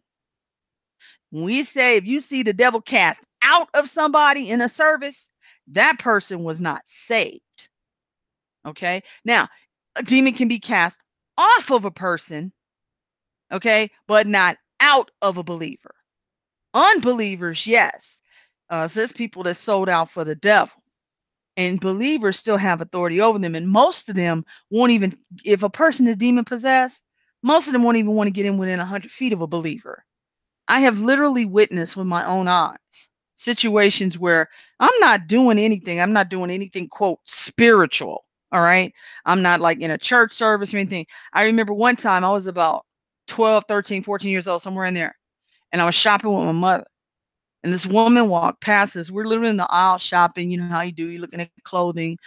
We say if you see the devil cast out of somebody in a service, that person was not saved. Okay. Now, a demon can be cast off of a person, okay, but not out of a believer. Unbelievers, yes. Uh, so there's people that sold out for the devil. And believers still have authority over them. And most of them won't even, if a person is demon possessed, most of them won't even want to get in within 100 feet of a believer. I have literally witnessed with my own eyes situations where I'm not doing anything. I'm not doing anything, quote, spiritual. All right. I'm not like in a church service or anything. I remember one time I was about 12, 13, 14 years old, somewhere in there. And I was shopping with my mother. And this woman walked past us. We're literally in the aisle shopping. You know how you do. You're looking at clothing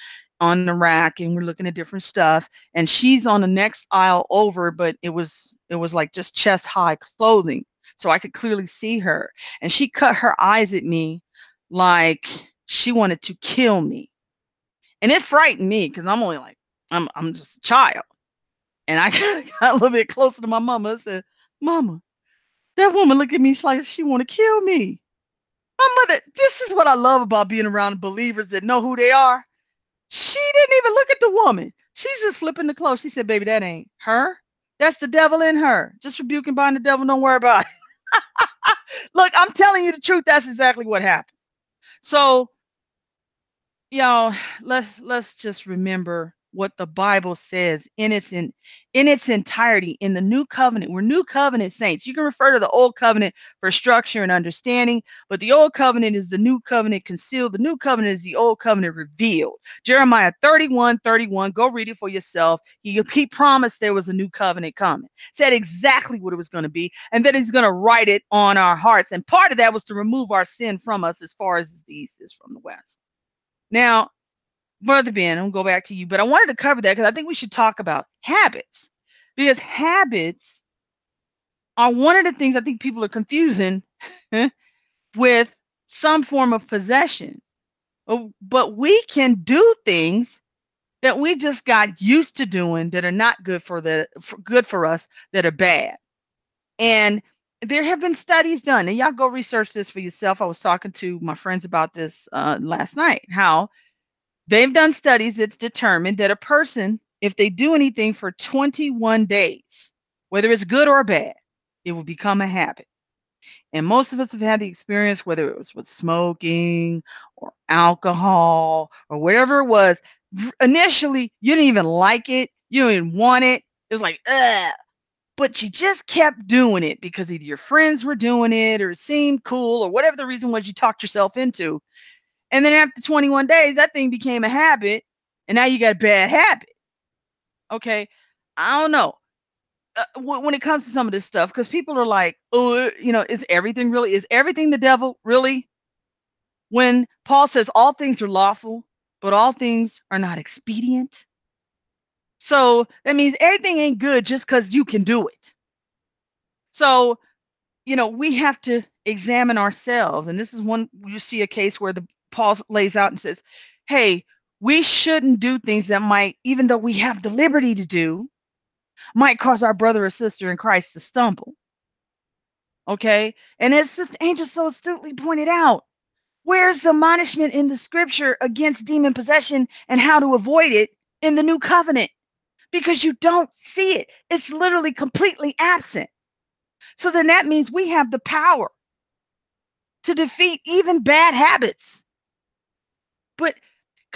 on the rack and we're looking at different stuff. And she's on the next aisle over, but it was it was like just chest high clothing so I could clearly see her. And she cut her eyes at me like she wanted to kill me. And it frightened me because I'm only like, I'm I'm just a child. And I got a little bit closer to my mama and said, Mama, that woman looked at me like she want to kill me. My mother, this is what I love about being around believers that know who they are. She didn't even look at the woman. She's just flipping the clothes. She said, Baby, that ain't her. That's the devil in her. Just rebuking by the devil. Don't worry about it. Look, I'm telling you the truth. That's exactly what happened. So, y'all, let's let's just remember what the Bible says in its in, in its entirety in the new covenant. We're new covenant saints. You can refer to the old covenant for structure and understanding, but the old covenant is the new covenant concealed. The new covenant is the old covenant revealed. Jeremiah 31, 31. Go read it for yourself. He, he promised there was a new covenant coming, said exactly what it was going to be, and that he's going to write it on our hearts. And part of that was to remove our sin from us as far as the east is from the west. Now, Brother Ben, I'll go back to you, but I wanted to cover that because I think we should talk about habits because habits are one of the things I think people are confusing with some form of possession. Oh, but we can do things that we just got used to doing that are not good for the for, good for us that are bad. And there have been studies done, and y'all go research this for yourself. I was talking to my friends about this uh, last night. How They've done studies that's determined that a person, if they do anything for 21 days, whether it's good or bad, it will become a habit. And most of us have had the experience, whether it was with smoking or alcohol or whatever it was. Initially, you didn't even like it, you didn't want it. It was like, ugh. But you just kept doing it because either your friends were doing it or it seemed cool or whatever the reason was you talked yourself into. And then after 21 days, that thing became a habit. And now you got a bad habit. Okay. I don't know. Uh, when it comes to some of this stuff, because people are like, oh, you know, is everything really, is everything the devil really? When Paul says all things are lawful, but all things are not expedient. So that means everything ain't good just because you can do it. So, you know, we have to examine ourselves. And this is one you see a case where the Paul lays out and says, hey, we shouldn't do things that might, even though we have the liberty to do, might cause our brother or sister in Christ to stumble. Okay. And as Sister Angel so astutely pointed out, where's the admonishment in the scripture against demon possession and how to avoid it in the new covenant? Because you don't see it. It's literally completely absent. So then that means we have the power to defeat even bad habits.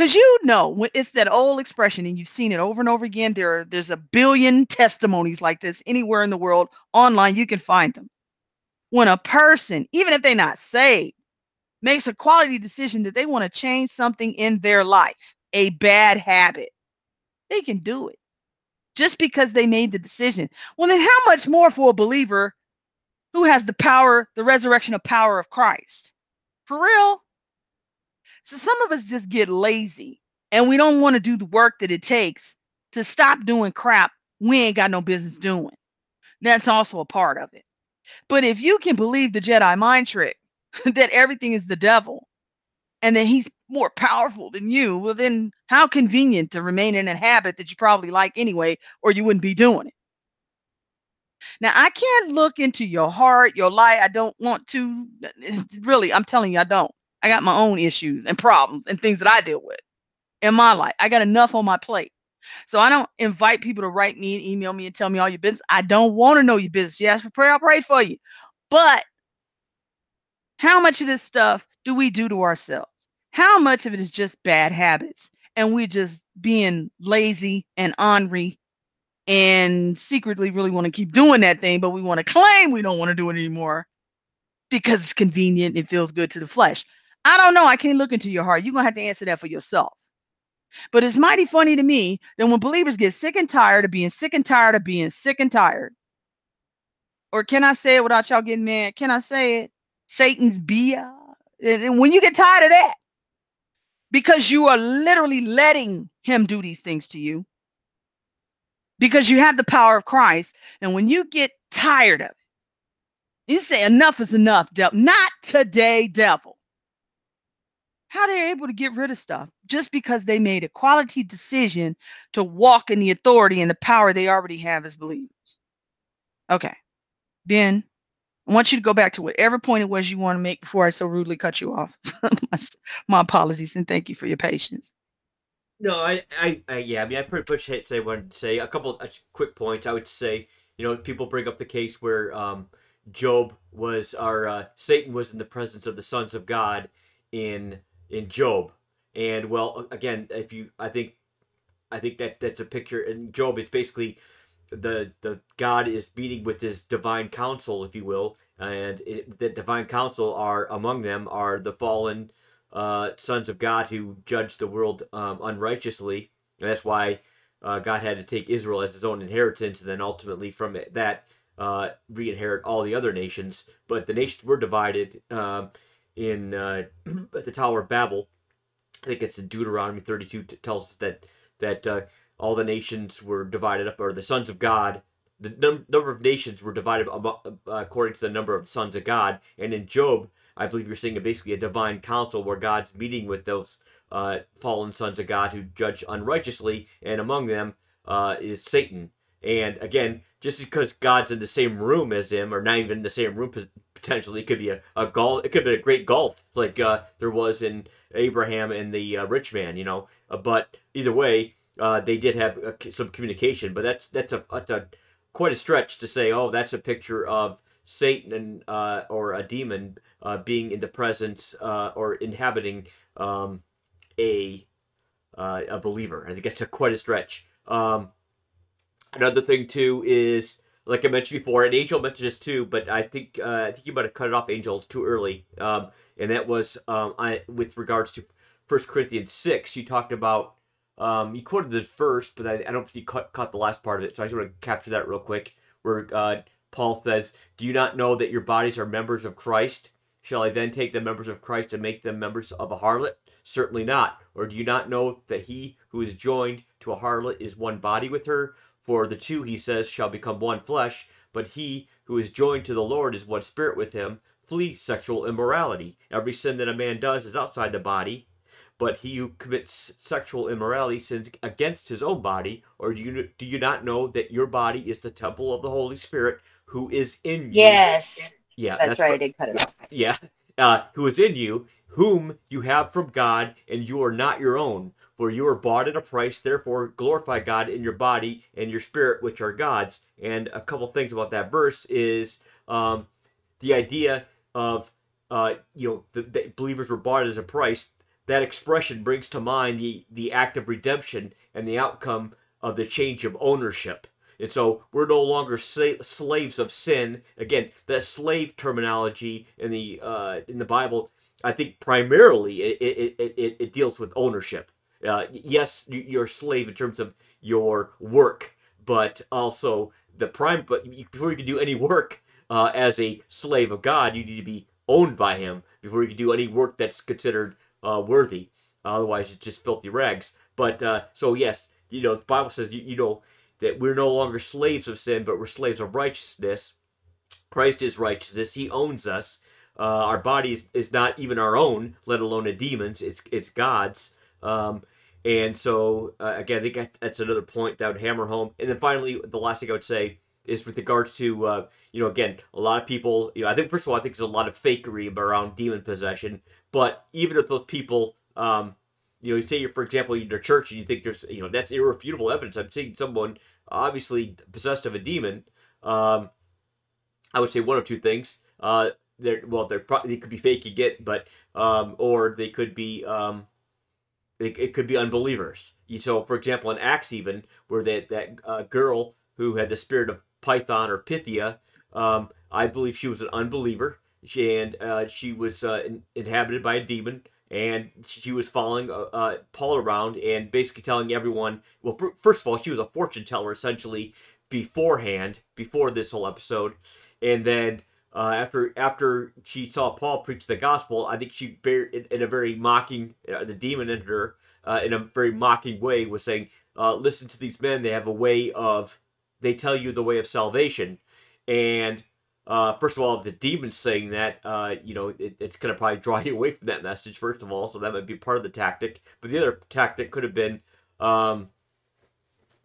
Because you know it's that old expression and you've seen it over and over again there are, there's a billion testimonies like this anywhere in the world online you can find them. When a person even if they're not saved makes a quality decision that they want to change something in their life a bad habit they can do it just because they made the decision. Well then how much more for a believer who has the power the resurrection of power of christ? For real so some of us just get lazy and we don't want to do the work that it takes to stop doing crap we ain't got no business doing. That's also a part of it. But if you can believe the Jedi mind trick that everything is the devil and that he's more powerful than you, well, then how convenient to remain in a habit that you probably like anyway, or you wouldn't be doing it. Now, I can't look into your heart, your life. I don't want to. Really, I'm telling you, I don't. I got my own issues and problems and things that I deal with in my life. I got enough on my plate. So I don't invite people to write me and email me and tell me all your business. I don't want to know your business. You ask for prayer, I'll pray for you. But how much of this stuff do we do to ourselves? How much of it is just bad habits? And we're just being lazy and ornery and secretly really want to keep doing that thing, but we want to claim we don't want to do it anymore because it's convenient. It feels good to the flesh. I don't know. I can't look into your heart. You're going to have to answer that for yourself. But it's mighty funny to me that when believers get sick and tired of being sick and tired of being sick and tired, or can I say it without y'all getting mad? Can I say it? Satan's Bia. And when you get tired of that, because you are literally letting him do these things to you, because you have the power of Christ, and when you get tired of it, you say, Enough is enough, devil. Not today, devil how they're able to get rid of stuff just because they made a quality decision to walk in the authority and the power they already have as believers. Okay. Ben, I want you to go back to whatever point it was you want to make before I so rudely cut you off. my, my, apologies and thank you for your patience. No, I, I, I yeah, I mean, I pretty much hit say to say a couple of quick points. I would say, you know, people bring up the case where um, Job was, or uh, Satan was in the presence of the sons of God in in Job. And well, again, if you, I think I think that that's a picture in Job. It's basically the the God is meeting with his divine council, if you will, and it, the divine council are among them are the fallen uh, sons of God who judge the world um, unrighteously. And that's why uh, God had to take Israel as his own inheritance, and then ultimately from that uh, re-inherit all the other nations. But the nations were divided um, in uh, at the Tower of Babel. I think it's in Deuteronomy 32 t- tells us that that uh, all the nations were divided up, or the sons of God. The num- number of nations were divided according to the number of sons of God. And in Job, I believe you're seeing basically a divine council where God's meeting with those uh, fallen sons of God who judge unrighteously, and among them uh, is Satan. And again, just because God's in the same room as him, or not even in the same room potentially, it could be a, a golf. It could be a great golf, like uh, there was in Abraham and the uh, rich man, you know. Uh, but either way, uh, they did have uh, some communication. But that's that's a, that's a quite a stretch to say. Oh, that's a picture of Satan and uh, or a demon being in the presence or inhabiting um, a a believer. I think that's a quite a stretch. Um, another thing too is like I mentioned before, and Angel mentioned this too, but I think uh, I think you might have cut it off, Angel, too early. Um, and that was um, I with regards to First Corinthians six. You talked about um, you quoted this first, but I, I don't think you cut, cut the last part of it. So I just want to capture that real quick, where uh, Paul says, "Do you not know that your bodies are members of Christ? Shall I then take the members of Christ and make them members of a harlot? Certainly not. Or do you not know that he who is joined to a harlot is one body with her? For the two, he says, shall become one flesh. But he who is joined to the Lord is one spirit with him. Flee sexual immorality. Every sin that a man does is outside the body, but he who commits sexual immorality sins against his own body. Or do you do you not know that your body is the temple of the Holy Spirit who is in you? Yes, Yeah, that's, right. I did cut it off. yeah, uh, who is in you, whom you have from God, and you are not your own. For you were bought at a price, therefore glorify God in your body and your spirit, which are God's. And a couple things about that verse is um, the idea of, uh, you know, the, the believers were bought as a price. That expression brings to mind the, the act of redemption and the outcome of the change of ownership. And so we're no longer slaves of sin. Again, that slave terminology in the uh, in the Bible, I think primarily it it, it, it, it deals with ownership. Uh, yes, you- you're a slave in terms of your work, but also the prime. But before you can do any work uh, as a slave of God, you need to be owned by Him before you can do any work that's considered uh, worthy. Otherwise, it's just filthy rags. But uh, so yes, you know, the Bible says you, you know that we're no longer slaves of sin, but we're slaves of righteousness. Christ is righteousness. He owns us. Uh, our body is, is not even our own, let alone a demon's. It's it's God's. Um, and so uh, again, I think that's another point that would hammer home. And then finally, the last thing I would say is with regards to uh, you know again, a lot of people. You know, I think first of all, I think there's a lot of fakery around demon possession. But even if those people, um, you know, you say you're for example in your church and you think there's you know that's irrefutable evidence. I'm seeing someone obviously possessed of a demon. Um, I would say one of two things. Uh, they're well, they're probably they could be faking it, but um, or they could be um, it, it could be unbelievers. You- So, for example, in Acts, even where that that uh, girl who had the spirit of Python or Pythia, um, I believe she was an unbeliever. She and uh, she was uh, in, inhabited by a demon, and she was following uh, uh, Paul around and basically telling everyone. Well, fir- first of all, she was a fortune teller essentially beforehand, before this whole episode, and then uh, after after she saw Paul preach the gospel, I think she bare in, in a very mocking uh, the demon in her uh, in a very mocking way was saying, uh, "Listen to these men; they have a way of they tell you the way of salvation." And uh, first of all, the demons saying that, uh, you know, it, it's going to probably draw you away from that message. First of all, so that might be part of the tactic. But the other tactic could have been. Um,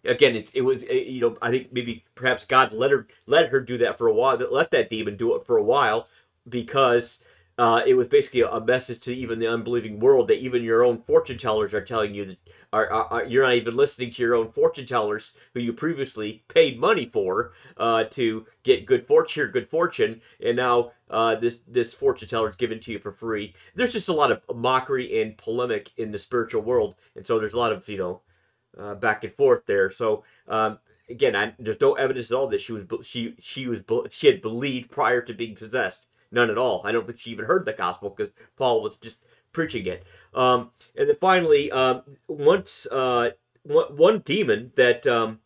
again, it, it was uh, you know I think maybe perhaps God let her let her do that for a while, let that demon do it for a while because uh, it was basically a message to even the unbelieving world that even your own fortune tellers are telling you that are, are, are you're not even listening to your own fortune tellers who you previously paid money for uh, to get good fortune or good fortune, and now uh, this this fortune teller is given to you for free. There's just a lot of mockery and polemic in the spiritual world, and so there's a lot of you know uh, back and forth there. So um, again, I, there's no evidence at all that she was she she was she had believed prior to being possessed. None at all. I don't think she even heard the gospel because Paul was just preaching it. Um, and then finally, um, once uh, one, demon that um,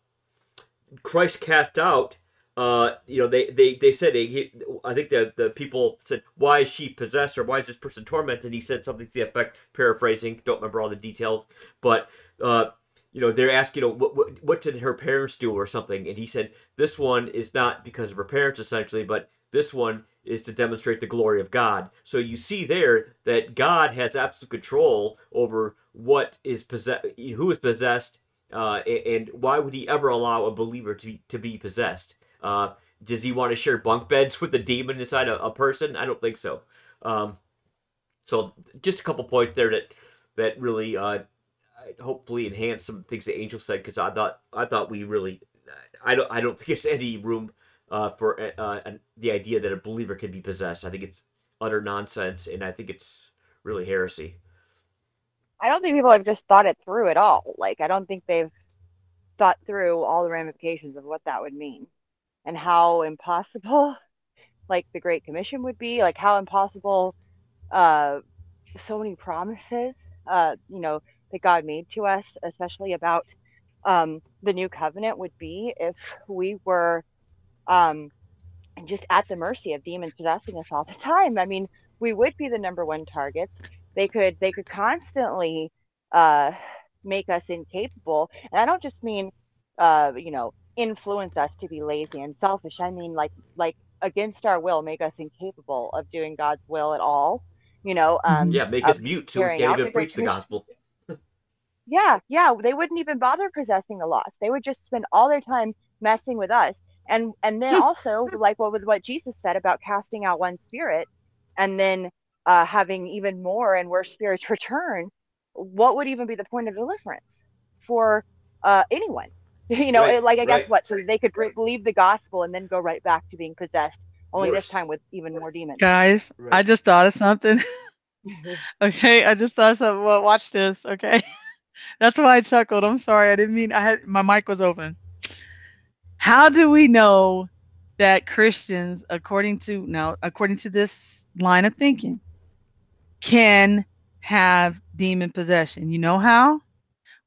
Christ cast out uh, you know, they they they said he, I think the the people said, "Why is she possessed?" or "Why is this person tormented?" He said something to the effect, paraphrasing, don't remember all the details, but uh, you know, they're asking, you know, what, what what did her parents do or something, and he said, "This one is not because of her parents, essentially, but this one is to demonstrate the glory of God." So you see there that God has absolute control over what is possessed, who is possessed, uh, and why would He ever allow a believer to to be possessed? Uh, does he want to share bunk beds with a demon inside a, a person? I don't think so. Um, so just a couple points there that that really uh, hopefully enhance some things that Angel said because I thought I thought we really I don't I don't think there's any room uh, for uh, the idea that a believer can be possessed. I think it's utter nonsense, and I think it's really heresy. I don't think people have just thought it through at all. Like I don't think they've thought through all the ramifications of what that would mean and how impossible like the Great Commission would be, like how impossible uh, so many promises, uh, you know, that God made to us, especially about um, the new covenant, would be if we were um, just at the mercy of demons possessing us all the time. I mean, we would be the number one targets. They could they could constantly uh, make us incapable, and I don't just mean uh, you know influence us to be lazy and selfish. I mean, like like against our will, make us incapable of doing God's will at all. You know, um, yeah, make us mute so we can't even preach the gospel. Yeah, yeah, they wouldn't even bother possessing the lost. They would just spend all their time messing with us, and and then also like what with what Jesus said about casting out one spirit, and then uh, having even more and worse spirits return. What would even be the point of deliverance for uh, anyone? you know, right, like I guess right. what? So they could believe the gospel and then go right back to being possessed, only Worse. this time with even more demons. Guys, right. I just thought of something. okay, I just thought of something. Well, watch this. Okay, that's why I chuckled. I'm sorry, I didn't mean. I had my mic was open. How do we know that Christians, according to now, according to this line of thinking, can have demon possession? You know how?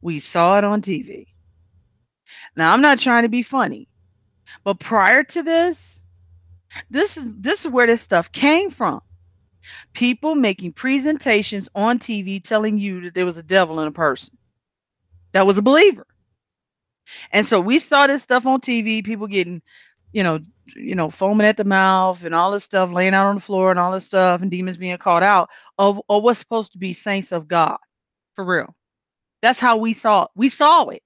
We saw it on TV. Now I'm not trying to be funny, but prior to this, this is this is where this stuff came from. People making presentations on TV telling you that there was a devil in a person that was a believer. And so we saw this stuff on TV, people getting, you know, you know, foaming at the mouth and all this stuff, laying out on the floor and all this stuff, and demons being called out of, of what's supposed to be saints of God. For real. That's how we saw it. We saw it.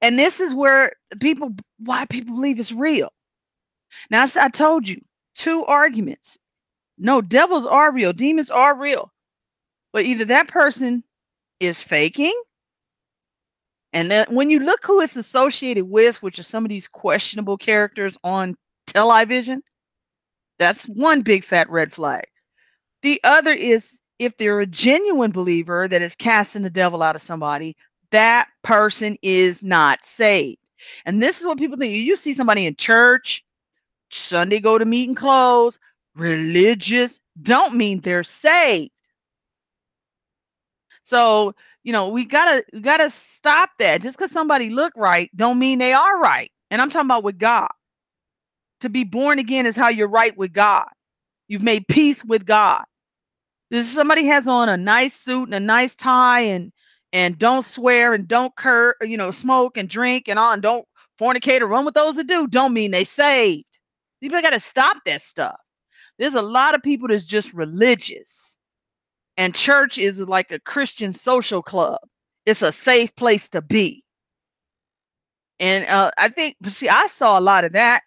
And this is where people, why people believe it's real. Now, I told you two arguments. No, devils are real, demons are real. But either that person is faking, and then when you look who it's associated with, which are some of these questionable characters on television, that's one big fat red flag. The other is if they're a genuine believer that is casting the devil out of somebody, that person is not saved. And this is what people think. You see somebody in church, Sunday go to meeting clothes, religious, don't mean they're saved. So, you know, we gotta we gotta stop that. Just because somebody look right, don't mean they are right. And I'm talking about with God. To be born again is how you're right with God. You've made peace with God. If somebody has on a nice suit and a nice tie and and don't swear and don't cur, you know, smoke and drink and and don't fornicate or run with those that do, don't mean they saved. People got to stop that stuff. There's a lot of people that's just religious, and church is like a Christian social club. It's a safe place to be. And uh, I think, see, I saw a lot of that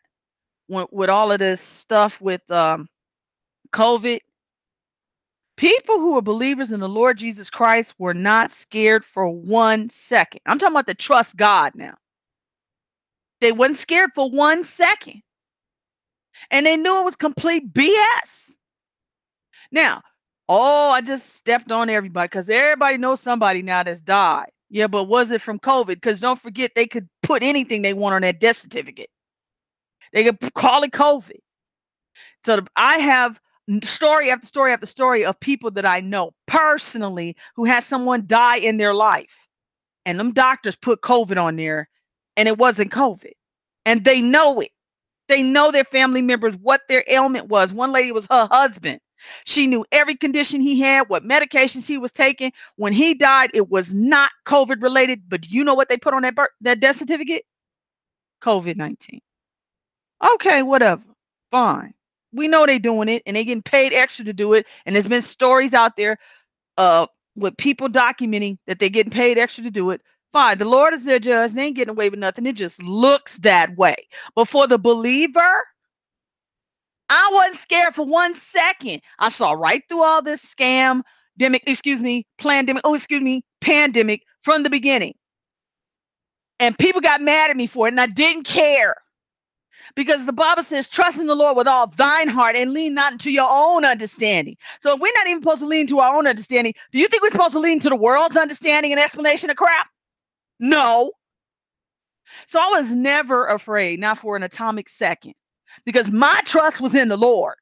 when, with all of this stuff with um, COVID People who are believers in the Lord Jesus Christ were not scared for one second. I'm talking about the trust God now. They wasn't scared for one second. And they knew it was complete BS. Now, oh, I just stepped on everybody because everybody knows somebody now that's died Yeah, but was it from COVID? Because don't forget, they could put anything they want on that death certificate. They could call it COVID. So I have story after story after story of people that I know personally who had someone die in their life, and them doctors put COVID on there, and it wasn't COVID, and they know it. They know their family members what their ailment was. One lady was her husband. She knew every condition he had, what medications he was taking. When he died, it was not COVID related. But do you know what they put on that birth, that death certificate? COVID 19. Okay, whatever. Fine. We know they're doing it and they're getting paid extra to do it. And there's been stories out there uh with people documenting that they're getting paid extra to do it. Fine. The Lord is their judge. They ain't getting away with nothing. It just looks that way. But for the believer, I wasn't scared for one second. I saw right through all this scam, demic, excuse me, pandemic, oh, excuse me, pandemic from the beginning. And people got mad at me for it, and I didn't care. Because the Bible says, trust in the Lord with all thine heart and lean not into your own understanding. So we're not even supposed to lean to our own understanding, do you think we're supposed to lean to the world's understanding and explanation of crap? No. So I was never afraid, not for an atomic second because my trust was in the Lord.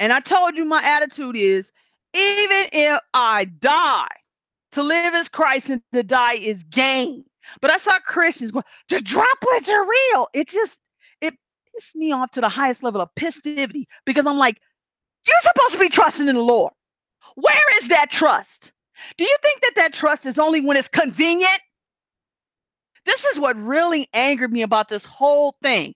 And I told you my attitude is even if I die, to live is Christ and to die is gain. But I saw Christians going, the droplets are real. It just, it pissed me off to the highest level of pissivity because I'm like, you're supposed to be trusting in the Lord. Where is that trust? Do you think that that trust is only when it's convenient? This is what really angered me about this whole thing.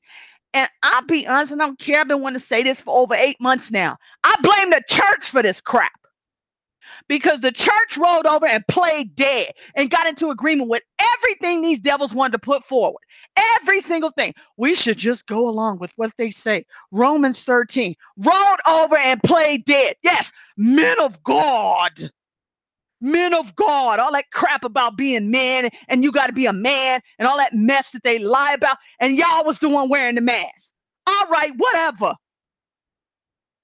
And I'll be honest, and I don't care. I've been wanting to say this for over eight months now. I blame the church for this crap because the church rolled over and played dead and got into agreement with everything these devils wanted to put forward. Every single thing. We should just go along with what they say. Romans 13 rolled over and played dead. Yes, men of God. Men of God, all that crap about being men and you got to be a man and all that mess that they lie about, and y'all was the one wearing the mask. All right, whatever.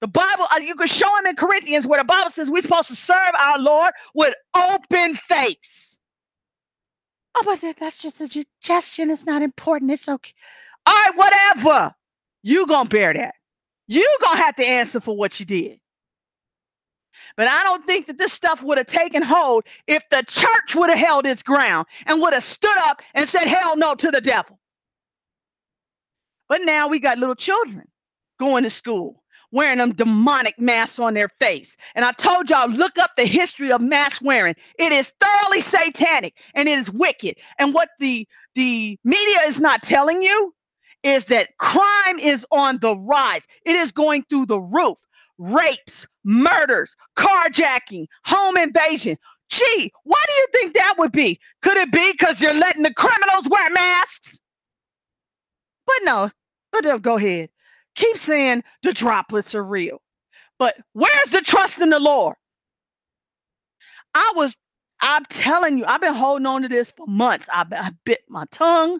The Bible, uh, you can show them in Corinthians where the Bible says we're supposed to serve our Lord with open face. Oh, but that- that's just a suggestion. It's not important. It's okay. All right, whatever. You gonna bear that. You gonna have to answer for what you did. But I don't think that this stuff would have taken hold if the church would have held its ground and would have stood up and said, hell no to the devil. But now we got little children going to school wearing them demonic masks on their face. And I told y'all, look up the history of mask wearing. It is thoroughly satanic and it is wicked. And what the, the media is not telling you is that crime is on the rise, it is going through the roof. Rapes, murders, carjacking, home invasion. Gee, why do you think that would be? Could it be because you're letting the criminals wear masks? But no, but go ahead. Keep saying the droplets are real. But where's the trust in the Lord? I was, I'm telling you, I've been holding on to this for months. I, I bit my tongue,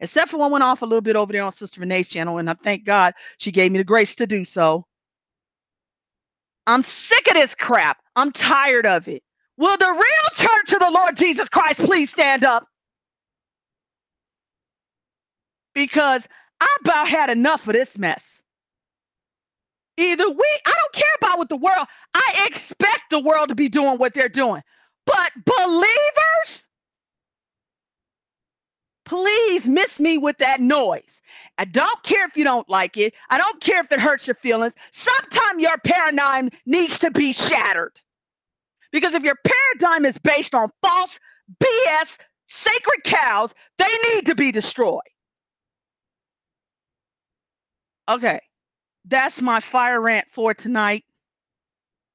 except for one went off a little bit over there on Sister Renee's channel, and I thank God she gave me the grace to do so. I'm sick of this crap. I'm tired of it. Will the real church of the Lord Jesus Christ please stand up? Because I about had enough of this mess. Either we, I don't care about what the world, I expect the world to be doing what they're doing. But believers, please miss me with that noise. I don't care if you don't like it. I don't care if it hurts your feelings. Sometimes your paradigm needs to be shattered. Because if your paradigm is based on false BS, sacred cows, they need to be destroyed. Okay, that's my fire rant for tonight.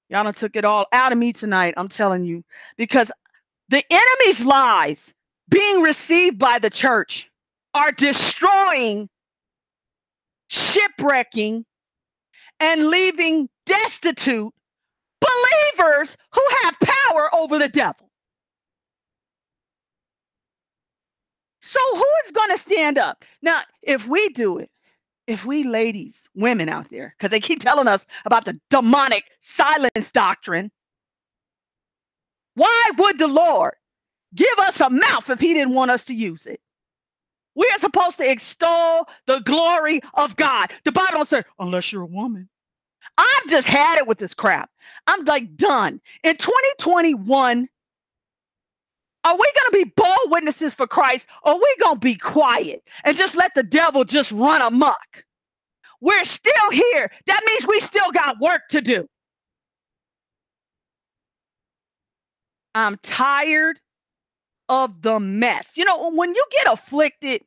Y'all done took it all out of me tonight, I'm telling you, because the enemy's lies being received by the church are destroying, shipwrecking, and leaving destitute believers who have power over the devil. So, who is going to stand up? Now, if we do it, if we ladies, women out there, because they keep telling us about the demonic silence doctrine, why would the Lord give us a mouth if he didn't want us to use it. We are supposed to extol the glory of God. The Bible don't say, unless you're a woman. I've just had it with this crap. I'm like done. In 2021, are we going to be bold witnesses for Christ or are we going to be quiet and just let the devil just run amok? We're still here. That means we still got work to do. I'm tired of the mess. You know, when you get afflicted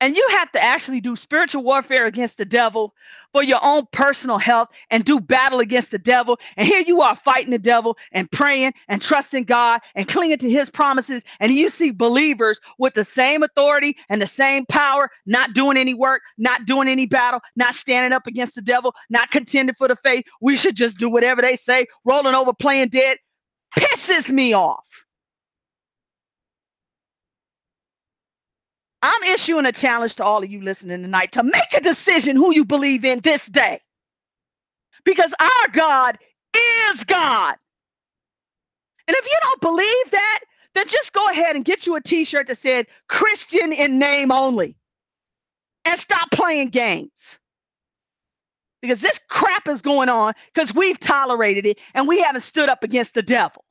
and you have to actually do spiritual warfare against the devil for your own personal health and do battle against the devil, and here you are fighting the devil and praying and trusting God and clinging to his promises, and you see believers with the same authority and the same power, not doing any work, not doing any battle, not standing up against the devil, not contending for the faith. We should just do whatever they say, rolling over, playing dead. Pisses me off. I'm issuing a challenge to all of you listening tonight to make a decision who you believe in this day. Because our God is God. And if you don't believe that, then just go ahead and get you a t shirt that said Christian in name only and stop playing games. Because this crap is going on because we've tolerated it and we haven't stood up against the devil.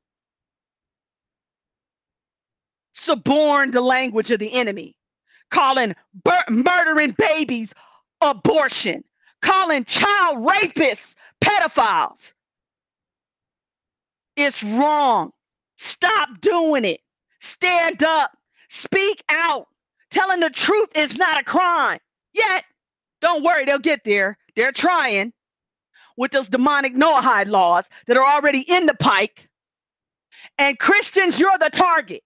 Suborned the language of the enemy calling bur- murdering babies abortion, calling child rapists pedophiles. It's wrong. Stop doing it. Stand up. Speak out. Telling the truth is not a crime. Yet, don't worry, they'll get there. They're trying with those demonic Noahide laws that are already in the pike. And Christians, you're the target.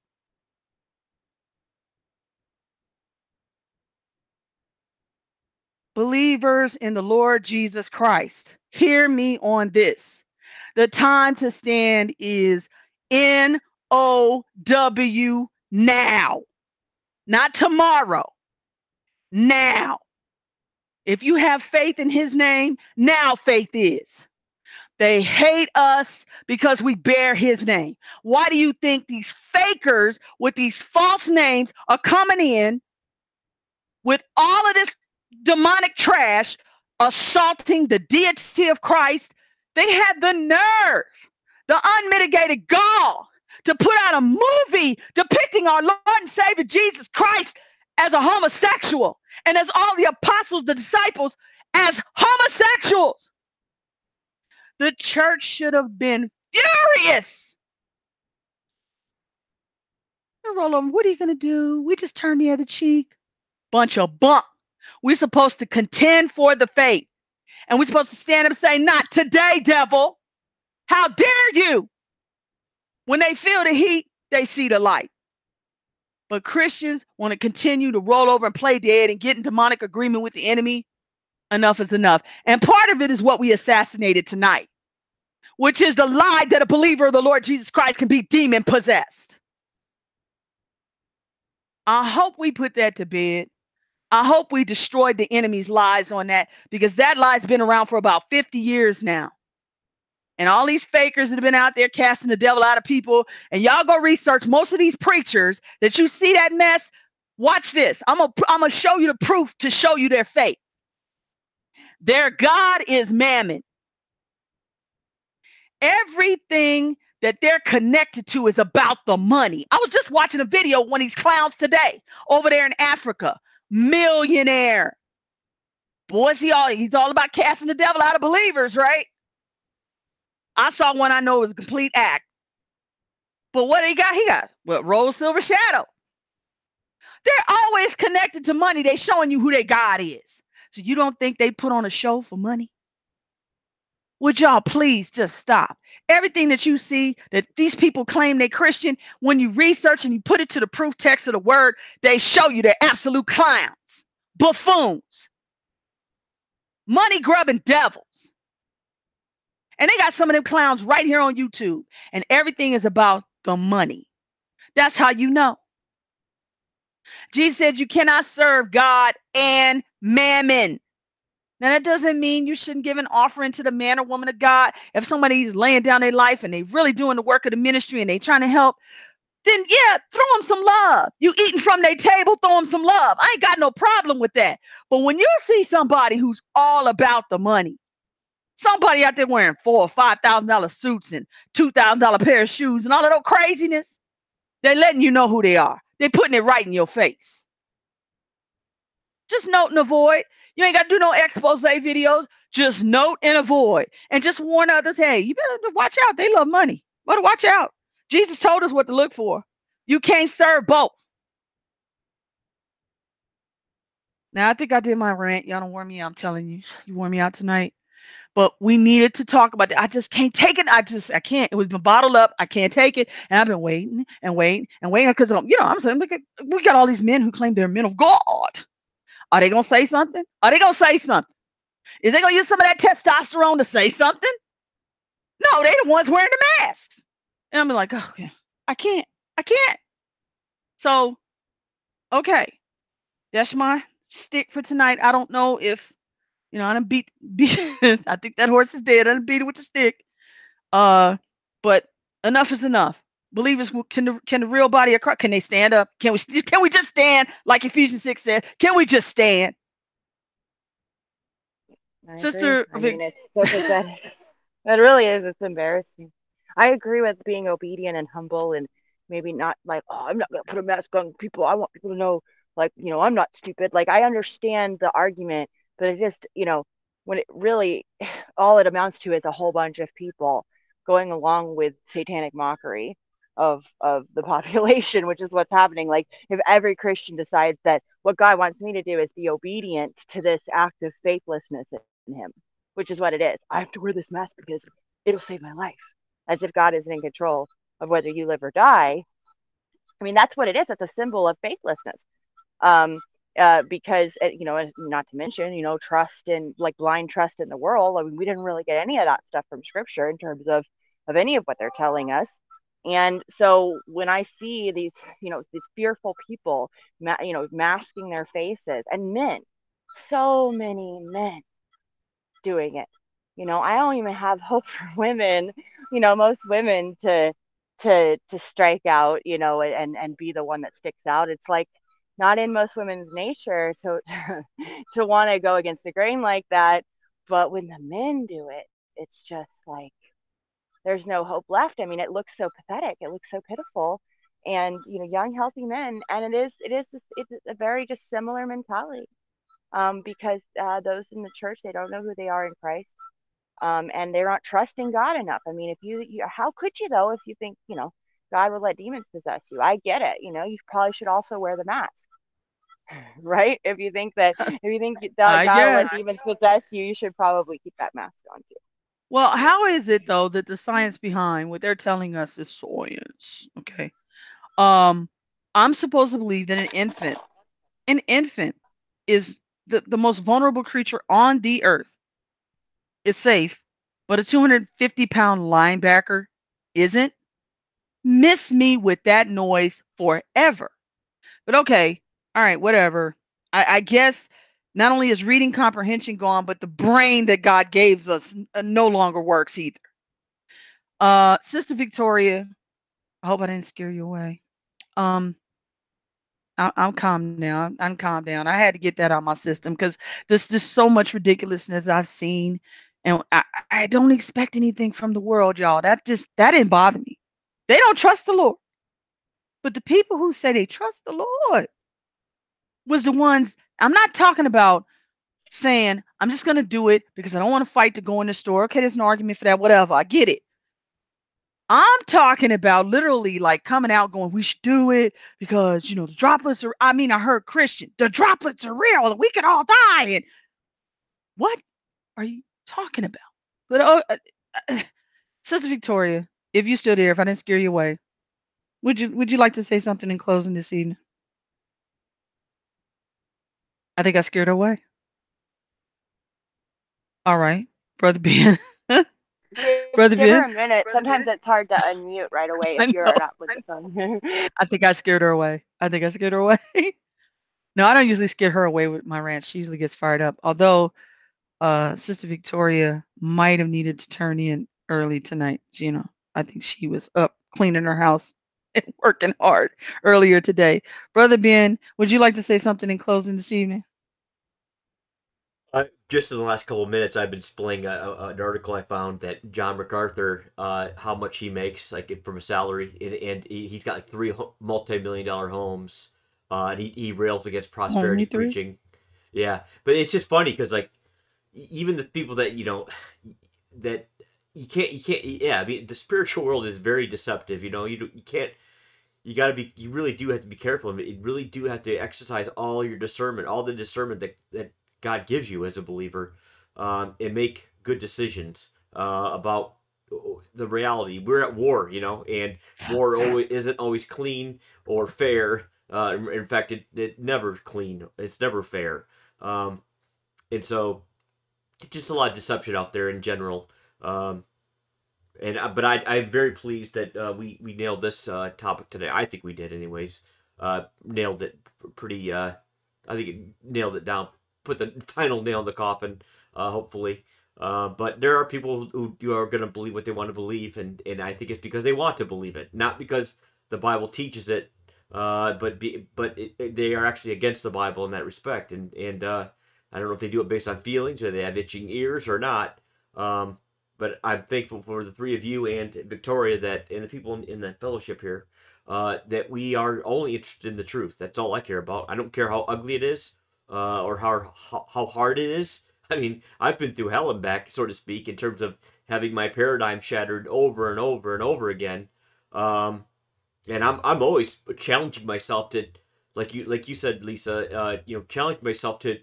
Believers in the Lord Jesus Christ, hear me on this. The time to stand is N O W now, not tomorrow. Now. If you have faith in his name, now faith is. They hate us because we bear his name. Why do you think these fakers with these false names are coming in with all of this demonic trash assaulting the deity of Christ, they had the nerve, the unmitigated gall to put out a movie depicting our Lord and Savior Jesus Christ as a homosexual and as all the apostles, the disciples, as homosexuals. The church should have been furious. Roland, what are you going to do? We just turn the other cheek. Bunch of bunk. We're supposed to contend for the faith. And we're supposed to stand up and say, Not today, devil. How dare you? When they feel the heat, they see the light. But Christians want to continue to roll over and play dead and get in demonic agreement with the enemy. Enough is enough. And part of it is what we assassinated tonight, which is the lie that a believer of the Lord Jesus Christ can be demon possessed. I hope we put that to bed. I hope we destroyed the enemy's lies on that because that lie's been around for about 50 years now. And all these fakers that have been out there casting the devil out of people, and y'all go research most of these preachers that you see that mess. Watch this. I'm gonna I'm gonna show you the proof to show you their faith. Their God is mammon. Everything that they're connected to is about the money. I was just watching a video of one of these clowns today over there in Africa millionaire. Boy, he all he's all about casting the devil out of believers, right? I saw one I know was a complete act. But what he got? He got what Rolls Silver Shadow. They're always connected to money. They showing you who their God is. So you don't think they put on a show for money? Would y'all please just stop? Everything that you see that these people claim they Christian, when you research and you put it to the proof text of the word, they show you they're absolute clowns, buffoons, money grubbing devils. And they got some of them clowns right here on YouTube, and everything is about the money. That's how you know. Jesus said you cannot serve God and mammon. Now, that doesn't mean you shouldn't give an offering to the man or woman of God. If somebody's laying down their life and they really doing the work of the ministry and they trying to help, then yeah, throw them some love. You eating from their table, throw them some love. I ain't got no problem with that. But when you see somebody who's all about the money, somebody out there wearing four or five thousand dollar suits and two thousand dollar pair of shoes and all of that craziness, they're letting you know who they are. They're putting it right in your face. Just note and avoid. You ain't got to do no expose videos. Just note and avoid. And just warn others, hey, you better watch out. They love money. Better watch out. Jesus told us what to look for. You can't serve both. Now, I think I did my rant. Y'all don't warn me. I'm telling you, you wore me out tonight. But we needed to talk about that. I just can't take it. I just, I can't. It was been bottled up. I can't take it. And I've been waiting and waiting and waiting because, you know, I'm saying, we got all these men who claim they're men of God. Are they going to say something? Are they going to say something? Is they going to use some of that testosterone to say something? No, they the ones wearing the masks. And I'm like, oh, okay, I can't, I can't. So, okay, that's my stick for tonight. I don't know if, you know, I done beat, beat I think that horse is dead. I done beat it with the stick. Uh, but enough is enough. Believers can the, can the real body of Christ can they stand up? Can we can we just stand like Ephesians six says? Can we just stand? I Sister agree. I mean, it's so pathetic. it really is. It's embarrassing. I agree with being obedient and humble and maybe not like, oh, I'm not going to put a mask on people. I want people to know, like, you know, I'm not stupid. Like, I understand the argument, but it just, you know, when it really, all it amounts to is a whole bunch of people going along with satanic mockery of of the population which is what's happening. Like if every christian decides that what god wants me to do is be obedient to this act of faithlessness in him which is what it is. I have to wear this mask because it'll save my life as if god isn't in control of whether you live or die. I mean that's what it is. It's a symbol of faithlessness. Um uh, because uh, you know, not to mention, you know, trust and like blind trust in the world. I mean, we didn't really get any of that stuff from Scripture in terms of of any of what they're telling us. And so when I see these, you know, these fearful people, ma- you know, masking their faces, and men, so many men doing it. You know, I don't even have hope for women. You know, most women to to to strike out. You know, and and be the one that sticks out. It's like not in most women's nature so to want to go against the grain like that but when the men do it it's just like there's no hope left i mean it looks so pathetic it looks so pitiful and you know young healthy men and it is it is it's a very just similar mentality um, because uh, those in the church they don't know who they are in christ um, and they're not trusting god enough i mean if you, you how could you though if you think you know God will let demons possess you. I get it. You know, you probably should also wear the mask, right? If you think that, if you think that God will let demons possess you, you should probably keep that mask on too. Well, how is it though that the science behind what they're telling us is science? Okay. Um, I'm supposed to believe that an infant, an infant is the, the most vulnerable creature on the earth. It's safe, but a 250 pound linebacker isn't. Miss me with that noise forever. But okay, all right, whatever. I, I guess not only is reading comprehension gone, but the brain that God gave us uh, no longer works either. Uh, Sister Victoria, I hope I didn't scare you away. Um, I, I'm calm now. I'm, I'm calm down. I had to get that out of my system because there's just so much ridiculousness I've seen, and I, I don't expect anything from the world, y'all. That just that didn't bother me. They don't trust the Lord, but the people who say they trust the Lord was the ones. I'm not talking about saying I'm just gonna do it because I don't want to fight to go in the store. Okay, there's an argument for that. Whatever, I get it. I'm talking about literally like coming out going, we should do it because you know the droplets are. I mean, I heard Christian, the droplets are real. We could all die. And what are you talking about? But oh, uh, uh, Sister Victoria, if you're still there, if I didn't scare you away, would you would you like to say something in closing this evening? I think I scared her away. All right, brother Ben. Brother Give her a minute. Sometimes it's hard to unmute right away if you're know, not with the phone. I think I scared her away. I think I scared her away. no, I don't usually scare her away with my rant. She usually gets fired up. Although uh Sister Victoria might have needed to turn in early tonight. You know, I think she was up cleaning her house and working hard earlier today. Brother Ben, would you like to say something in closing this evening? Uh, just in the last couple of minutes, I've been displaying a, a, an article I found that John MacArthur, uh, how much he makes, like from a salary, and, and he, has got like three multi-million dollar homes, uh, and he, he rails against prosperity preaching. Yeah, but it's just funny because like even the people that you know that you can't you can't yeah I mean the spiritual world is very deceptive. You know you you can't you got to be you really do have to be careful. You really do have to exercise all your discernment, all the discernment that that God gives you as a believer, um, and make good decisions uh, about the reality. We're at war, you know, and war always, isn't always clean or fair. Uh, in fact, it, it never clean. It's never fair. Um, and so, just a lot of deception out there in general. Um, and uh, but I I'm very pleased that uh, we we nailed this uh, topic today. I think we did, anyways. Uh, nailed it pretty. Uh, I think it nailed it down put the final nail in the coffin, uh, hopefully. Uh, but there are people who, who are going to believe what they want to believe, and, and I think it's because they want to believe it, not because the Bible teaches it, uh, but be, but it, they are actually against the Bible in that respect. And and uh, I don't know if they do it based on feelings or they have itching ears or not. Um, but I'm thankful for the three of you and Victoria that and the people in, in the fellowship here uh, that we are only interested in the truth. That's all I care about. I don't care how ugly it is uh, or how, how how hard it is. I mean, I've been through hell and back, so to speak, in terms of having my paradigm shattered over and over and over again. Um, and I'm I'm always challenging myself to, like you like you said, Lisa, uh, you know, challenge myself to,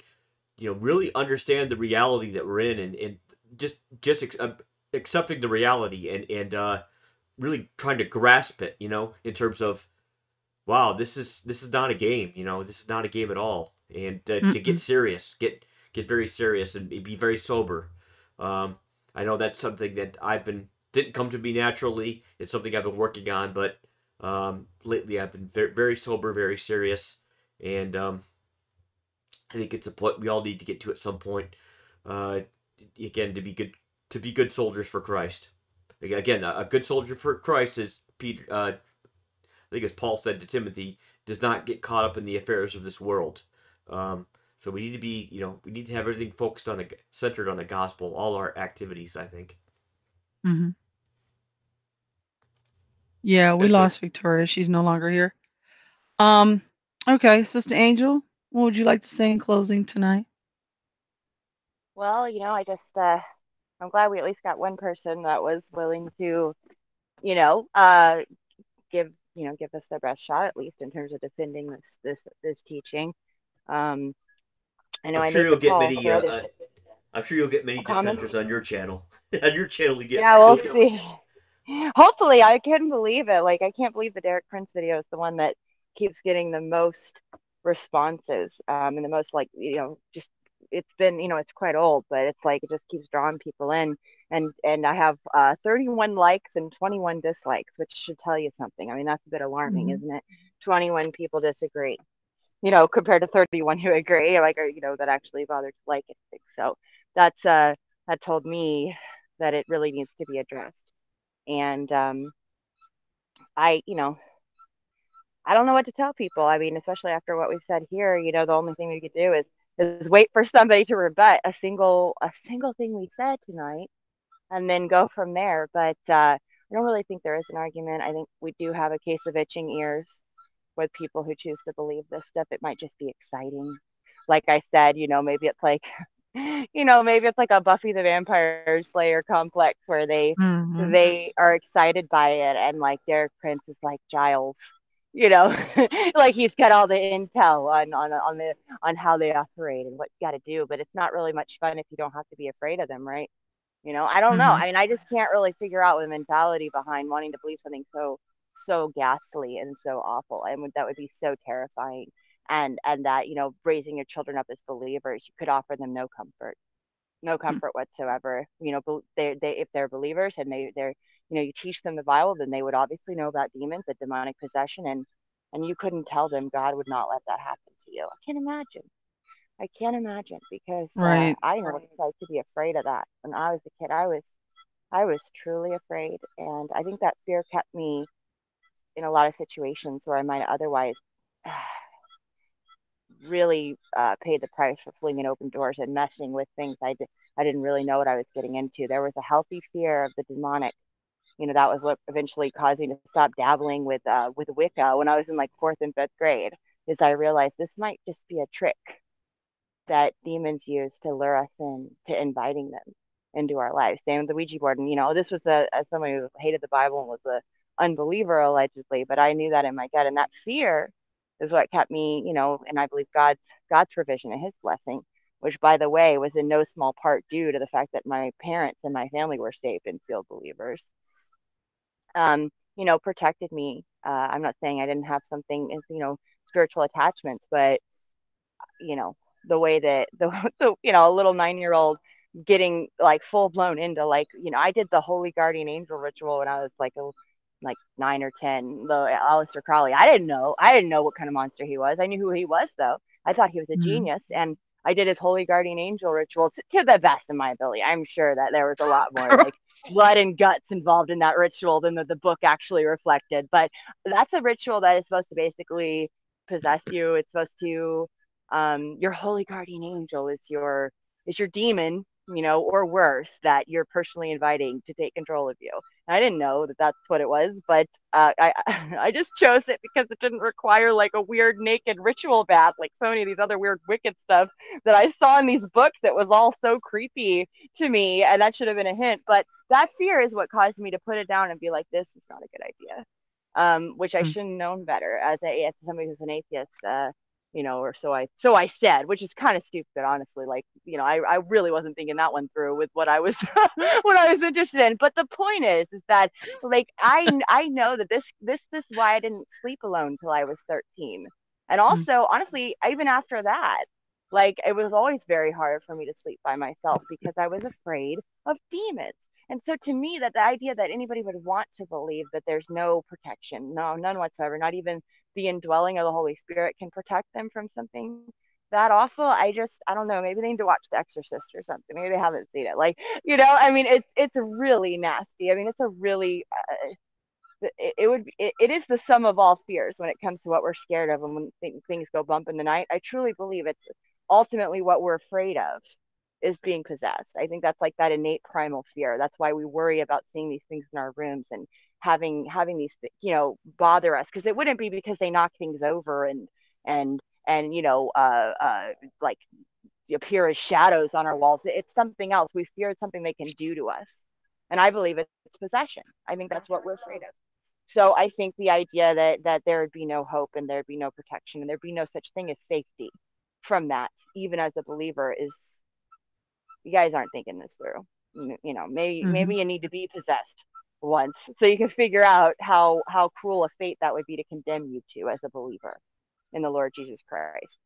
you know, really understand the reality that we're in, and and just just ex- uh, accepting the reality and and uh, really trying to grasp it, you know, in terms of, wow, this is this is not a game, you know, this is not a game at all and to, to get serious, get get very serious and be very sober. Um, I know that's something that I've been didn't come to me naturally. It's something I've been working on, but um, lately I've been very, very sober, very serious, and um, I think it's a point we all need to get to at some point. Uh, again, to be good to be good soldiers for Christ. Again, a good soldier for Christ is Peter. Uh, I think as Paul said to Timothy, does not get caught up in the affairs of this world. Um, so we need to be, you know, we need to have everything focused on the centered on the gospel, all our activities. I think. Mm-hmm. Yeah, we That's lost it. Victoria. She's no longer here. Um, okay, Sister Angel, what would you like to say in closing tonight? Well, you know, I just uh I'm glad we at least got one person that was willing to, you know, uh give, you know, give us their best shot at least in terms of defending this this this teaching. Um I know I'm sure you'll get many. Uh, uh, I'm sure you'll get many dissenters on your channel. on your channel, you get. Yeah, we'll get- see. Hopefully, I couldn't believe it. Like, I can't believe the Derek Prince video is the one that keeps getting the most responses, um, and the most like, you know, just it's been, you know, it's quite old, but it's like it just keeps drawing people in. And and I have uh, 31 likes and 21 dislikes, which should tell you something. I mean, that's a bit alarming, Mhm. isn't it? 21 people disagree, you know, compared to 31 who agree, like, or you know, that actually bothered to like it. So that's uh that told me that it really needs to be addressed. And um, I, you know, I don't know what to tell people. I mean, especially after what we've said here, you know, the only thing we could do is is wait for somebody to rebut a single a single thing we said tonight, and then go from there. But uh, I don't really think there is an argument. I think we do have a case of itching ears with people who choose to believe this stuff. It might just be exciting. Like I said, you know, maybe it's like, you know, maybe it's like a Buffy the Vampire Slayer complex where they Mhm. they are excited by it and like Derek Prince is like Giles you know like he's got all the intel on on on the on how they operate and what you got to do but it's not really much fun if you don't have to be afraid of them right you know i don't know Mhm. i mean i just can't really figure out the mentality behind wanting to believe something so so ghastly and so awful and would- that would be so terrifying and and that you know raising your children up as believers you could offer them no comfort no comfort whatsoever. You know, they they if they're believers and they they're you know you teach them the Bible, then they would obviously know about demons, and demonic possession, and and you couldn't tell them God would not let that happen to you. I can't imagine. I can't imagine because uh, Right. I know what it's like to be afraid of that. When I was a kid, I was I was truly afraid, and I think that fear kept me in a lot of situations where I might otherwise really uh, paid the price for flinging open doors and messing with things I did I didn't really know what I was getting into. There was a healthy fear of the demonic. You know, that was what eventually caused me to stop dabbling with uh, with Wicca when I was in like fourth and fifth grade. Is I realized this might just be a trick that demons use to lure us in to inviting them into our lives. Same with the Ouija board. And you know, this was a as somebody who hated the Bible and was a unbeliever allegedly, but I knew that in my gut, and that fear is what kept me, you know, and I believe God's God's provision and His blessing, which by the way was in no small part due to the fact that my parents and my family were saved and sealed believers. Um, you know, protected me. Uh, I'm not saying I didn't have something, you know, spiritual attachments, but you know, the way that the, the you know, a little nine year old getting like full blown into like, you know, I did the holy guardian angel ritual when I was like a like nine or ten. The Aleister Crowley. I didn't know. I didn't know what kind of monster he was. I knew who he was though. I thought he was a mm-hmm. genius, and I did his holy guardian angel ritual to, to, the best of my ability. I'm sure that there was a lot more like blood and guts involved in that ritual than the, the book actually reflected. But that's a ritual that is supposed to basically possess you. It's supposed to um, your holy guardian angel is your is your demon you know, or worse, that you're personally inviting to take control of you. And I didn't know that that's what it was, but uh, I I just chose it because it didn't require like a weird naked ritual bath like so many of these other weird wicked stuff that I saw in these books. It was all so creepy to me, and that should have been a hint. But that fear is what caused me to put it down and be like, this is not a good idea. Um, which I mm. should have known better as a as somebody who's an atheist. Uh, you know, or so I so I said, which is kind of stupid, honestly. Like, you know, I, I really wasn't thinking that one through with what I was what I was interested in. But the point is, is that like I I know that this this this is why I didn't sleep alone till I was 13. And hmm. also, honestly, even after that, like it was always very hard for me to sleep by myself because I was afraid of demons. And so to me, that the idea that anybody would want to believe that there's no protection, no, none whatsoever, not even the indwelling of the Holy Spirit can protect them from something that awful. I just, I don't know. Maybe they need to watch The Exorcist or something. Maybe they haven't seen it. Like, you know, I mean, it's it's really nasty. I mean, it's a really, uh, it, it, would, it, it is the sum of all fears when it comes to what we're scared of and when th- things go bump in the night. I truly believe it's ultimately what we're afraid of is being possessed. I think that's like that innate primal fear. That's why we worry about seeing these things in our rooms and having having these you know bother us because it wouldn't be because they knock things over and and and you know uh uh like appear as shadows on our walls. It's something else. We fear it's something they can do to us. And i believe it's possession. I think that's what we're afraid of. So i think the idea that that there would be no hope and there'd be no protection and there'd be no such thing as safety from that even as a believer is you guys aren't thinking this through. You know maybe mm-hmm. maybe you need to be possessed once so you can figure out how how cruel a fate that would be to condemn you to as a believer in the lord jesus christ.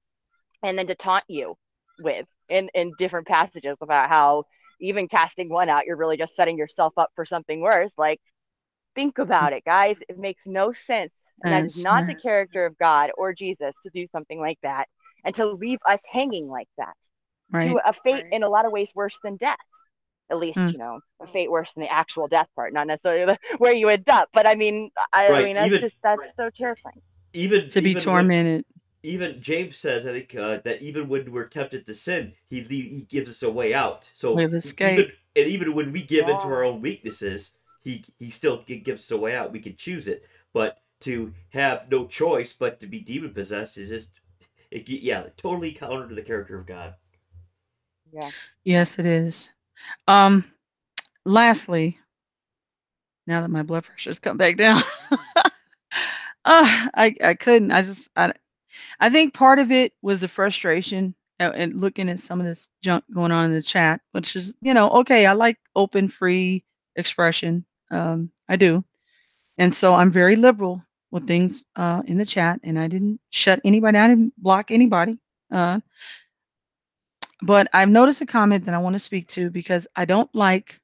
And then to taunt you with in in different passages about how even casting one out you're really just setting yourself up for something worse. Like think about it guys. It makes no sense. And that is not the character of god or jesus to do something like that and to leave us hanging like that right. to a fate right. in a lot of ways worse than death at least mm. you know a fate worse than the actual death part not necessarily the, where you end up but i mean i, right. I mean that's even, just that's so terrifying even to even be tormented when, even james says i think uh, that even when we're tempted to sin he he gives us a way out so way of escape. Even, and even when we give yeah. into our own weaknesses he he still gives us a way out we can choose it but to have no choice but to be demon possessed is just it, yeah totally counter to the character of god yeah yes it is um, lastly, now that my blood pressure's come back down, uh, I I couldn't. I just I I think part of it was the frustration and, and looking at some of this junk going on in the chat, which is you know okay. I like open, free expression. Um, I do, and so I'm very liberal with things uh, in the chat, and I didn't shut anybody. I didn't block anybody. Uh, but I've noticed a comment that I want to speak to because I don't like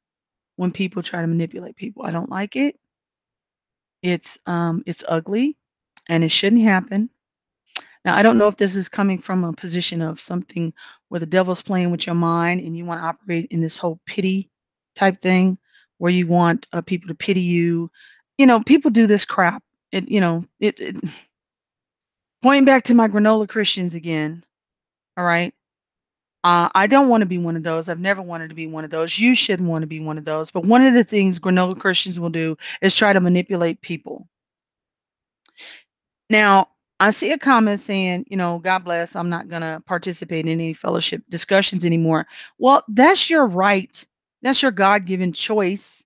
when people try to manipulate people. I don't like it. It's um it's ugly and it shouldn't happen. Now I don't know if this is coming from a position of something where the devil's playing with your mind and you want to operate in this whole pity type thing where you want uh, people to pity you. You know, people do this crap it you know it, it pointing back to my granola Christians again. All right. Uh, I don't want to be one of those. I've never wanted to be one of those. You shouldn't want to be one of those. But one of the things granola Christians will do is try to manipulate people. Now, I see a comment saying, you know, God bless, I'm not going to participate in any fellowship discussions anymore. Well, that's your right. That's your God given choice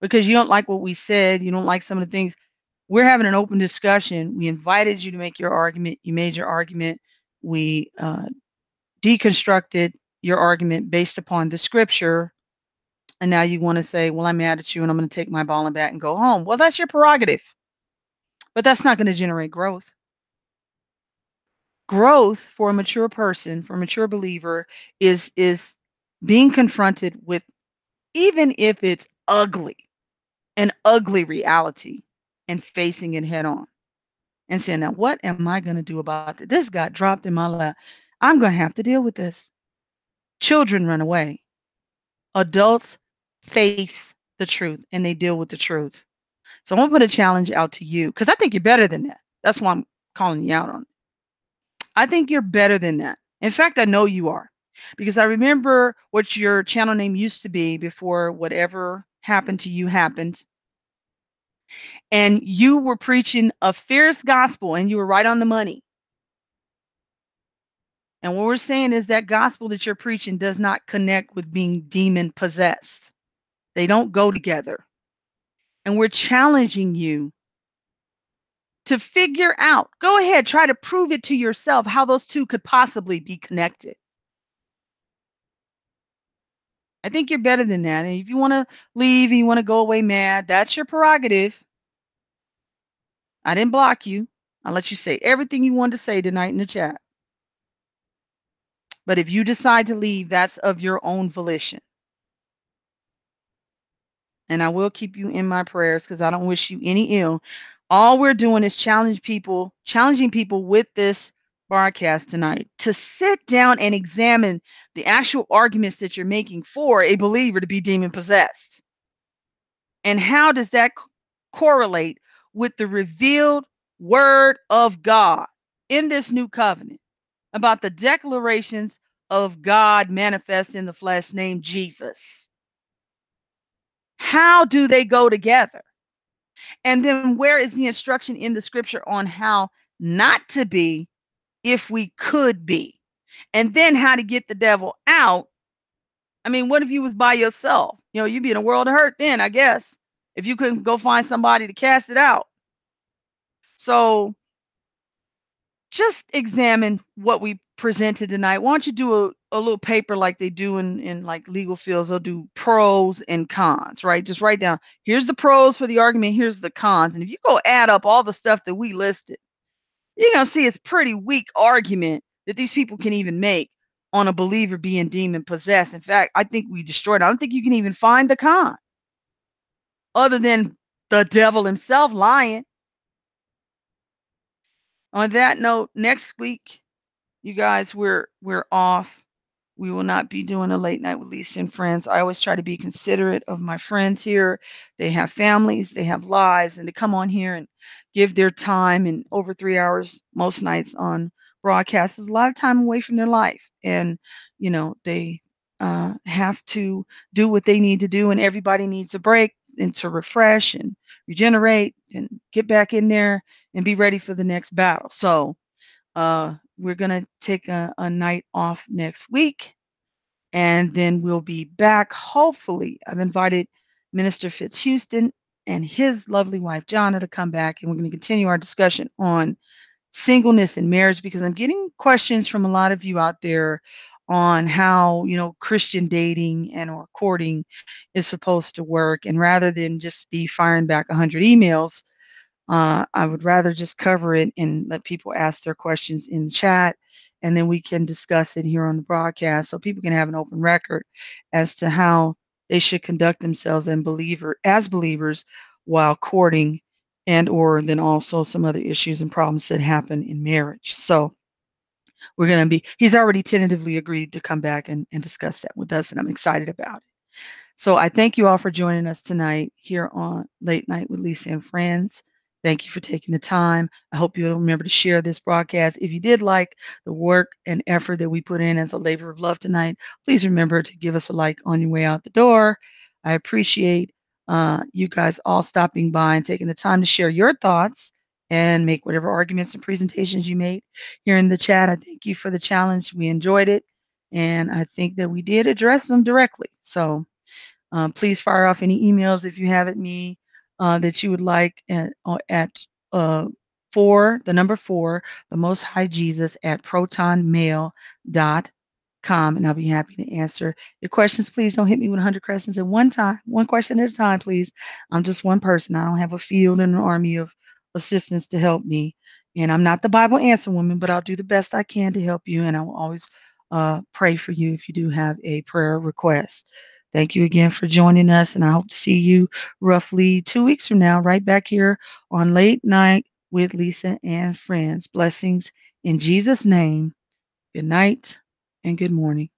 because you don't like what we said. You don't like some of the things. We're having an open discussion. We invited you to make your argument. You made your argument. We uh, deconstructed your argument based upon the scripture. And now you want to say, well, I'm mad at you and I'm going to take my ball and bat and go home. Well, that's your prerogative. But that's not going to generate growth. Growth for a mature person, for a mature believer, is is being confronted with, even if it's ugly, an ugly reality, and facing it head on, and saying, "Now, what am I going to do about it? This got dropped in my lap. I'm going to have to deal with this." Children run away. Adults face the truth and they deal with the truth. So I'm gonna put a challenge out to you because I think you're better than that. That's why I'm calling you out on it. I think you're better than that. In fact, I know you are because I remember what your channel name used to be before whatever happened to you happened. And you were preaching a fierce gospel and you were right on the money. And what we're saying is that gospel that you're preaching does not connect with being demon possessed. They don't go together. And we're challenging you to figure out, go ahead, try to prove it to yourself how those two could possibly be connected. I think you're better than that. And if you want to leave and you want to go away mad, that's your prerogative. I didn't block you. I'll let you say everything you wanted to say tonight in the chat. But if you decide to leave, that's of your own volition. And I will keep you in my prayers because I don't wish you any ill. All we're doing is challenge people, challenging people with this broadcast tonight to sit down and examine the actual arguments that you're making for a believer to be demon possessed. And how does that correlate with the revealed word of God in this new covenant? About the declarations of God manifest in the flesh named Jesus. How do they go together? And then where is the instruction in the scripture on how not to be if we could be? And then how to get the devil out. I mean, what if you was by yourself? You know, you'd be in a world of hurt then, I guess, if you couldn't go find somebody to cast it out. So just examine what we presented tonight. Why don't you do a, a little paper like they do in, in like legal fields? They'll do pros and cons, right? Just write down here's the pros for the argument, here's the cons. And if you go add up all the stuff that we listed, you're gonna see it's pretty weak argument that these people can even make on a believer being demon possessed. In fact, I think we destroyed. I don't think you can even find the con other than the devil himself lying on that note, next week, you guys, we're we're off. We will not be doing a late night with Lisa and friends. I always try to be considerate of my friends here. They have families, they have lives, and to come on here and give their time and over three hours most nights on broadcast is a lot of time away from their life. And you know, they uh, have to do what they need to do, and everybody needs a break and to refresh and regenerate and get back in there and be ready for the next battle. So uh, we're going to take a, a night off next week and then we'll be back. Hopefully, I've invited Minister Fitzhouston and his lovely wife, Jonna, to come back and we're going to continue our discussion on singleness and marriage because I'm getting questions from a lot of you out there on how you know christian dating and or courting is supposed to work and rather than just be firing back 100 emails uh, i would rather just cover it and let people ask their questions in the chat and then we can discuss it here on the broadcast so people can have an open record as to how they should conduct themselves and believer as believers while courting and or then also some other issues and problems that happen in marriage. So we're going to be, he's already tentatively agreed to come back and, and discuss that with us, and I'm excited about it. So I thank you all for joining us tonight here on Late Night with Lisa and Friends. Thank you for taking the time. I hope you'll remember to share this broadcast. If you did like the work and effort that we put in as a labor of love tonight, please remember to give us a like on your way out the door. I appreciate uh, you guys all stopping by and taking the time to share your thoughts and make whatever arguments and presentations you made here in the chat. I thank you for the challenge. We enjoyed it. And I think that we did address them directly. So um, please fire off any emails if you have at me uh, that you would like at, uh, at uh, four, the number four, the most high Jesus at protonmail.com. And I'll be happy to answer your questions. Please don't hit me with 100 questions at one time, one question at a time, please. I'm just one person. I don't have a field and an army of assistants to help me. And I'm not the Bible answer woman, but I'll do the best I can to help you. And I will always uh, pray for you if you do have a prayer request. Thank you again for joining us, and I hope to see you roughly two weeks from now, right back here on Late Night with Lisa and Friends. Blessings in Jesus' name. Good night and good morning.